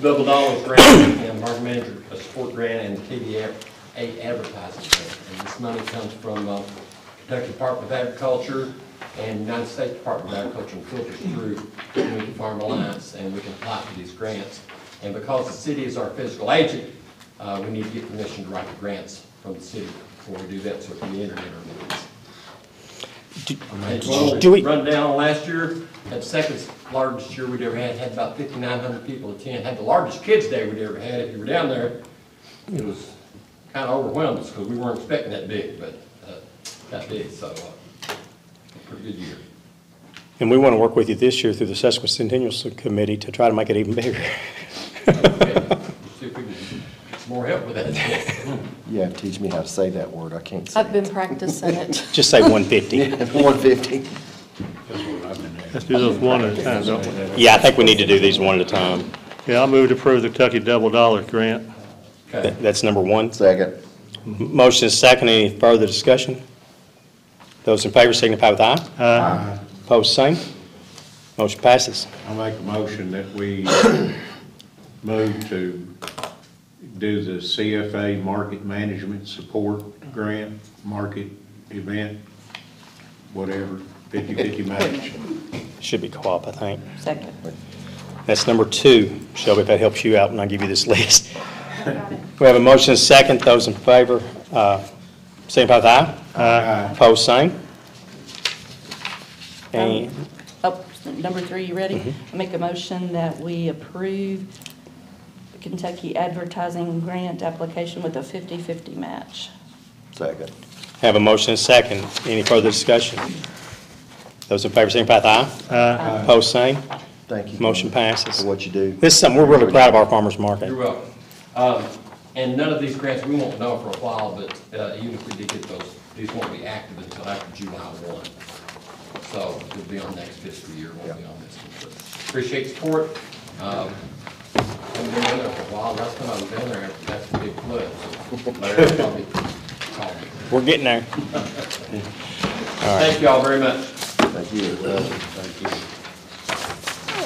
double dollars grant and market manager a support grant and KDA advertising grant. And this money comes from uh, Kentucky Department of Agriculture and United States Department of Agriculture and filters through Community Farm Alliance, and we can apply for these grants. And because the city is our fiscal agent, uh, we need to get permission to write the grants from the city before we do that, so it can be entered in our minutes. And Do we- run down, last year, the second largest year we'd ever had, had about fifty-nine hundred people attend, had the largest kids' day we'd ever had. If you were down there, it was kind of overwhelmed us, because we weren't expecting that big, but, uh, that big, so, uh, pretty good year. And we want to work with you this year through the Sesquicentennial Committee to try to make it even bigger. See if we can get more help with that. You have to teach me how to say that word, I can't say I've been practicing it. Just say 150. it. One fifty. Let's do those one at a time, don't we? Yeah, I think we need to do these one at a time. Yeah, I'll move to approve the Kentucky Double Dollars Grant. Okay. That's number one. Second. Motion is second. Any further discussion? Those in favor signify with aye. Aye. Opposed, same. Motion passes. I make a motion that we move to do the CFA Market Management Support Grant, Market Event, whatever, fifty-fifty match. Should be co-op, I think. Second. That's number two. Shelby, if that helps you out when I give you this list. We have a motion and a second. Those in favor, uh, signify with aye. Aye. Opposed, same. And Oh, number three, you ready? I Make a motion that we approve the Kentucky Advertising Grant application with a 50-50 match. Second. have a motion and a second. Any further discussion? Those in favor signify with aye. Aye. Opposed, same. Thank you. Motion passes. For what you do. This is something we're really proud of our farmers market. You're welcome. Um, And none of these grants, we won't know for a while, but uh, even if we did get those, these won't be active until after July 1. So it'll be on next fiscal year, won't be on this one. But Appreciate the support. Um, I've been down there for a while, last time I was down there, that's a big flood, so Larry probably called me. We're getting there. Thank you all very much. Thank you. Thank you.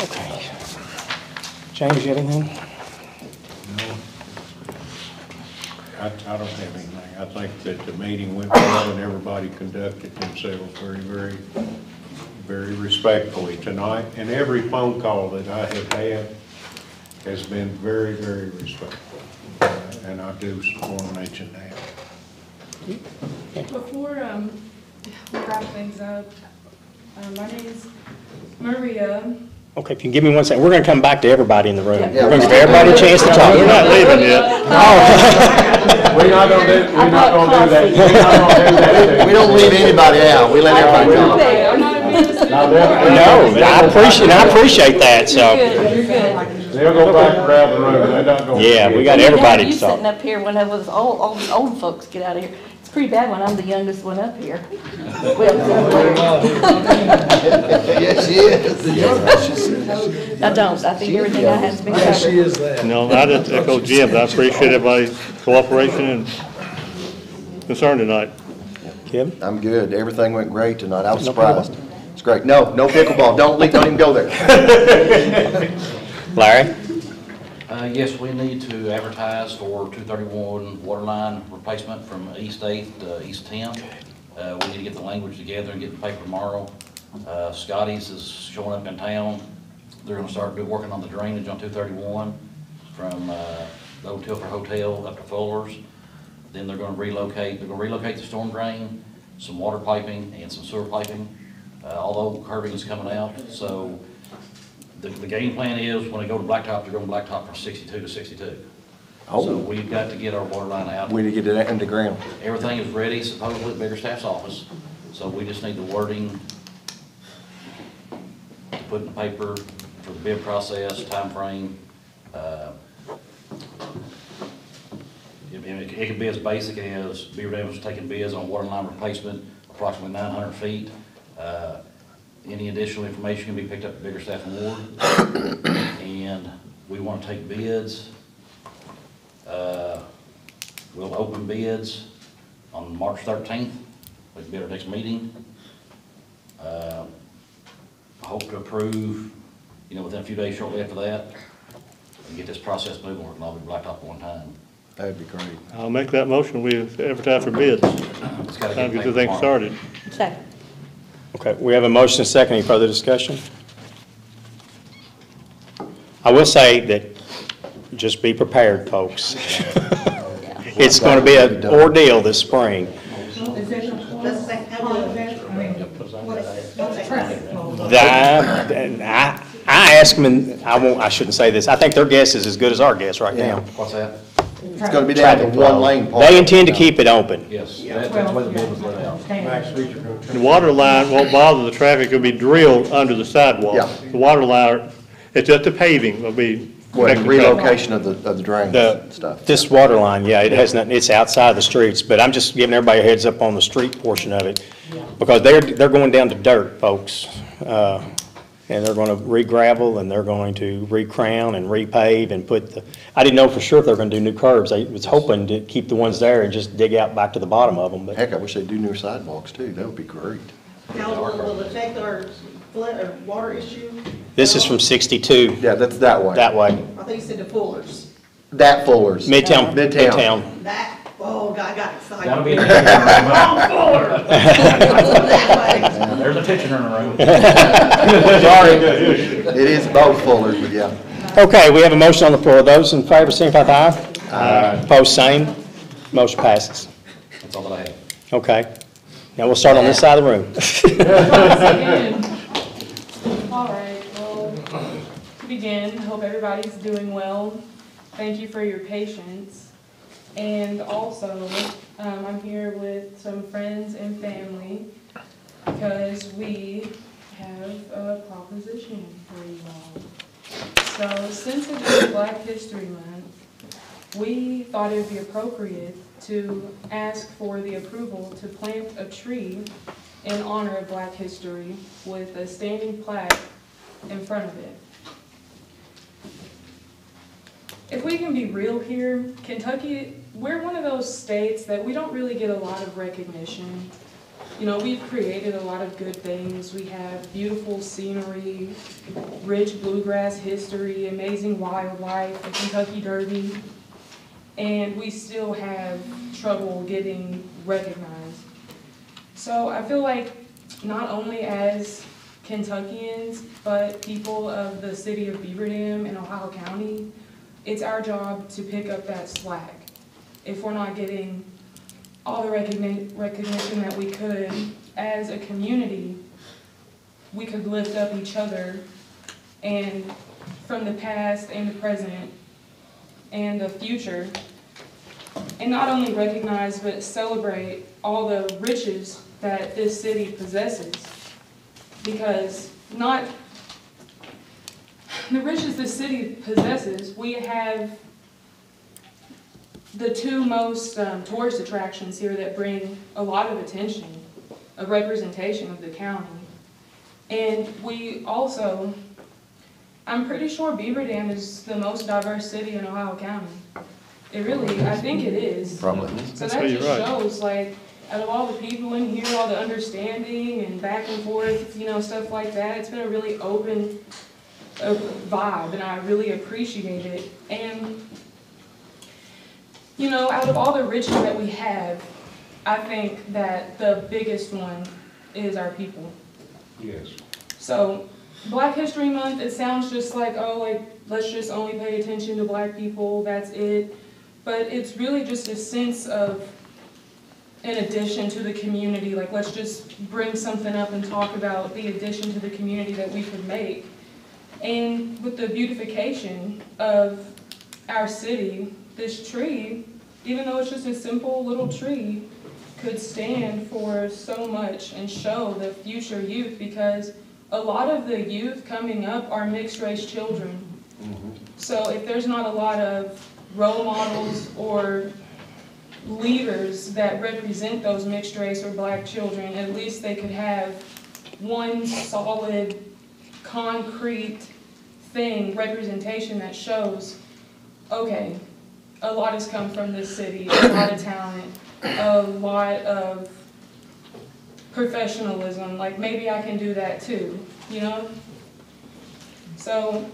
Okay. James, you got anything? I, I don't have anything. I think that the meeting went well and everybody conducted themselves very, very, very respectfully tonight. And every phone call that I have had has been very, very respectful. Uh, And I do want to mention that. Before um, we wrap things up, um, my name is Maria Okay, if you can give me one second, we're gonna come back to everybody in the room. Yeah. We're gonna give everybody a chance to talk. We're not leaving yet. We're not gonna do, we're not gonna do that, we're not gonna do that. We don't leave anybody out, we let everybody talk. No, I appreciate, I appreciate that, so, You're good. They'll go back around the room, they're not gonna. yeah, we got You know, everybody You to talk. sitting up here when I was, all, all the old folks get out of here. It's pretty bad when I'm the youngest one up here. Yes, she is. I don't, I think everything I have has been covered. is that. No, I just echo Jim, I appreciate everybody's cooperation and concern tonight. Kim? I'm good, everything went great tonight, I was No surprised. It's great, no, no pickleball, don't, leave- don't even go there. Larry? Uh, yes, we need to advertise for two thirty-one water line replacement from East Eighth to East Tenth. Uh, we need to get the language together and get the paper tomorrow. Uh, Scotty's is showing up in town. They're gonna start do- working on the drainage on two thirty-one from, uh, the old Tilford Hotel up to Fuller's. Then they're gonna relocate, they're gonna relocate the storm drain, some water piping and some sewer piping. Uh, although curbing is coming out, so the, the game plan is, when they go to blacktop, they're going blacktop from sixty-two to sixty-two. Oh. So we've got to get our water line out. We need to get it underground. Everything is ready supposedly at Biggerstaff's office, so we just need the wording to put in the paper for the bid process, timeframe. Uh, It, it it could be as basic as Beaver Dam was taking bids on water line replacement, approximately nine hundred feet. Uh, Any additional information can be picked up at Biggerstaff and Ward. And we want to take bids. Uh, We'll open bids on March thirteenth, We'll be at our next meeting. Uh, I Hope to approve, you know, within a few days shortly after that, and get this process moving, we can all be blacktop at one time. That'd be great. I'll make that motion, we advertise for bids. It's gotta Time to get paper the thing started. Second. Okay, we have a motion and a second. Any further discussion? I will say that, just be prepared, folks. It's going to be an ordeal this spring. Let's say, how about? I mean, what's, what's the? I, and I, I asked them, and I won't, I shouldn't say this, I think their guess is as good as our guess right now. What's that? It's gonna be down to one lane. part. They intend to keep it open. Yes, that- that's the the bid was laid out. The water line won't bother the traffic, it'll be drilled under the sidewalk. Yeah. The water line, it's just the paving will be. Well, affecting traffic. relocation of the, of the drains The, and stuff. this water line, yeah, it has nothing, it's outside the streets, but I'm just giving everybody a heads up on the street portion of it. Because they're, they're going down to dirt, folks. Uh, And they're gonna re-gravel and they're going to re-crown and repave and put the, I didn't know for sure if they were gonna do new curbs. I was hoping to keep the ones there and just dig out back to the bottom of them, but. Heck, I wish they'd do new sidewalks too, that would be great. How will, will it affect our flood, or water issue? This is from 62 Yeah, that's that way. that way. I think you said the Fullers. That Fuller's. Midtown, Midtown. Midtown. That, oh, God, I got excited. That'll be. Wrong Fuller. That There's a picture in the room. Sorry. It is both Fuller's, but yeah. Okay, we have a motion on the floor. Those in favor, signify by aye. Aye. Opposed, same. Motion passes. That's all that I have. Okay. Now we'll start on this side of the room. All right, well, to begin, hope everybody's doing well. Thank you for your patience. And also, um, I'm here with some friends and family because we have a proposition for you all. So since it is Black History Month, we thought it would be appropriate to ask for the approval to plant a tree in honor of Black history with a standing plaque in front of it. If we can be real here, Kentucky, we're one of those states that we don't really get a lot of recognition. You know, we've created a lot of good things. We have beautiful scenery, rich bluegrass history, amazing wildlife, the Kentucky Derby, and we still have trouble getting recognized. So I feel like not only as Kentuckians, but people of the city of Beaver Dam and Ohio County, it's our job to pick up that slack. If we're not getting all the recogni- recognition that we could as a community, we could lift up each other and from the past and the present and the future. And not only recognize, but celebrate all the riches that this city possesses. Because not, the riches this city possesses, we have the two most um, tourist attractions here that bring a lot of attention, a representation of the county. And we also, I'm pretty sure Beaver Dam is the most diverse city in Ohio County. It really, I think it is. Probably. So That's that how you're just right. shows, like, out of all the people in here, all the understanding and back and forth, you know, stuff like that, it's been a really open uh, vibe, and I really appreciate it. And, you know, out of all the riches that we have, I think that the biggest one is our people. Yes. So, Black History Month, it sounds just like, oh, like, let's just only pay attention to black people, that's it. But it's really just a sense of an addition to the community, like, let's just bring something up and talk about the addition to the community that we could make. And with the beautification of our city, this tree, even though it's just a simple little tree, could stand for so much and show the future youth because a lot of the youth coming up are mixed race children. Mm-hmm. So if there's not a lot of role models or leaders that represent those mixed race or black children, at least they could have one solid, concrete thing, representation that shows, okay, a lot has come from this city, a lot of talent, a lot of professionalism, like maybe I can do that too, you know? So,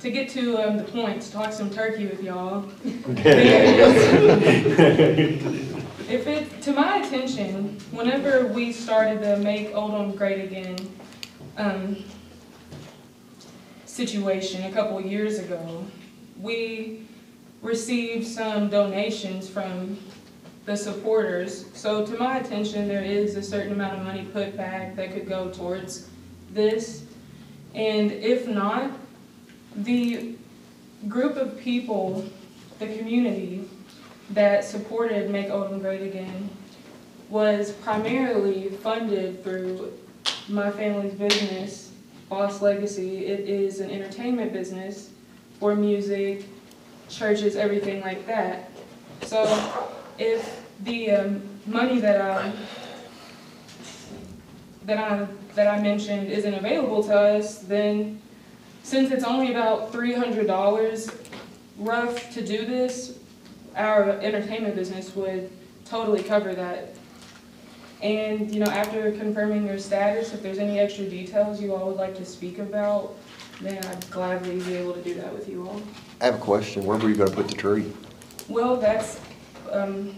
to get to um, the point, to talk some turkey with y'all. If it, to my attention, whenever we started the Make Oldham Great Again, um, situation a couple years ago, we received some donations from the supporters. So to my attention, there is a certain amount of money put back that could go towards this. And if not, the group of people, the community that supported Make Oldham Great Again was primarily funded through my family's business, Boss Legacy. It is an entertainment business for music, churches, everything like that. So if the um, money that I that I that I mentioned isn't available to us, then since it's only about three hundred dollars rough to do this, our entertainment business would totally cover that. And, you know, after confirming your status, if there's any extra details you all would like to speak about, then I'd gladly be able to do that with you all. I have a question. Where were you gonna put the tree? Well, that's, um,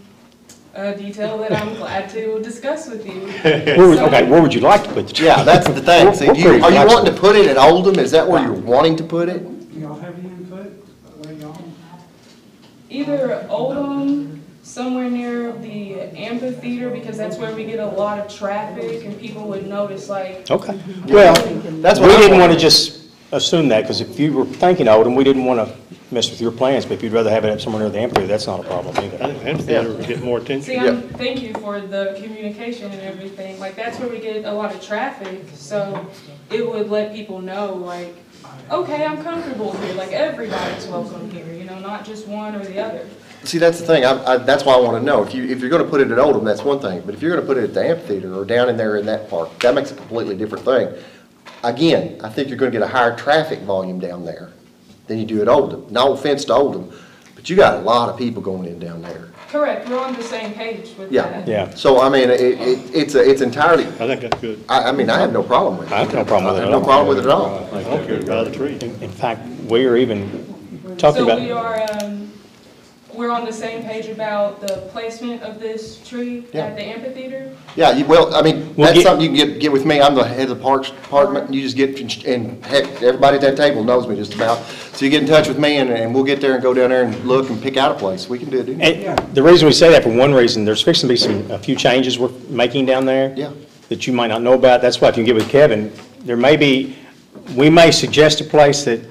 a detail that I'm glad to discuss with you. Where would- Okay, where would you like to put the tree? Yeah, that's the thing. We're- See, we're you- pretty are you wanting to put it at Oldham? Is that where you're wanting to put it? Do y'all have any input? Where y'all? Either Oldham, somewhere near the amphitheater, because that's where we get a lot of traffic and people would notice like, Okay, well, That's we what I'm didn't want to wondering. just assume that, because if you were thinking Oldham, we didn't want to mess with your plans, but if you'd rather have it up somewhere near the amphitheater, that's not a problem I either. think amphitheater would get more attention. see, I'm, thank you for the communication and everything. Like, that's where we get a lot of traffic, so it would let people know like, okay, I'm comfortable here, like everybody's welcome here, you know, not just one or the other. See, that's the thing. I, I, that's why I wanna know. If you, if you're gonna put it at Oldham, that's one thing. But if you're gonna put it at the amphitheater or down in there in that park, that makes a completely different thing. Again, I think you're gonna get a higher traffic volume down there than you do at Oldham. No offense to Oldham, but you got a lot of people going in down there. Correct, we're on the same page with Yeah. that. Yeah, So, I mean, it, it, it's a, it's entirely, I think that's good. I, I mean, I have no problem with it. I have no problem with it I at have all. no problem with it at all. I don't care about the tree. in in fact, we are even talking So we about, are, um, we're on the same page about the placement of this tree Yeah. at the amphitheater? Yeah, you, well, I mean, We'll that's get- something you can get, get with me, I'm the head of the Parks Department, and you just get, and heck, everybody at that table knows me just about. So you get in touch with me, and, and we'll get there and go down there and look and pick out a place, we can do it. and the reason we say that, for one reason, there's fixing to be some, a few changes we're making down there. Yeah. That you might not know about, that's why if you get with Kevin, there may be, we may suggest a place that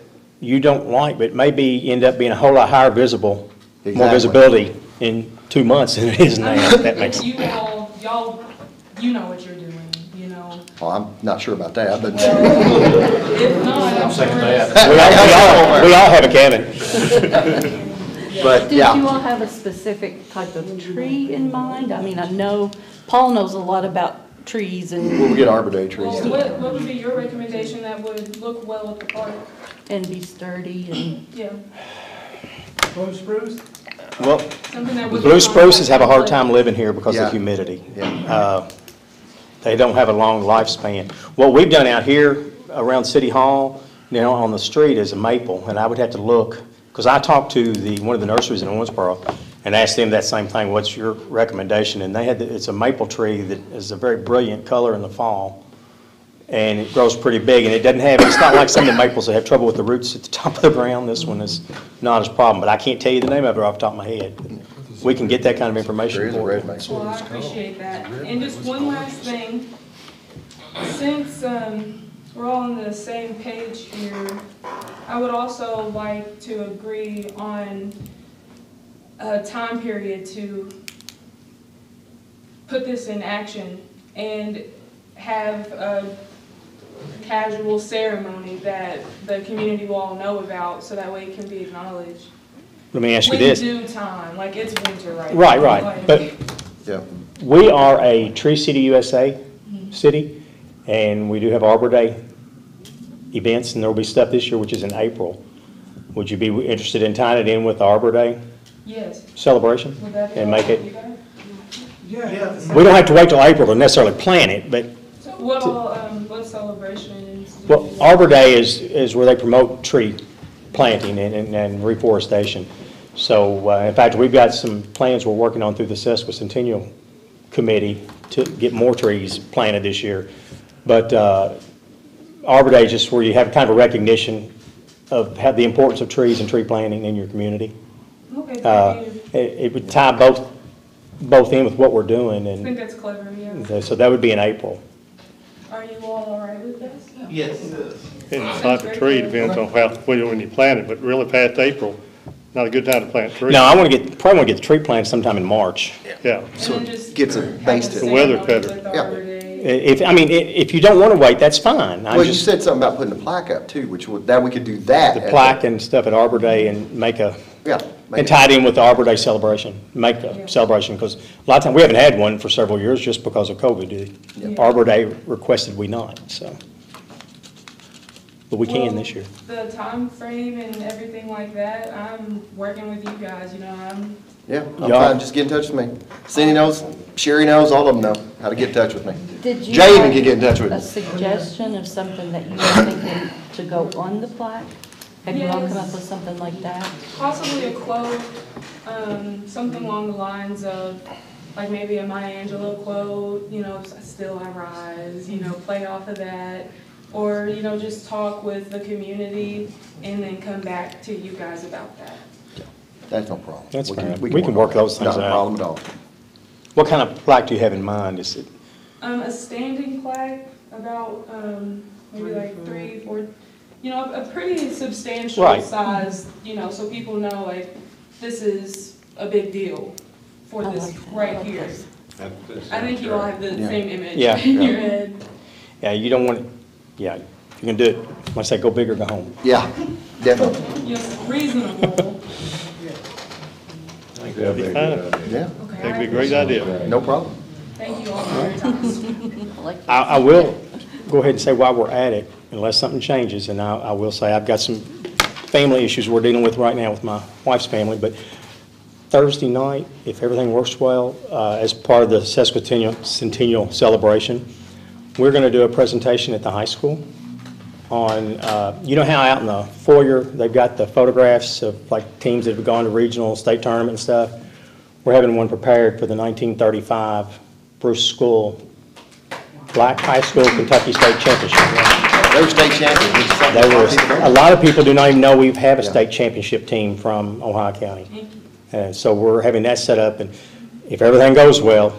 you don't like, but maybe may end up being a whole lot higher visible, more Exactly. visibility in two months than it is now, if that makes You all, y'all, you know what you're doing, you know. Well, I'm not sure about that, but. If not, I'm sure. We all, we all, we all have a cabin. But, Did yeah. you all have a specific type of tree in mind? I mean, I know Paul knows a lot about trees and. We'll get Arbor Day trees. Well, what, what would be your recommendation that would look well at the park? And be sturdy and. Yeah, Blue spruce? Well, something that the would. blue spruces have a hard time living here because Yeah. of humidity. Yeah. Uh, They don't have a long lifespan. What we've done out here around City Hall, you know, on the street is a maple, and I would have to look, because I talked to the, one of the nurseries in Owensboro and asked them that same thing, what's your recommendation? And they had, the- it's a maple tree that is a very brilliant color in the fall, and it grows pretty big, and it doesn't have, it's not like some of the maples that have trouble with the roots at the top of the ground. This one is not as problem, but I can't tell you the name of it off the top of my head. We can get that kind of information There is a for red maple. Well, I appreciate that. And just one last thing, since, um, we're all on the same page here, I would also like to agree on a time period to put this in action and have a casual ceremony that the community will all know about, so that way it can be acknowledged. Let me ask you this. When due time, like it's winter right now. Right, right, like- but Yeah. we are a Tree City USA city, and we do have Arbor Day events, and there'll be stuff this year, which is in April. Would you be interested in tying it in with the Arbor Day Yes. celebration? Would that be And all make right it, with you guys? Yeah. we don't have to wait till April to necessarily plan it, but, So What all, um, what celebrations? do well, you- Arbor Day is, is where they promote tree planting and- and and reforestation. So, uh, in fact, we've got some plans we're working on through the Sesquicentennial Committee to get more trees planted this year. But uh, Arbor Day is just where you have kind of a recognition of how the importance of trees and tree planting in your community. Okay, Uh, thank you. It it would tie both, both in with what we're doing, I think that's clever, yeah. so that would be in April. Are you all all right with this? Yes. And the type of tree depends on how, when you- when you plant it, but really past April, not a good time to plant trees. No, I want to get, probably want to get the tree planted sometime in March. Yeah. So it just Gets it have based a it. The weather ceremony better. Yeah. If, I mean, i- if you don't want to wait, that's fine. I'm Well, you just- said something about putting a plaque up too, which would, that we could do that. the at plaque and stuff at Arbor Day and make a, Yeah. Make and it- tie it in with the Arbor Day celebration, make a celebration, because a lot of times, we haven't had one for several years just because of COVID. The Yeah. Arbor Day requested we not, so. But we can this year. The time frame and everything like that, I'm working with you guys, you know, I'm, Yeah, I'm Yeah. fine, just get in touch with me. Cindy knows, Sherry knows, all of them know how to get in touch with me. Did you Jay even have can get in touch with A me. suggestion of something that you were thinking to go on the plaque? Have you all come up with something like that? possibly a quote, um, something along the lines of, like maybe a Maya Angelou quote, you know, still I rise, you know, play off of that. Or, you know, just talk with the community and then come back to you guys about that. That's no problem. That's We can- fine. We can work on those that. things Not a out. problem at all. What kind of plaque do you have in mind? Is it, Um, a standing plaque about, um, maybe like three, four, you know, a pretty substantial Right. size, you know, so people know like, this is a big deal for I this like that. Right here. that. I think you all have the Yeah. same image Yeah. in your head. yeah, you don't want, yeah, if you can do it, like I say, go big or go home. Yeah, definitely. You know, reasonable. I think that'd be a good idea. Yeah, Okay, That'd be a great idea. no problem. Thank you all for your time. I like I, that. I will go ahead and say while we're at it, unless something changes, and I, I will say, I've got some family issues we're dealing with right now with my wife's family, but Thursday night, if everything works well, uh, as part of the sesquicentennial centennial celebration, we're gonna do a presentation at the high school on, uh, you know how out in the foyer, they've got the photographs of like teams that have gone to regional, state tournament and stuff? We're having one prepared for the 1935 Bruce School Black High School Kentucky State Championship. They were state champions. which is something They a lot were, of people don't a lot of people do not even know we have a Yeah. state championship team from Ohio County. And uh, so we're having that set up, and if everything goes well,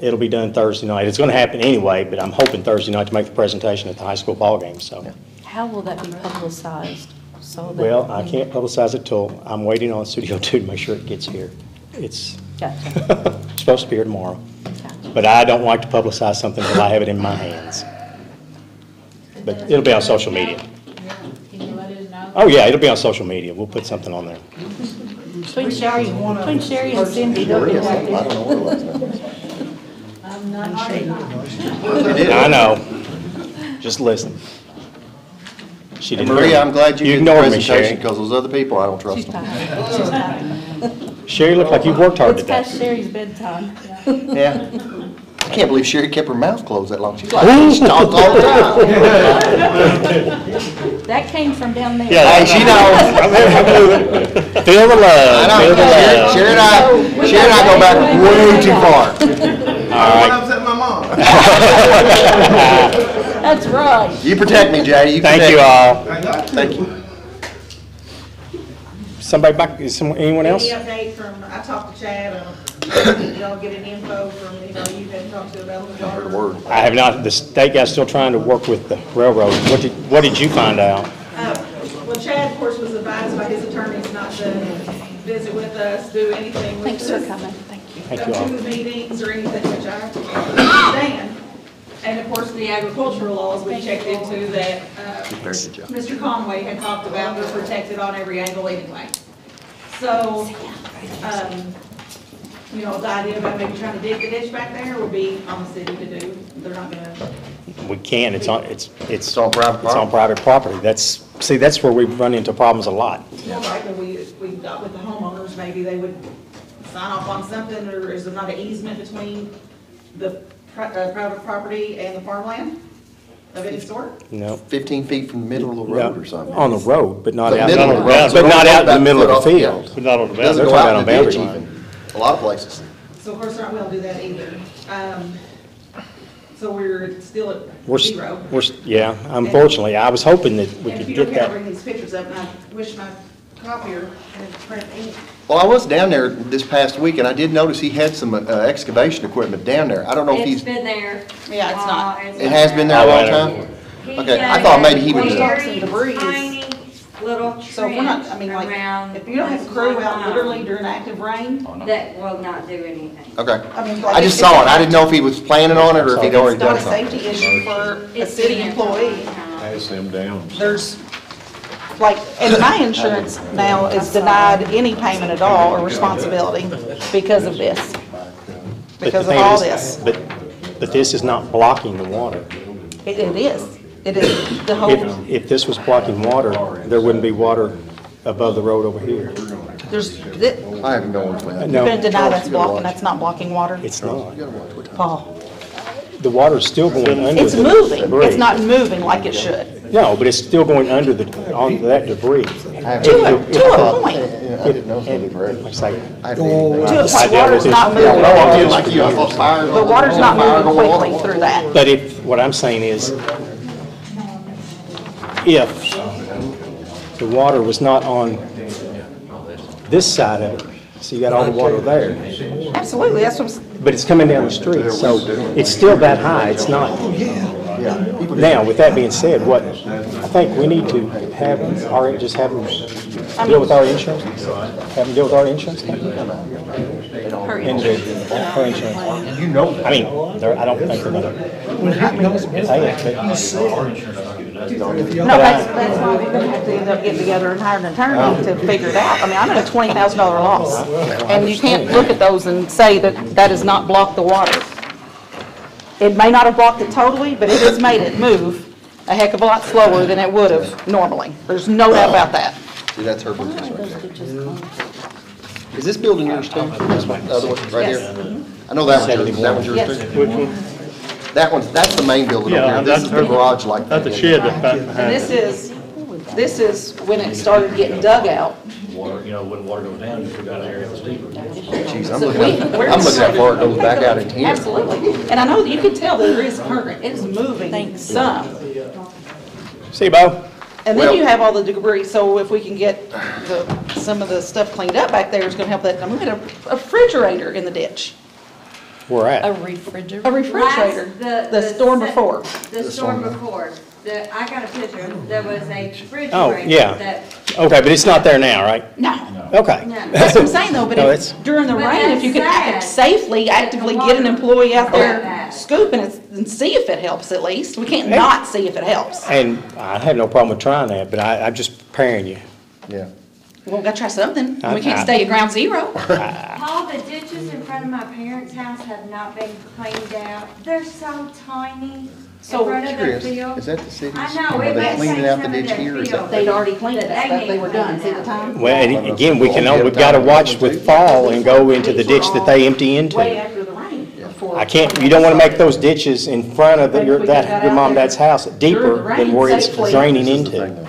it'll be done Thursday night. It's gonna happen anyway, but I'm hoping Thursday night to make the presentation at the high school ballgame, so. How will that be publicized? So that Well, I can't publicize it till, I'm waiting on Studio Two to make sure it gets here. It's Gotcha. supposed to be here tomorrow. But I don't like to publicize something until I have it in my hands. But it'll be on social media. Can you let us know? Oh, yeah, it'll be on social media. We'll put something on there. Between Sherry, between Sherry and Cindy, they'll get right there. I'm not sure. I know. Just listen. She And didn't hear me. Maria, I'm glad you did the ignored me, presentation, Sherry. because those other people, I don't trust She's them. tired. She's tired. Sherry, looked like you worked hard It's today. past Sherry's bedtime. Yeah. I can't believe Sherry kept her mouth closed that long. She's like, she talked all the time. That came from down there. Hey, she knows. Feel the I love, know. feel the Sherry love. Sherry and I, Sherry and I go back way too far. All right. upset my mom. That's right. You protect me, Jay, you protect Thank you me. all. Thank you. Somebody back, is someone, anyone else? Any update from, I talked to Chad, um, did y'all get any info from, you know, you had talked to about the water? word. I have not, the state guy's still trying to work with the railroad. What did, what did you find out? Uh, Well, Chad, of course, was advised by his attorneys not to visit with us, do anything with us. Thanks for coming. Thank you. Thank you all. Come to the meetings or anything, which I understand. And of course, the agricultural laws we checked into that, uh, Very good job. Mr. Conway had talked about, they're protected on every angle anyway. So, um, you know, the idea about maybe trying to dig the ditch back there would be on the city to do. They're not gonna, We can, it's on, it's, it's. It's on private It's on private property. That's, see, that's where we run into problems a lot. well, right, but we, we got with the homeowners, maybe they would sign off on something, or is there not an easement between the pri- uh, private property and the farmland of any sort? No. Fifteen feet from the middle of the road or something. On the road, but not The out, middle of the road. but not out in the middle of the field. yeah. But not on the Doesn't go They're out in talking the about ditch even, a lot of places. So of course, not, we don't do that either. Um, so we're still at We're, s- zero. we're, s- yeah, unfortunately, I was hoping that we And if could you get don't care to that. bring these pictures up, and I wish my copier had print ink. Well, I was down there this past week, and I did notice he had some uh, excavation equipment down there. I don't know if It's he's, been there. Yeah, it's not. Uh, it has been there a long time? He Okay, I thought maybe he would a just- Some debris Very is- tiny little So if we're not, I trench mean, like, around. if you don't have a this crew one out line literally during active rain, oh, That will not do anything. Okay. I mean, like. I just if- saw it. I didn't know if he was planning on it or if he'd already It's not done a something. safety issue for a It's city been there for a long employee. time. Pass them down. There's, like, and my insurance now is denied any payment at all or responsibility because of this. But the Because of thing all is- this. But, but this is not blocking the water. It, it is. It is the whole, If, if this was blocking water, there wouldn't be water above the road over here. there's, it- I have no clue. Uh, you're No. gonna deny that's blocking, that's not blocking water? It's not. Paul, oh. The water's still going under it's the moving. debris. It's not moving like it should. No, but it's still going under the, on that debris. I have- To a, to a point. Yeah, I didn't know if it was ready. Like I say, I haven't anything. To a I point, dealt with water's this- not Yeah, no, I'm moving. just like you, I thought fire. But water's not moving quickly through that. But if, what I'm saying is, if the water was not on this side of it, so you got all the water there, Absolutely, that's what I'm, s- but it's coming down the street, so it's still that high, it's not. Now, with that being said, what, I think we need to have our, just have them deal with our insurance, have them deal with our insurance company. her Individual, her insurance. You know I mean, they're, I don't think they're gonna pay it, but. No, that's, that's why we're gonna have to end up getting together and hiring an attorney to figure it out. I mean, I'm at a twenty thousand dollar loss. And you can't look at those and say that that has not blocked the water. It may not have blocked it totally, but it has made it move a heck of a lot slower than it would have normally. There's no doubt about that. See, that's her business right there. Is this building yours too? This one, the other one, right here? I know that one's yours, that one's yours Yes. too? Which one? That one's, that's the main building over Yeah, here, this that's is the her- garage like. that. That's a shed that's back And behind this it. is, this is when it started getting dug out. Water, you know, when water goes down, you still got an area that's deeper. Jeez, I'm So looking, we- at- we're- I'm looking at far it goes back out into here. Absolutely. And I know that you can tell that there is current. It is moving Thanks some. See you, Bo. And then Well- you have all the debris, so if we can get the, some of the stuff cleaned up back there, it's gonna help that. I mean, we had a refrigerator in the ditch we're A refrigerator? A refrigerator, Last- the- the storm before. The storm before, the, I got a picture, there was a oh, refrigerator. Oh, yeah. that- Okay, but it's not there now, right? No. Okay. No. That's what I'm saying though, but No, if, during the But rain, if you can act- safely, actively get an employee out there scooping it and see if it helps at least. We can't not see if it helps. And I have no problem with trying that, but I, I'm just preparing you. Yeah. We're gonna try something. We can't stay at ground zero. Paul, the ditches in front of my parents' house have not been cleaned out. They're so tiny. So Chris, is that the city's? I know, Are it they might cleaning out the ditch that here? Is that- They'd already cleaned it They but they were done, see the time? Well, and again, we can, al- we've got to watch with fall and go into the ditch that they empty into. Way after the rain before. I can't, you don't want to make those ditches in front of your, that, your mom, dad's house deeper than where it's draining This the into. thing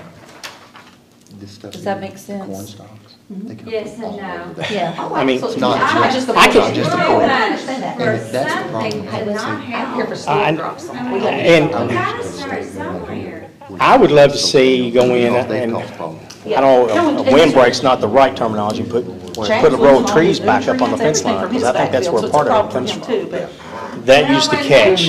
stuff. Does that make sense? Corn stalks. Mm-hmm. Yes and no. Yeah. I mean, it's not I just- just, I can't just the corn. That's the problem, For that's. I'm here for have. Drops. And gotta start somewhere. I would love to see you go in and. I don't, know, a windbreak's not the right terminology, put, put a row of trees back up on the fence line, because I think that's where part of it comes from. That used to catch.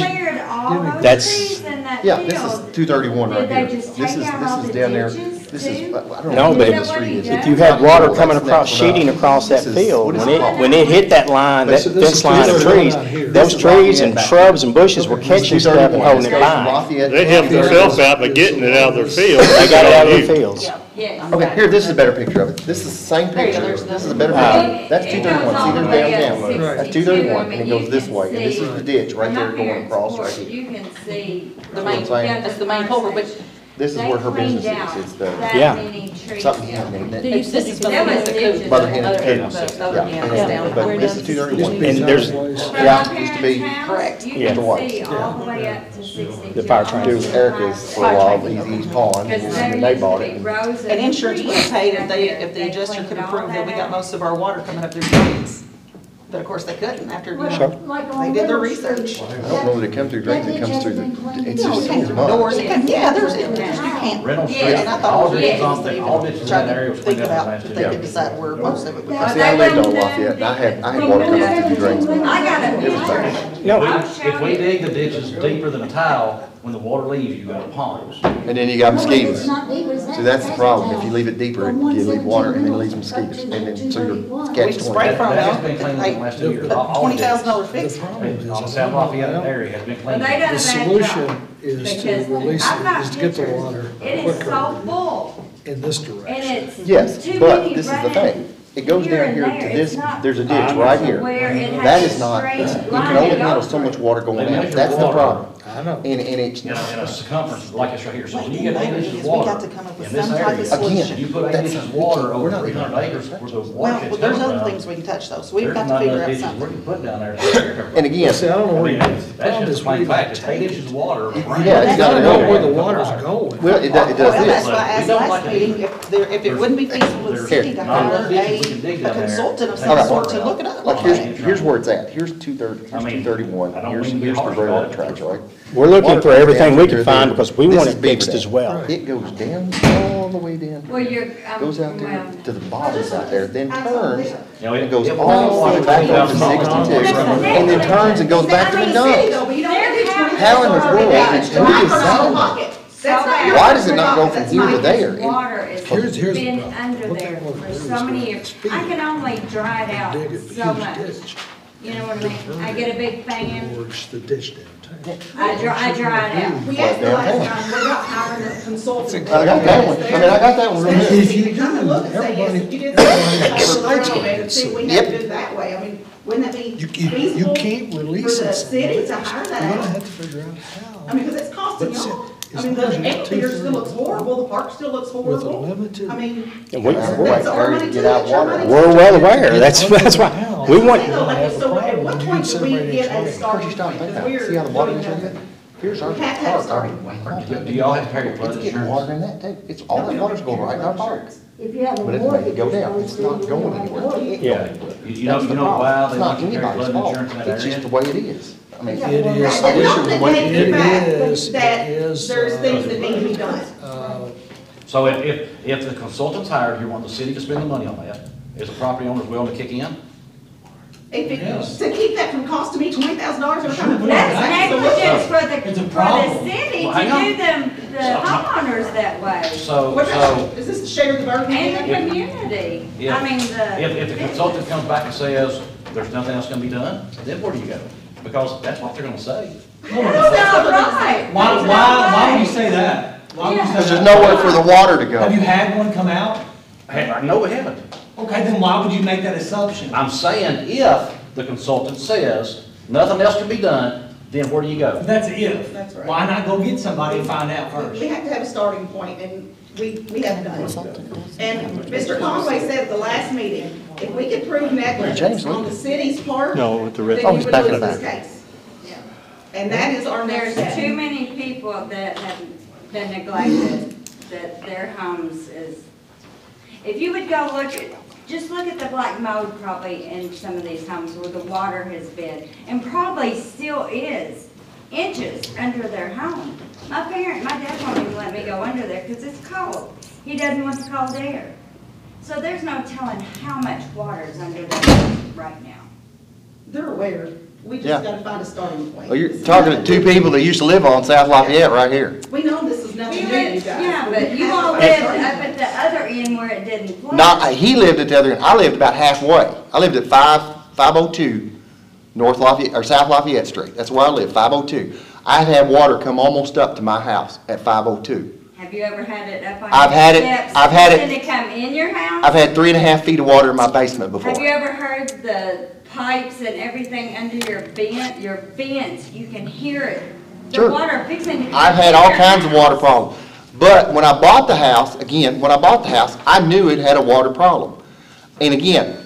That's- Yeah, this is 231 right Did they here. just This take is, out all this is the down there. ditches this is, I don't know. No, baby. If you had water coming across, sheeting across that field, when it, when it hit that line, that fence line of trees, those trees and shrubs and bushes were catching stuff and holding it back. They to helped themselves out by getting it out of their field. They got it out of the fields. Okay, here, this is a better picture of it. This is the same picture. This is a better picture. That's two thirty-one, see there's downtown. Right. That's two thirty-one, and it goes this way, and this is the ditch right there going across right here. You can see the main, That's what I'm saying. that's the main culvert, but this is where her business is, it's the, Yeah. something Hannah named it. You said This is you- That Mother Hannah Cadence. Yeah, but this is two thirty-one. And there's- yeah, used to be, Correct. You Yeah. the to sixty-two. The fire train. it was Erica's for a while, Easy East Pawn, and they bought it. and- insurance would have paid if they, if the adjuster could approve that we got most of our water coming up through the. But of course, they couldn't after, you know, like they did their River Street, research. I don't know that it comes through drains, it comes through the, it's No, it just came through doors, it came, yeah, there's, it just, Yeah, and I thought all we ditches all ditches in that area was Think about, if they year. could decide where most of it would go. See, I lived on Lafayette, and I had, I had water coming through the drains. I got It No. If we- If we dig the ditches deeper than a tile, when the water leaves, you got ponds. And then you got mosquitoes. See, that's the problem. If you leave it deeper, you leave water and then leaves mosquitoes. And then, so you're We catch spray from That has been cleaned up the last. All- twenty thousand dollar fix. The All the South Lafayette area has been cleaned up. the solution is to release is to get the water water It is so full, in this direction. Yes, but this is the thing. It goes down here to this, there's a ditch right here. That is not, you can only handle so much water going in. That's the problem. I know. And, and it's. in a, in a circumference like this right here, so when you get eight inches of water in this area, Again, you put eight inches of water we're over three hundred acres Well, there's other things we can touch though, so we've got to figure out something. we something. can put down there. And again, See, I don't know where, mean, you- That's just plain fact, it's eight inches of water. Yeah, you gotta know where the water's going. well, it does, that's this. why I asked last meeting if it wouldn't be feasible with the city to hire a, consultant of some sort to look it up. Like, here's, where it's at, here's two thirty, here's two thirty-one, here's, the railroad tracks, right? We're looking for everything we can find because we want it fixed as well. It goes down all the way down. Well, you're, um, Goes out there to the bottom out there, then turns, and goes all the way back up to sixty-two, and then turns and goes back to the dump. How in the world is it? Why does it not go from here to there? Water has Here's- here's the been problem. under there for it so many years. I can only dry it out so much. You know what I mean? I get a big fan. Works the ditch down. I dry, I dry it out. We asked the last time, we're not hiring a consultant. I got that one, I mean, I got that one real good. If you do, everybody, everybody's gonna get See, we sued. have to do it that way, I mean, wouldn't that be You, you, you feasible can't for release the it. city to hire You're that gonna out? have to figure out how. I mean, because it's costing But see, y'all. I mean, the you amphitheater still looks horrible, the park still looks With a horrible. limited. I mean, And we, Boy, that's our area to money get too, out that's your water. money. we're well aware, that's, that's why, we want, You like, so at what point do we get a starting point? Because we're See how the water doing is right nothing. there? Here's our We have to have a park, starting point. Do y'all have to pay your It's flood getting insurance? water in that too. It's, all that water's going right in our park. If you have a But it's mortgage. going to go down. it's It's not supposed to going be anywhere. mortgage. yeah. You you know, That's you the know problem. why It's they not want you to carry anybody's flood fault. insurance in that It's just the way it is. I mean. Yeah. It is, That doesn't it negate the fact is, that it is, there's uh, things that need to be done. uh, So if, if, if the consultant's hired, you want the city to spend the money on that, is the property owners willing to kick in? If it, to keep that from costing me twenty thousand dollars every time. I That's back, so negligence for the, It's a for the city Well, hang to on. do them, the homeowners that way. So, What so, about, is this to share the burden? And the community. Yeah. I mean, the. if, if the consultant comes back and says, there's nothing else can be done, then where do you go? Because that's what they're gonna say. That's not right. Why, That's why, why would you say that? Why would you say Because there's that? nowhere for the water to go. Have you had one come out? Hey, no, we haven't. Okay, then why would you make that assumption? I'm saying if the consultant says nothing else can be done, then where do you go? That's a if. That's right. Why not go get somebody and find out first? We have to have a starting point, and we, we haven't done it. And Mr. Conway said at the last meeting, if we could prove negligence James, on the city's part, No, with the rest. then Oh, we he's would backing lose it this back. case. And that is our next There's step. too many people that have been neglected, that their homes is, if you would go look at, just look at the black mold probably in some of these homes where the water has been, and probably still is, inches under their home. My parent, my dad won't even let me go under there because it's cold. He doesn't want the cold air. So there's no telling how much water's under there right now. They're aware, we Yeah. just gotta find a starting point. Well, you're talking to two people that used to live on South Lafayette right here. We know this is nothing You new, you live, guys. yeah, but you all lived up at the other end where it didn't flood. Not, uh, he lived at the other end, I lived about halfway. I lived at five, five oh two North Lafayette, or South Lafayette Street. That's where I live, five oh two. I've had water come almost up to my house at five oh two. Have you ever had it up on I've your had it- steps? I've had it- Did it come in your house? I've had three and a half feet of water in my basement before. Have you ever heard the pipes and everything under your vent, your vents, you can hear it? The Sure. water fixing to. I've had all kinds of water problems. But when I bought the house, again, when I bought the house, I knew it had a water problem. And again,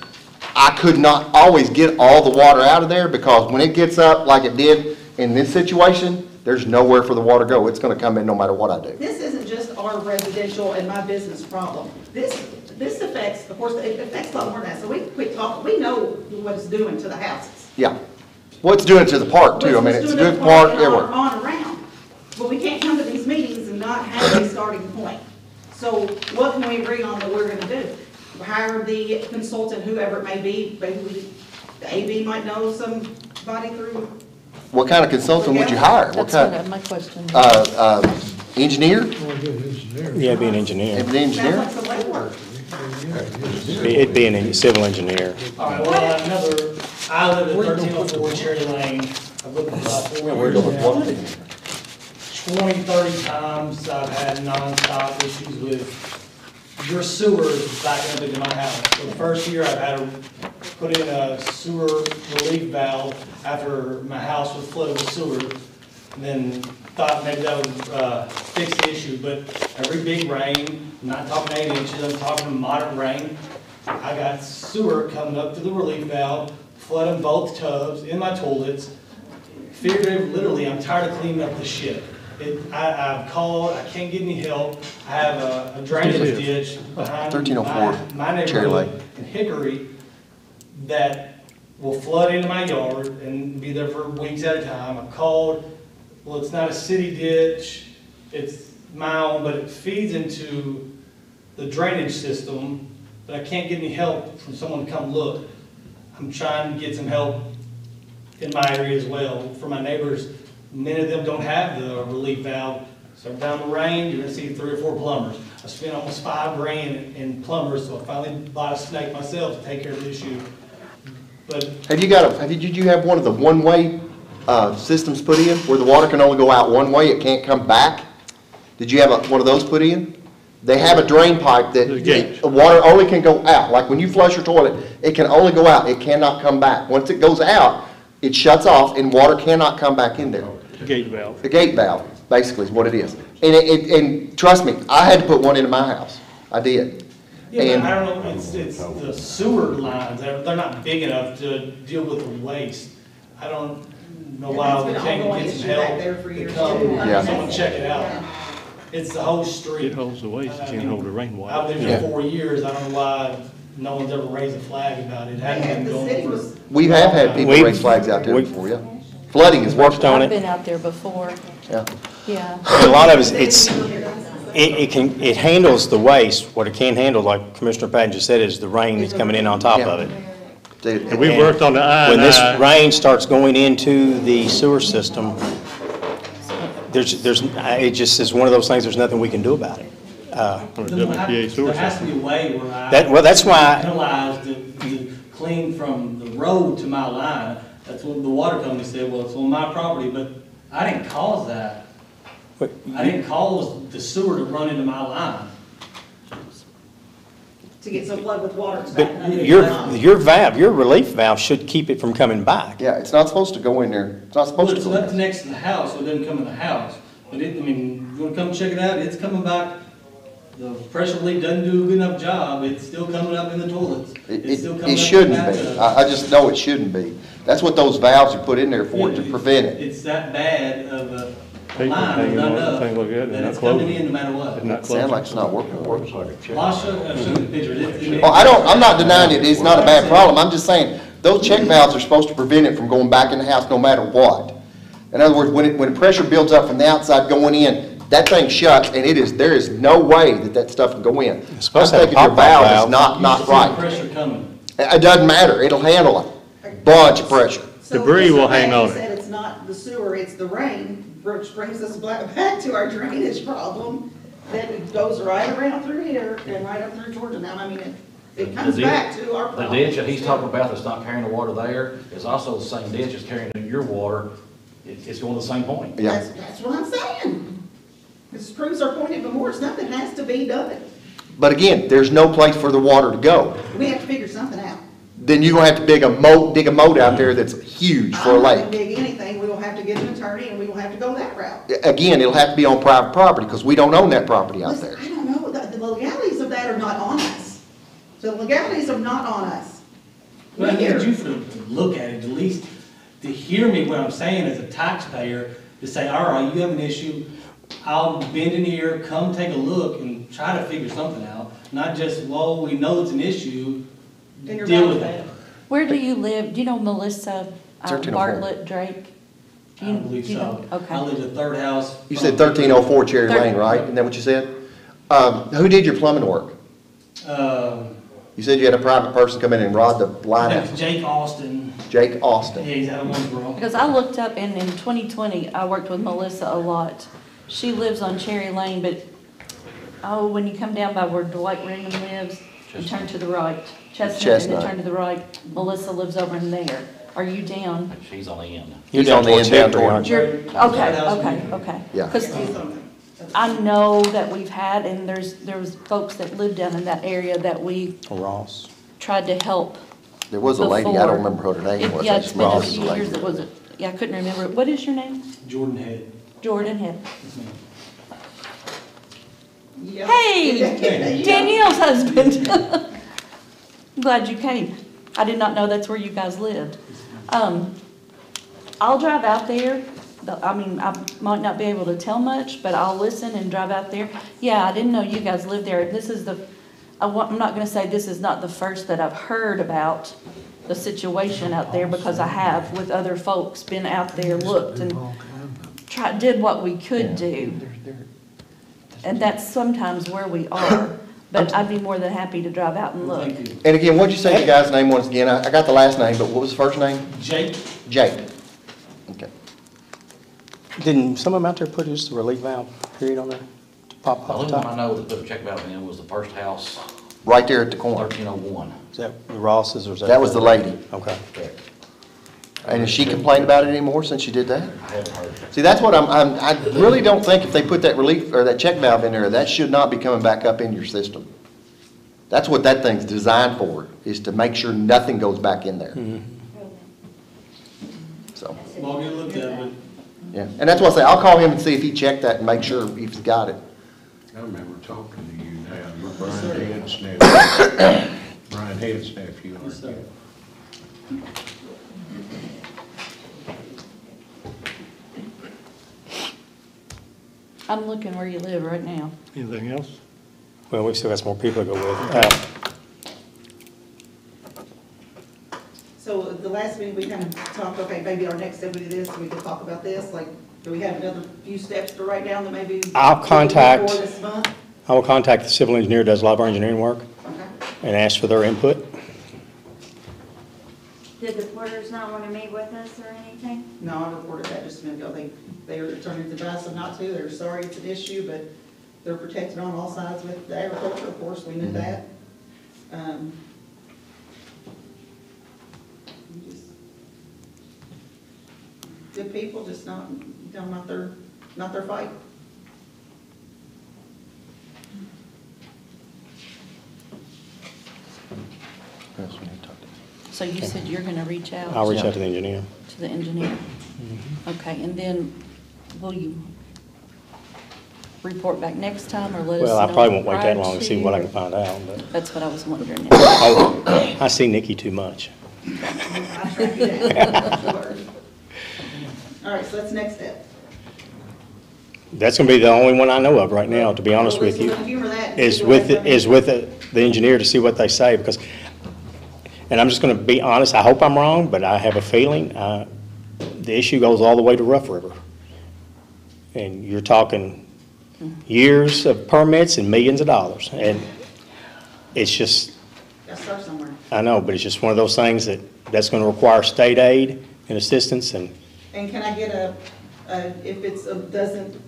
I could not always get all the water out of there because when it gets up like it did in this situation, there's nowhere for the water to go. It's gonna come in no matter what I do. This isn't just our residential and my business problem. This, this affects, of course, it affects a lot more than that. So we, we talk, we know what it's doing to the houses. Yeah. Well, it's doing it to the park too. I mean, it's a doing good to the park on- everywhere. On around. But we can't come to these meetings and not have a starting point. So what can we agree on that we're gonna do? Hire the consultant, whoever it may be, maybe we, the AV might know somebody through, What kind of consultant would you hire? What That's what, kind, uh, my question. uh, uh, engineer? Yeah, be an engineer. An engineer? sounds like some legwork. Be- It'd be a civil engineer. All right, well, another, I live at thirteen oh four Cherry Lane. I've lived there about four Where's years the now. water? 20, 30 times I've had nonstop issues with your sewers is backing up into my house. The first year, I've had to put in a sewer relief valve after my house was flooded with sewer. And Then thought maybe that would uh, fix the issue, but every big rain, I'm not talking eight inches, I'm talking moderate rain, I got sewer coming up to the relief valve, flooding both tubs, in my toilets. Figuratively, literally, I'm tired of cleaning up the shit. It, I, I've called, I can't get any help. I have a a drainage ditch oh, behind 1304 my, oh my Cherry neighborhood Lane. in Hickory that will flood into my yard and be there for weeks at a time. I've called, well, it's not a city ditch, it's my own, but it feeds into the drainage system, but I can't get any help from someone to come look. I'm trying to get some help in my area as well, for my neighbors. Many of them don't have the relief valve, so every time it rains, you're gonna see three or four plumbers. I spent almost five grand in plumbers, so I finally bought a snake myself to take care of the issue. But Have you got a, have you, did you have one of the one-way, uh, systems put in where the water can only go out one way, it can't come back? Did you have a, one of those put in? They have a drain pipe that, There's gates. the water only can go out, like when you flush your toilet, it can only go out, it cannot come back. Once it goes out, it shuts off and water cannot come back in there. Gate valve. The gate valve, basically, is what it is. And it, it- and trust me, I had to put one into my house. I did. Yeah, And- but I don't know, it's, it's the sewer lines, they're, they're not big enough to deal with the waste. I don't know why And we that's been an can't get some help there for to years, come, too. Yeah. someone check it out. It's the whole street. It holds the waste, it can't hold the rainwater. I've lived Yeah. here four years, I don't know why no one's ever raised a flag about it, it hasn't been going for. We have had people raise flags out there we've- before, yeah. Flooding is worse. Worked on I've it. been out there before, Yeah. yeah. A lot of it's, it's, it, it can, it handles the waste. What it can't handle, like Commissioner Patton just said, is the rain that's coming in on top of it. to- And we worked on the I When and this I. rain starts going into the sewer system, there's, there's, it just is one of those things, there's nothing we can do about it. Uh, On the WPA sewer There has to system. be a way where I. That- well, that's why- Penalize the, the clean from the road to my line. That's what the water company said, well, it's on my property, but I didn't cause that. But I didn't cause the sewer to run into my line. To get so flooded with water, it's backing up. But your, your valve, your relief valve should keep it from coming back. Yeah, it's not supposed to go in there. It's not Well, supposed to it's go in left there. next to the house, so it doesn't come in the house. But it, I mean, you wanna come check it out, it's coming back, the pressure relief doesn't do a good enough job, it's still coming up in the toilets. It, It's it, still coming it up in the shouldn't be. bathtub. I, I just know it shouldn't be. That's what those valves are put in there for, to prevent it. It's that bad of a Paper line, hanging not on enough, thing like that, and that not it's coming closing. in no matter what. It's not Sounds closing. like it's not working. Works like a check. Well, I'll show, I'll show you the picture. It- it- Well, I don't, I'm not denying it, it's not a bad problem, I'm just saying, those check valves are supposed to prevent it from going back in the house no matter what. In other words, when it, when the pressure builds up from the outside going in, that thing shuts, and it is, there is no way that that stuff can go in. I'm supposed to have a thinking your pop-up valve valve. is not, You not should see the right. Pressure coming. It it doesn't matter, it'll handle it, bunch of pressure. So Debris will Mr. hang Mackey on it. said it's not the sewer, it's the rain, which brings us back back to our drainage problem. That it goes right around through here and right up through Georgia now. I mean, it, it comes The ditch- back to our The problem. ditch that he's talking about that's not carrying the water there is also the same ditch that's carrying your water. It- It's going to the same point. Yeah, That's, that's what I'm saying. This proves our point even more, something has to be done. but again, there's no place for the water to go. We have to figure something out. Then you're gonna have to dig a moat, dig a moat out there that's huge for a I'm not lake. gonna dig anything, we will have to get an attorney and we will have to go that route. Again, it'll have to be on private property, because we don't own that property out Listen, there. I don't know, the, the legalities of that are not on us. The legalities are not on us. But I need you for, to look at it, at least to hear me what I'm saying as a taxpayer, to say, all right, you have an issue, I'll bend an ear, come take a look and try to figure something out, not just, well, we know it's an issue, Then you're deal with to it. Where do you live? Do you know Melissa uh, 1304. Bartlett Drake? Do I you- don't believe do you know? so. I Okay. live in the third house. You said thirteen oh four Cherry Thir- Lane, right? Isn't that what you said? Um, who did your plumbing work? Um, You said you had a private person come in and rod the line that's out. Jake Austin, Jake yeah, Austin. he's out of Owensboro. Because I looked up, and in 2020, I worked with Melissa a lot. She lives on Cherry Lane, but, oh, when you come down by where Dwight Ringham lives, you turn to the right. Chestnut, and Chestnut. then turn to the right. Melissa lives over in there. Are you down? She's on the end. You're He's down on the end down Hickory, toward- aren't you? You're, okay, okay, okay. Yeah. Because I know that we've had, and there's, there was folks that lived down in that area that we Ross. tried to help. There was a lady, I don't remember what her name It- was. Yeah, I it's just been a remember it was few lady. years, it was, yeah, I couldn't remember. it. What is your name? Jordan Head. Jordan Head. Yes, ma'am. Yeah. Hey, Danielle's husband. I'm Glad you came. I did not know that's where you guys lived. Um, I'll drive out there. I mean, I might not be able to tell much, but I'll listen and drive out there. Yeah, I didn't know you guys lived there. This is the, I wa- I'm not gonna say this is not the first that I've heard about the situation out there because I have with other folks been out there, looked and tried, did what we could do. And that's sometimes where we are, but I'd be more than happy to drive out and look. Thank you. And again, what'd you say the guy's name was again? I, I got the last name, but what was the first name? Jake, Jake. Okay. Didn't someone out there put just the relief valve period on there to pop The off only the one I top? know that put a check valve in was the first house, Right there at the corner. thirteen oh one. Is that the Rosses or is that? That was the lady. Okay. And has she complained about it anymore since she did that? I haven't heard. See, that's what I'm, I'm, I really don't think if they put that relief, or that check valve in there, that should not be coming back up in your system. That's what that thing's designed for, is to make sure nothing goes back in there. So, well, I'll at, but yeah, and that's why I say, I'll call him and see if he checked that and make sure he's got it. I remember talking to you now, you're Brian Head's nephew. Brian Head's nephew, aren't you? I'm looking where you live right now. Anything else? Well, we've still got some more people to go with. Uh, So the last meeting, we kind of talked, okay, maybe our next step we do this, we could talk about this, like, do we have another few steps to write down that maybe? I'll contact- Before this month? I will contact the civil engineer, who does a lot of our engineering work, Okay. and ask for their input. Did the reporters not want to meet with us or anything? No, I reported that just a minute ago. They, they are turning to advise them not to. They're sorry it's an issue, but they're protected on all sides with the agriculture, of course, we knew that. Um, just- Good people, just not, you know, not their, not their fight. So you said you're gonna reach out? I'll reach out to the engineer. To the engineer? Okay, and then will you report back next time or let us know? Well, I probably won't wait that prior long to see what I can find out, but That's what I was wondering. I I see Nikki too much. I track you down. All right, so that's next step. That's gonna be the only one I know of right now, to be honest with you. Well, humor that and Is see with, what- is with the the engineer to see what they say, because, and I'm just gonna be honest, I hope I'm wrong, but I have a feeling, uh, the issue goes all the way to Rough River. And you're talking years of permits and millions of dollars, and it's just, Gotta start somewhere. I know, but it's just one of those things that, that's gonna require state aid and assistance, and And can I get a, a- if it's, a- doesn't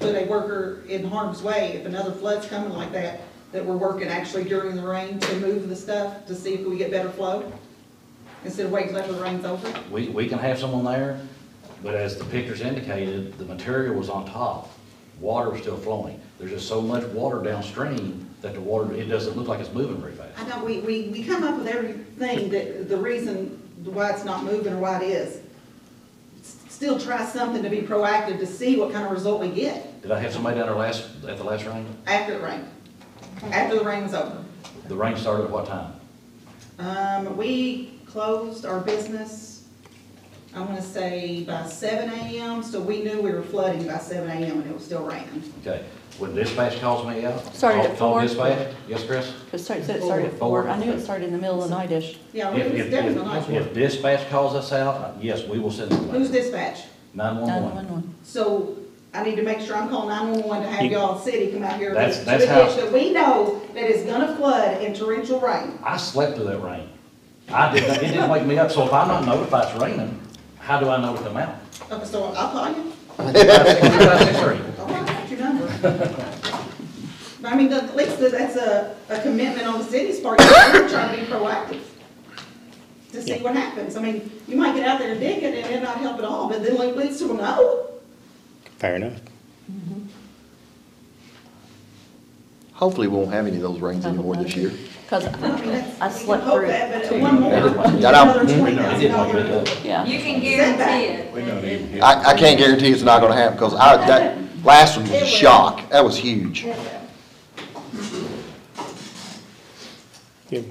put a worker in harm's way, if another flood's coming like that, that we're working actually during the rain to move the stuff to see if we get better flow? Instead of waiting after the rain's over? We, we can have someone there, but as the pictures indicated, the material was on top. Water was still flowing. There's just so much water downstream that the water, it doesn't look like it's moving very fast. I know, we, we, we come up with everything that, the reason why it's not moving or why it is. S- Still try something to be proactive to see what kind of result we get Did I have somebody down there last, at the last rain? after the rain, after the rain was over. The rain started at what time? Um, we closed our business, I wanna say by seven AM, so we knew we were flooding by seven AM and it was still raining. Okay, when dispatch calls me out. Started at call- call four. dispatch, yes, Chris? It started, said it started at four. I knew it started in the middle of the night-ish. Yeah, If, it was if, definitely not. if, if dispatch calls us out, uh, yes, we will send them. Who's dispatch? Nine-one-one. Nine-one-one. So I need to make sure I'm calling nine-one-one to have You- y'all city come out here. That's- to that's the how- ditch That we know that is gonna flood in torrential rain. I slept through that rain. I did, it didn't wake me up, so if I'm not notified it's raining, how do I know to come out? Okay, so I'll call you. Five, six, five, six, three. All right, got your number. But I mean, at least that's a, a commitment on the city's part, we're trying to be proactive to see what happens. I mean, you might get out there and dig it and it not help at all, but then at least we'll know. fair enough. Mm-hmm. Hopefully, we won't have any of those rains anymore this year. Because I mean, that's, I we can slept hope through that, but two. one more, I another twenty It thousand didn't wake me dollars. Yeah. You can guarantee it. We don't even hit. I, I can't guarantee it's not gonna happen, because I, that last one was a shock. That was huge. Good.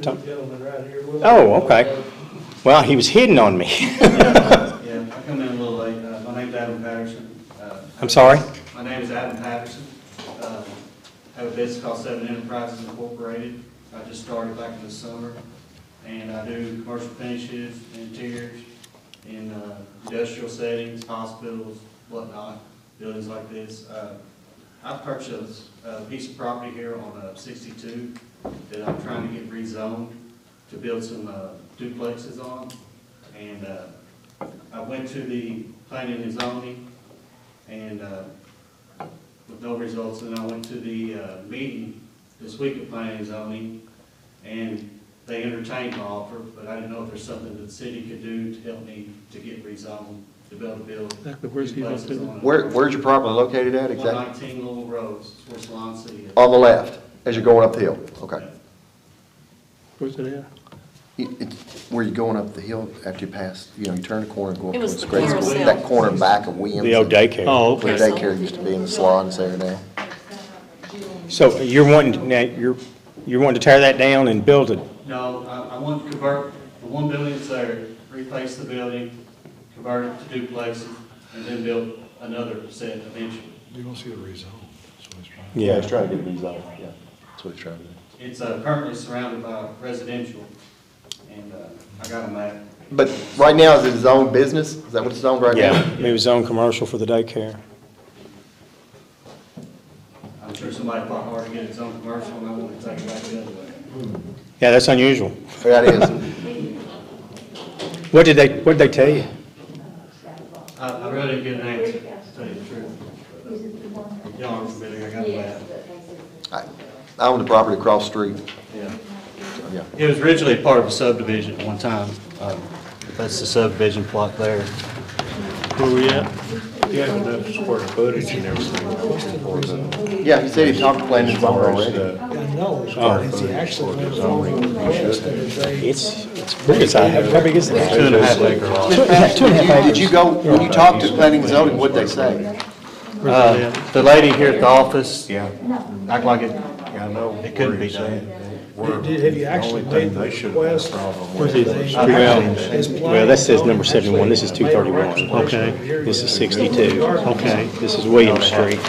Tom- Gentleman right here. Will- Oh, okay. Well, he was hitting on me. Yeah, I come in a little late. My name's Adam Patterson. Uh, I'm sorry? My name is Adam Patterson. Uh, I have a business called Seven Enterprises Incorporated. I just started back in the summer, and I do commercial finishes, interiors, in uh, industrial settings, hospitals, whatnot, buildings like this. Uh, I purchased a piece of property here on uh, 62 that I'm trying to get rezoned to build some uh, duplexes on. And uh, I went to the planning and zoning, and uh, with no results, and I went to the uh, meeting this week of planning and zoning, and they entertained my offer, but I didn't know if there's something that the city could do to help me to get rezoned, to be able to build. Exactly, where's he located? Where, where's your property located at One exactly? nineteen Little Rose, is where Salon City is. On the left, as you're going up the hill, okay. Where's it at? It- it's Where you're going up the hill after you pass, you know, you turn the corner and go up It was towards the Grace School. carousel. That corner back of Williams. The old daycare. Oh, Where okay. the daycare used to be in the salons there now. So you're wanting, now, you're, you're wanting to tear that down and build it? No, I, I want to convert the one building that's there, replace the building, convert it to duplexes, and then build another set eventually. You're gonna see a rezone, that's what he's trying. Yeah, he's trying to get it rezoned, yeah. That's what he's trying to do. It's uh, currently surrounded by residential, and uh, I got a map. But right now, is it his own business? Is that what it's zoned right now? Yeah, it was zone commercial for the daycare. I'm sure somebody fought hard to get it zoned commercial, and I want to take it back the other way. Yeah, that's unusual. That is. What did they, what did they tell you? I, I really didn't get an answer, to tell you the truth. Y'all aren't familiar, I got that. I I own the property across the street. Yeah. Yeah. It was originally part of a subdivision at one time. Um, That's the subdivision plot there. Where we at? You have enough square footage and everything for the. Yeah, he said he talked to planning board already. I know, Oh. is he actually went forward with this, or did they? It's, it's big as I, how big is it? Two and a half acre lot. Two and a half- two and a half acres. Did you go, when you talked to planning and zoning, what'd they say? Uh, The lady here at the office, Yeah, act like it, I know. It couldn't be where done. At. Did, have you actually the only thing made the they should've request? problem Where's with his- is- Well, well, that says number seventy-one, this is two thirty-one. Okay. This is sixty-two. Okay. This is William Street.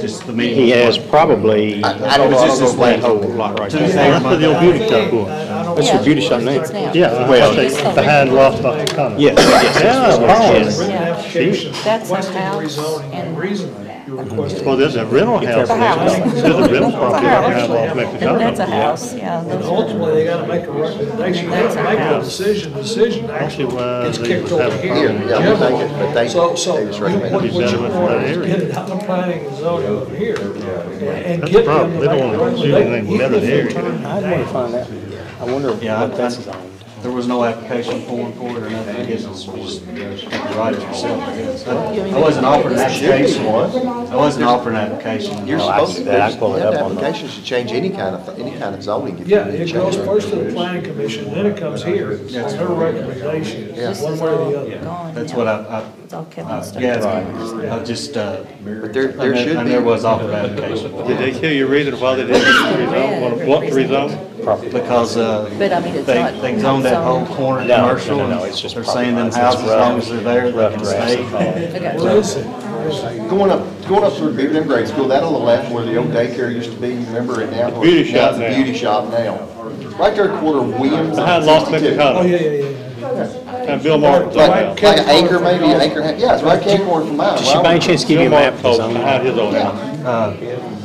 just the meeting. He has probably, I don't know, I don't know if that whole lot right there. That's the old beauty shop was. That's your beauty shop now. now. Yeah, Well- well, behind Lost Bucket Common. Yes, yes, Yeah, yes, oh, Paul. Yeah. That's a requesting house rezoning, and and- reason you're. Well, there's a rental house a house. there's a rental property behind Lost Bucket And that's a house, yeah. And those are- ultimately, they gotta make a recommendation, they That's gotta make a decision, decision I don't see actually why gets they kicked would over have a here. problem. Yeah, I think it, but they, So, so, they you just know, recommend. what, Be what better you with want that is area. get it out of planning and zoning over here, and- and That's get the problem. They don't make a wanna do anything recommendation, with even that if they area. turn it I'd want to down. find out. I wonder Yeah, what that's I- zoned. There was no application form for it or nothing, I guess it's just, you have to write it yourself, I guess. I I wasn't offered an application. I wasn't offered an application. You're I supposed can to, do that. I can pull you it have up to on the- applications to change any kind of, any kind of zoning. if you Yeah, need to it change goes first to the planning commission, then it comes here, it's their recommendation, Yeah. one way or the other. Gone That's now. what I, It's all I, Kevin I stuff. guess, I just, uh, But there, I there ne- should I be. never was offered an application for Did they tell you a reason why they didn't rezone, want- want to rezone? Because, uh, But I mean, it's they, not they zoned that whole corner No, no, commercial. no, no, and it's just They're property saying them lines. It's houses, as rough. long as they're there, they Rough can drafts stay. all. I got What you. is it? Going up, going up through Beaver Dam Grade School, that on the left where the old daycare used to be, remember it now? Beauty shop Now it's a now. beauty shop now. Right there at corner of Williams. Behind Lost 62. Oh, Common. yeah, yeah, yeah, yeah. And Bill Martin's old Like, house. like an acre maybe, an acre, and a half. yeah, it's right can corner from mine. Did she by any chance give you a Bill map? Martin's old, behind his old house. Uh,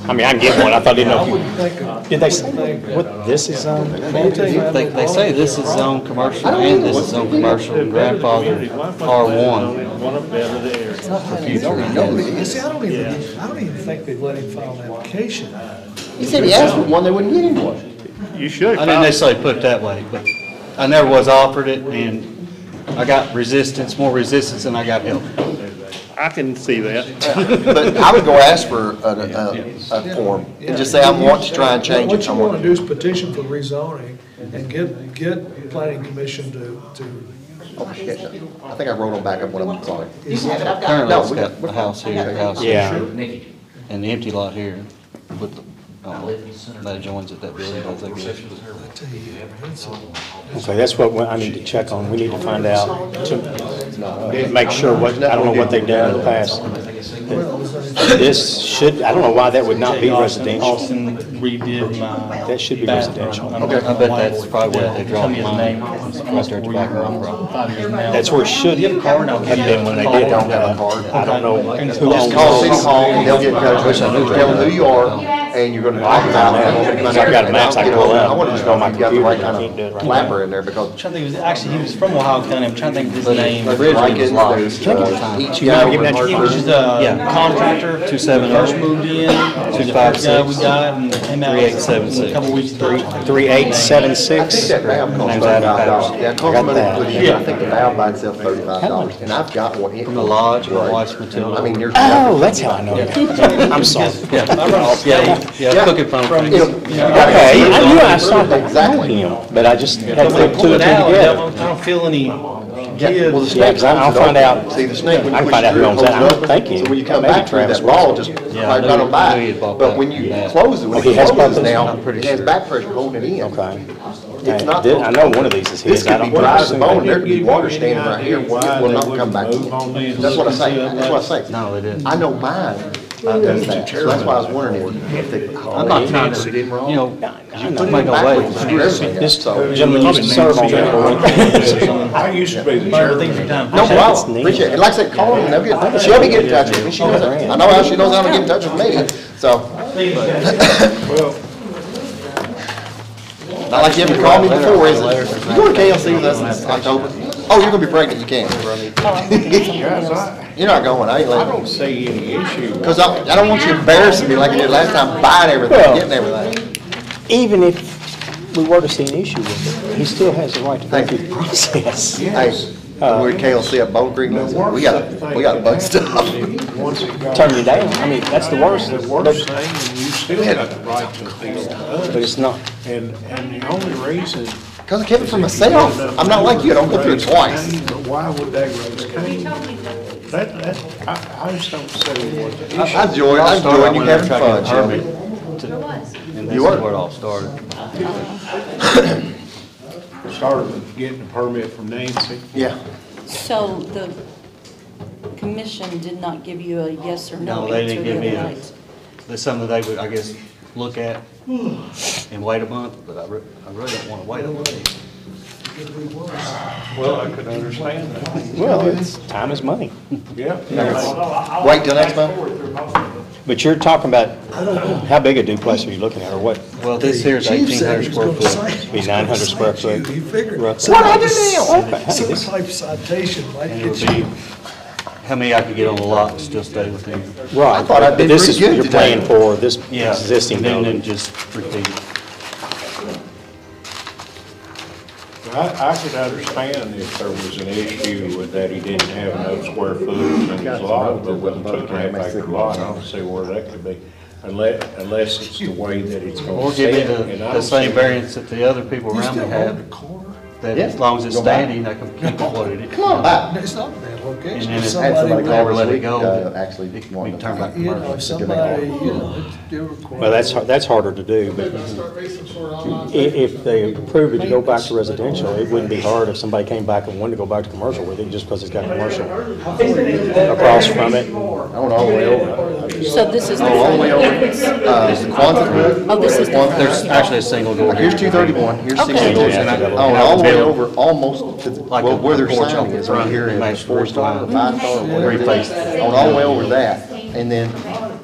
I mean, I can get one. I thought, didn't know I if you, wouldn't think of. did they say what this is zoned? They, they say this is zone commercial and this is zone commercial, grandfather R one. One of better the area. You see, I don't even, I don't even think they'd let him file an application. He said he asked for one, they wouldn't get him one. You should. I didn't necessarily put it that way, but I never was offered it and I got resistance, more resistance than I got help. I can see that. But I would go ask for a, a, a form and just say, I want to try and change it. What it. you I wanna do is petition for rezoning and get, get planning commission to, to. Oh, shit. I think I wrote them back up when I'm sorry. You can have it, I've got Currently, No, it's we got got- the house here, the house Yeah. here, and the empty lot here with the, uh, that joins at that building, does that good? Okay, that's what I need to check on. We need to find out, to make sure what, I don't know what they've done in the past. This should, I don't know why that would not be residential. Austin redid my. That should be residential. I bet that's probably where they draw the line, right there at the back of my property. That's where it should have been when they did, don't have a card. I don't know who Just call City. Hall and they'll get in touch with tell them who you are, and you're gonna talk about it. Because I've got a map I can pull up. I wanna just know if you've got the right kind Can't do it of right flapper in there, because trying to think, it was, actually, he was from Ohio County, I'm trying to think of his name. Like Originally it, was there's, uh, each You guy mind giving over that in to He was just a Yeah. contractor, two seven oh. first moved in, two five guy we got, and came out. Three eight seven six. A couple weeks, three. Three eight seven I think six. that valve costs Name's Adam thirty-five dollars. Patterson. Yeah, it costs money to put in, I think the valve by itself thirty-five dollars, and I've got one. From the lodge, my wife's Matilda. I mean, there's. Oh, that's how I know you. I'm sorry. Yeah, yeah, yeah, cooking from. You know, Okay, I knew I saw that. Exactly. him, But I just had to When they put two pull and it two out, I together. don't, I don't feel any Yeah, well, the snake. Yeah, 'cause I- I'll holds it find open. out. See, the snake, when I you can push find out through, who it owns holds that. it I'm open. thinking So when you come maybe back through, Travis that ball Wilson. just, Yeah, right I right knew- on by. I knew you'd bought But that. when you Yeah. close it, when Oh, it he has closes purpose? now, I'm pretty it has sure. back pressure holding it in. Okay. It's not. Did- I know one of these is his. This I could be don't dry as a bone, there could be water standing right here, it will not come back. That's what I say, that's what I say. No, they didn't. I know mine uh, does that, so that's why I was wondering if, if they. I'm not trying to, you know, you put my Back way. with the screw everything. This gentleman used to serve on that board. I used to be the chairman. things from time. No That's problem, appreciate it. And like I said, call them, they'll get, Shelby get in touch with me, she knows, I know how she knows how to get in touch with me, so. Well, Not like you ever called me before, is it? You going to KLC with us in October? Oh, you're gonna be pregnant, you can't. guys, I, You're not going, I ain't I letting don't see any issue. with Because I, I don't want you embarrassing me like you did last time, buying everything, Well- getting everything. Even if we were to see an issue with it, he still has the right to go through the process. Hey, we're at KLC at Bold Creek, we got, we got a bunch of stuff. Once it got. Turn you down, I mean, that's the worst. The worst thing, and you still got the right to appeal to us. But it's not. And, and the only reason. Because I kept it for myself. I'm not like you, I don't go through it twice. But why would they raise Cain? That, that, I, I just don't see what the issue. I I enjoy, I enjoy you having fun, Shelby. And this You is are. where it all started. Started with getting a permit from Nancy. Yeah. So the commission did not give you a yes or no No, they answer didn't the give me other a, night? that's something they would, I guess, look at and wait a month, but I re, I really don't wanna wait a month. Well, I could understand that. Well, it's, time is money. Yeah. Wait till next month? But you're talking about, how big a duplex are you looking at, or what? Well, this here is Chief eighteen said hundred was square gonna foot. cite Be 900 square you. foot. He figured. What some I type do of- now? Okay, hey, Some this- type of citation might And get it'll you. be, how many I could get on the lot and still stay within. Right. I thought I'd but been this pretty is- good You're today. paying for this Yeah, existing and then- building. Then just repeat I, I could understand if there was an issue with that he didn't have enough square footage in his lot, but with a two and a half acre lot, I don't see where that could be. Unless, unless it's the way that it's Or going to give me sit. the, and I the don't same variance that the other people around me have, own the corner? that as long as it's standing, I can keep it what it is. Come on back. It's not a bad location. And then If it- had somebody somebody, call never let it week, go, uh, actually. it can wanted be to- turned back you know, commercial. if somebody, you know, it's still required. Well, that's, that's harder to do, but i- if they approve it to go back to residential, it wouldn't be hard if somebody came back and wanted to go back to commercial with it, just because it's got commercial across from it. I went all the way over. So this is the Oh, all the way over. front. Uh, Quonset. Oh, this is the Quonset. There's actually a single door. Here's two thirty-one, here's Okay. sixty doors, and I, oh, and all the way over, almost to, the- Like well, a where their porch sign on the is right front, here, is matched four roof star, or line. five star, or whatever it Replaced. is. On all the way over that, and then,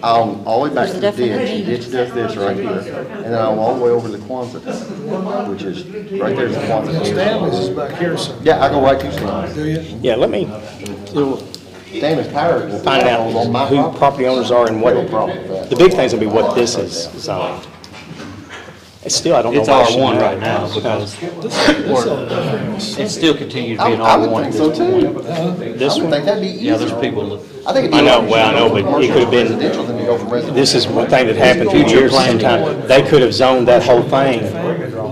um, all the way back to the There's ditch, definitely- ditch does this right here, and then I'm all the way over to the Quonset, which is, right there's the Quonset. Stanley's is back here, so, Yeah, I go right to Stanley's. do you? Yeah, let me, we'll Stanley's Tire will find out on my who property. property owners are and what, No problem the big thing's gonna be what this is zoned. It's still, I don't know. It's why it should R1 be. right now because it still continues to I being I R1. would think so too. This I would one? think that'd be easy. Yeah, there's people that I think it'd be. I know, well, I know, easier to go but it could've been- Residential than to go from residential. This is one thing that happened two years sometime. They could have zoned that whole thing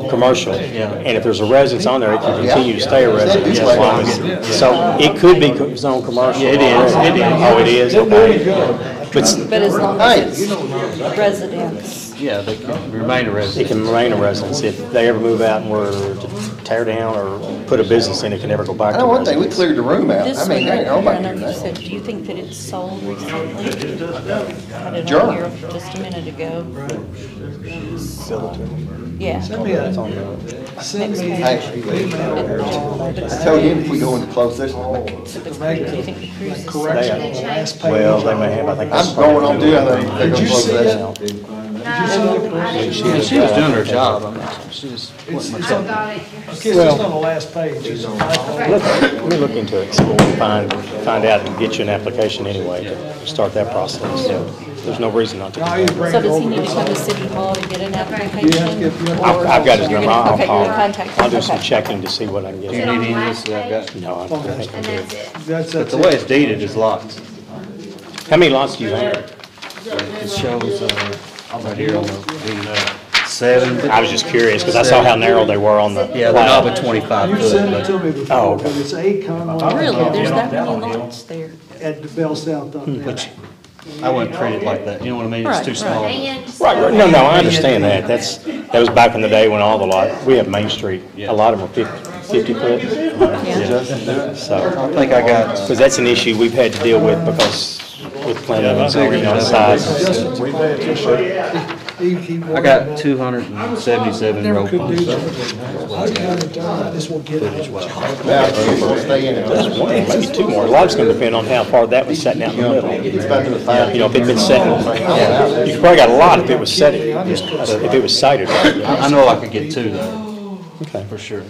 commercial. Yeah. And if there's a residence on there, it can continue to stay a residence as long as, so it could be co- zoned commercial. Yeah, it is, it is. Oh, it is, okay. But s- But as long as it's residents. Yeah, they can remain a it resident. can remain a residence. If they ever move out and were to tear down or put a business in, it can never go back I to know one thing, we residence. cleared the room out. This I one mean, right ain't here, I nobody know doing you that. said, do you think that it's sold recently? Had it Sure. here just a minute ago. Yeah. Send me a, send me Hey, I tell you, if we go into closed session, to make Do you think the cruise is correction on the last page. Well, they may have, I think. that's I'm going on doing that. They're gonna you close see session. She she was doing her job, I mean, she just It's, wasn't it's much on, help. it's just on the last page. It's a typo. Look, Let me look into it, see what we can find, find out and get you an application anyway, to start that process. So There's no reason not to. Now you bring So it does he over need to to come to. City Hall to get an You have to application? get- you have I've, I've got his You're number, gonna- I'll okay, you're call. gonna contact him, I'll do some okay. checking to see what I can Do you get. need any of this that I've got? No, I I think I'm good. That's, But that's the way it. it's dated is lots. How many lots do you have? It shows, uh, right here on the deed, uh, seven. I was just curious, because I saw how narrow they were on the. Yeah, they're not plat. but twenty-five You foot, sent it but to me Oh, before, okay. but it's A Conway. Really, there's that many lots there? At the Bell South up there. But I wouldn't treat it like that, you know what I mean? It's Right, too small. Right, right, no, no, I understand that, that's, that was back in the day when all the lot, we have Main Street, a lot of them are fifty, fifty foot. So, I think I got, because that's an issue we've had to deal with because with planning and zoning on size. We've had to, He- he I got about- two hundred and seventy-seven Never road could do pumps. that. I kind of done, I just get out of the job. Now, it's gonna stay in it. That's one, maybe two more. A lot's gonna depend on how far that was setting out in the middle. It's back to the five. You know, if it'd been set, you probably got a lot if it was set, if it was sighted right. I I know I could get two though, Okay. for sure.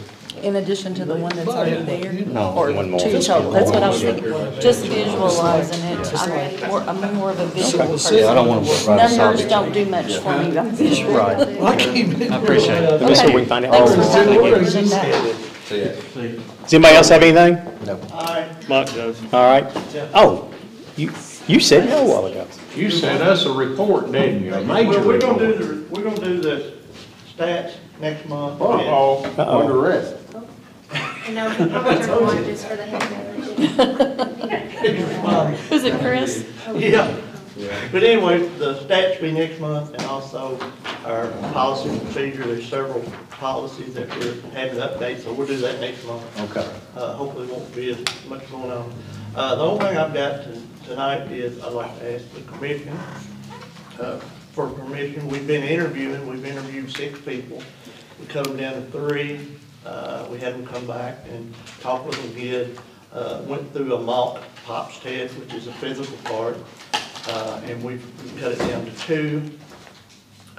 In addition to the one that's already there? No. Or One more. two total, that's what I was thinking, just visualizing it, I'm more, I'm more of a visual person. Yeah, I don't wanna put right Numbers beside don't do much for me, I'm visual. Right. I came in. I appreciate it. Let me see if we can find out. Thanks for Oh, having thank you. me for. Does anybody else have anything? Mike does. All right. Oh, you, you said no a while ago. You sent us a report, didn't you, a major Well, we're gonna do report? the, we're gonna do the stats next month. Uh-oh, Uh-oh. under arrest. No, how much are one just for the head Is it Chris? Yeah, but anyway, the stats be next month and also our policy and procedure, there's several policies that we're having to update, so we'll do that next month. Okay. Uh, hopefully won't be as much going on. Uh, the only thing I've got to- tonight is I'd like to ask the commission, uh, for permission. We've been interviewing, we've interviewed six people. We cut them down to three. Uh, we had them come back and talk with them again. Uh, went through a mock POPS test, which is a physical part, uh, and we've cut it down to two.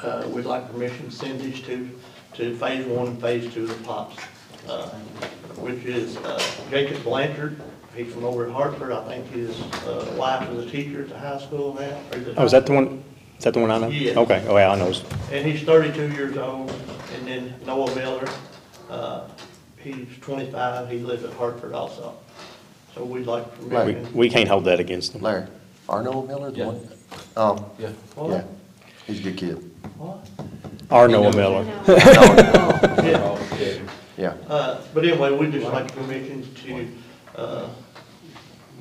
Uh, we'd like permission to send these two to phase one and phase two of the POPS, uh, which is, uh, Jacob Blanchard. He's from over at Hartford. I think his, uh, wife is a teacher at the high school now. or is it- Oh, is that the one, is that the one I know? Yeah. Okay, oh, yeah, I know. and he's thirty-two years old, and then Noah Miller, uh, he's twenty-five, he lives at Hartford also. So we'd like We, permission. we can't hold that against them. Larry, Arnold Miller, the Yeah. one? Oh, Yeah. yeah, he's a good kid. What? Or Noah Miller. Yeah. Yeah. Uh, but anyway, we'd just like permission to, uh,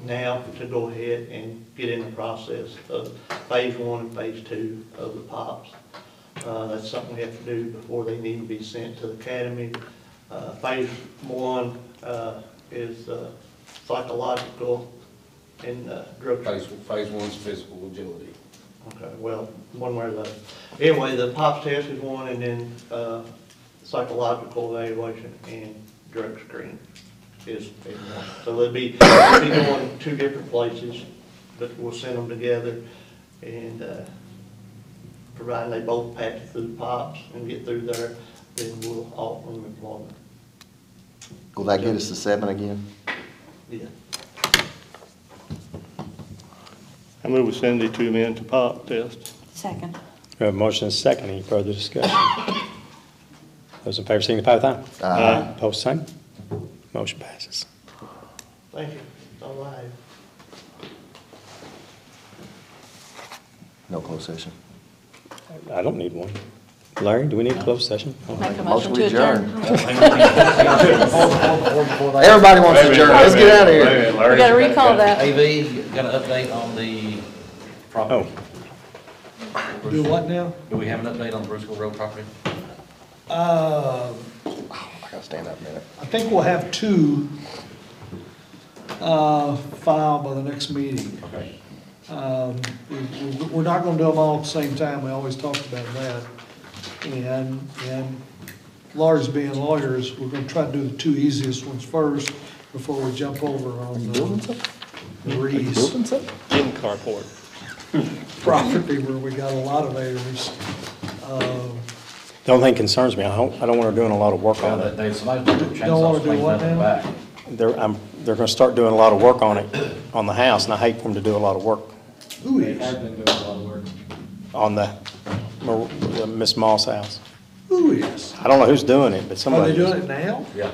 now to go ahead and get in the process of phase one and phase two of the POPS. Uh, that's something we have to do before they need to be sent to the academy. Uh, phase one, uh, is, uh, psychological and, uh, drug. Phase, phase one's physical agility. Okay, well, one way or the other. Anyway, the POPS test is one, and then, uh, psychological evaluation and drug screen is, is one. So they'll be, they'll be going two different places, but we'll send them together, and, uh, providing they both pass through POPS and get through there, then we'll offer them employment. Will that get us to seven again? Yeah. I move we send the two men to pop test. Second. We have a motion and a second. Any further discussion? Those in favor signify with aye. Aye. Post same. Motion passes. Thank you. That's all I. No closed session. I don't need one. Larry, do we need a closed session? Make a Motion motion to adjourn. Everybody wants to adjourn, let's get out of here. We gotta recall that. AV, got an update on the property? Do what now? Do we have an update on the Brusco Road property? Uh, I gotta stand up a minute. I think we'll have two, uh, filed by the next meeting. Okay. Um, we- we- We're not gonna do them all at the same time, we always talked about that. And, and lawyers being lawyers, we're gonna try to do the two easiest ones first before we jump over on the the Reese Gym carport. property where we got a lot of errors. Um, The only thing concerns me, I don't, I don't want her doing a lot of work on Well, it. they, somebody's gonna do Don't wanna chainsaws do cleaning what up in the now? back. They're, I'm, they're gonna start doing a lot of work on it, on the house, and I hate for them to do a lot of work Who is? on the, Mar- the Miss Moss house. Who is? I don't know who's doing it, but Are somebody they doing it now? Yeah.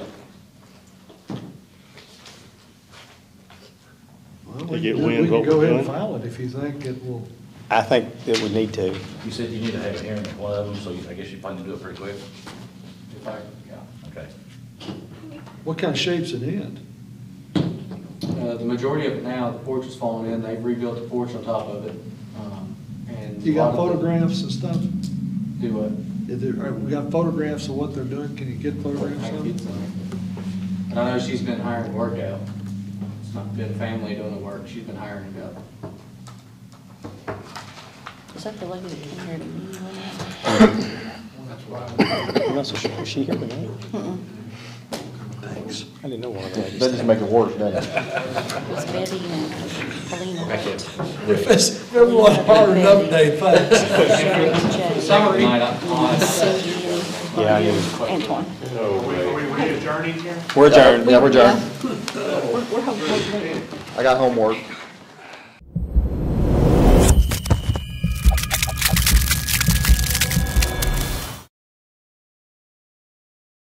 Well, we get can- wind We can go we're ahead and doing. file it if you think it will. I think that we need to. You said you need to have a hearing at one of them, so you- I guess you plan to do it pretty quick? If I, yeah, okay. What kind of shape's it in? Uh, the majority of it now, the porch is falling in, they've rebuilt the porch on top of it, and. You a got lot of the- photographs and stuff? Do what? Is there, are- we got photographs of what they're doing, can you get photographs I of can get it? some. And I know she's been hiring work out, it's not been family doing the work, she's been hiring it out. Is that the lady that came here to meet on I'm not so sure, was she here tonight? Mm-mm. Thanks. I didn't know one of the ladies. That just make it worse, doesn't it? It was Betty and Helena If it's, if hard enough day, thanks. Summary. Yeah, I knew. Antoine. we adjourning here? We're adjourned. Yeah, we're adjourned. We're, we're hoping. I got homework.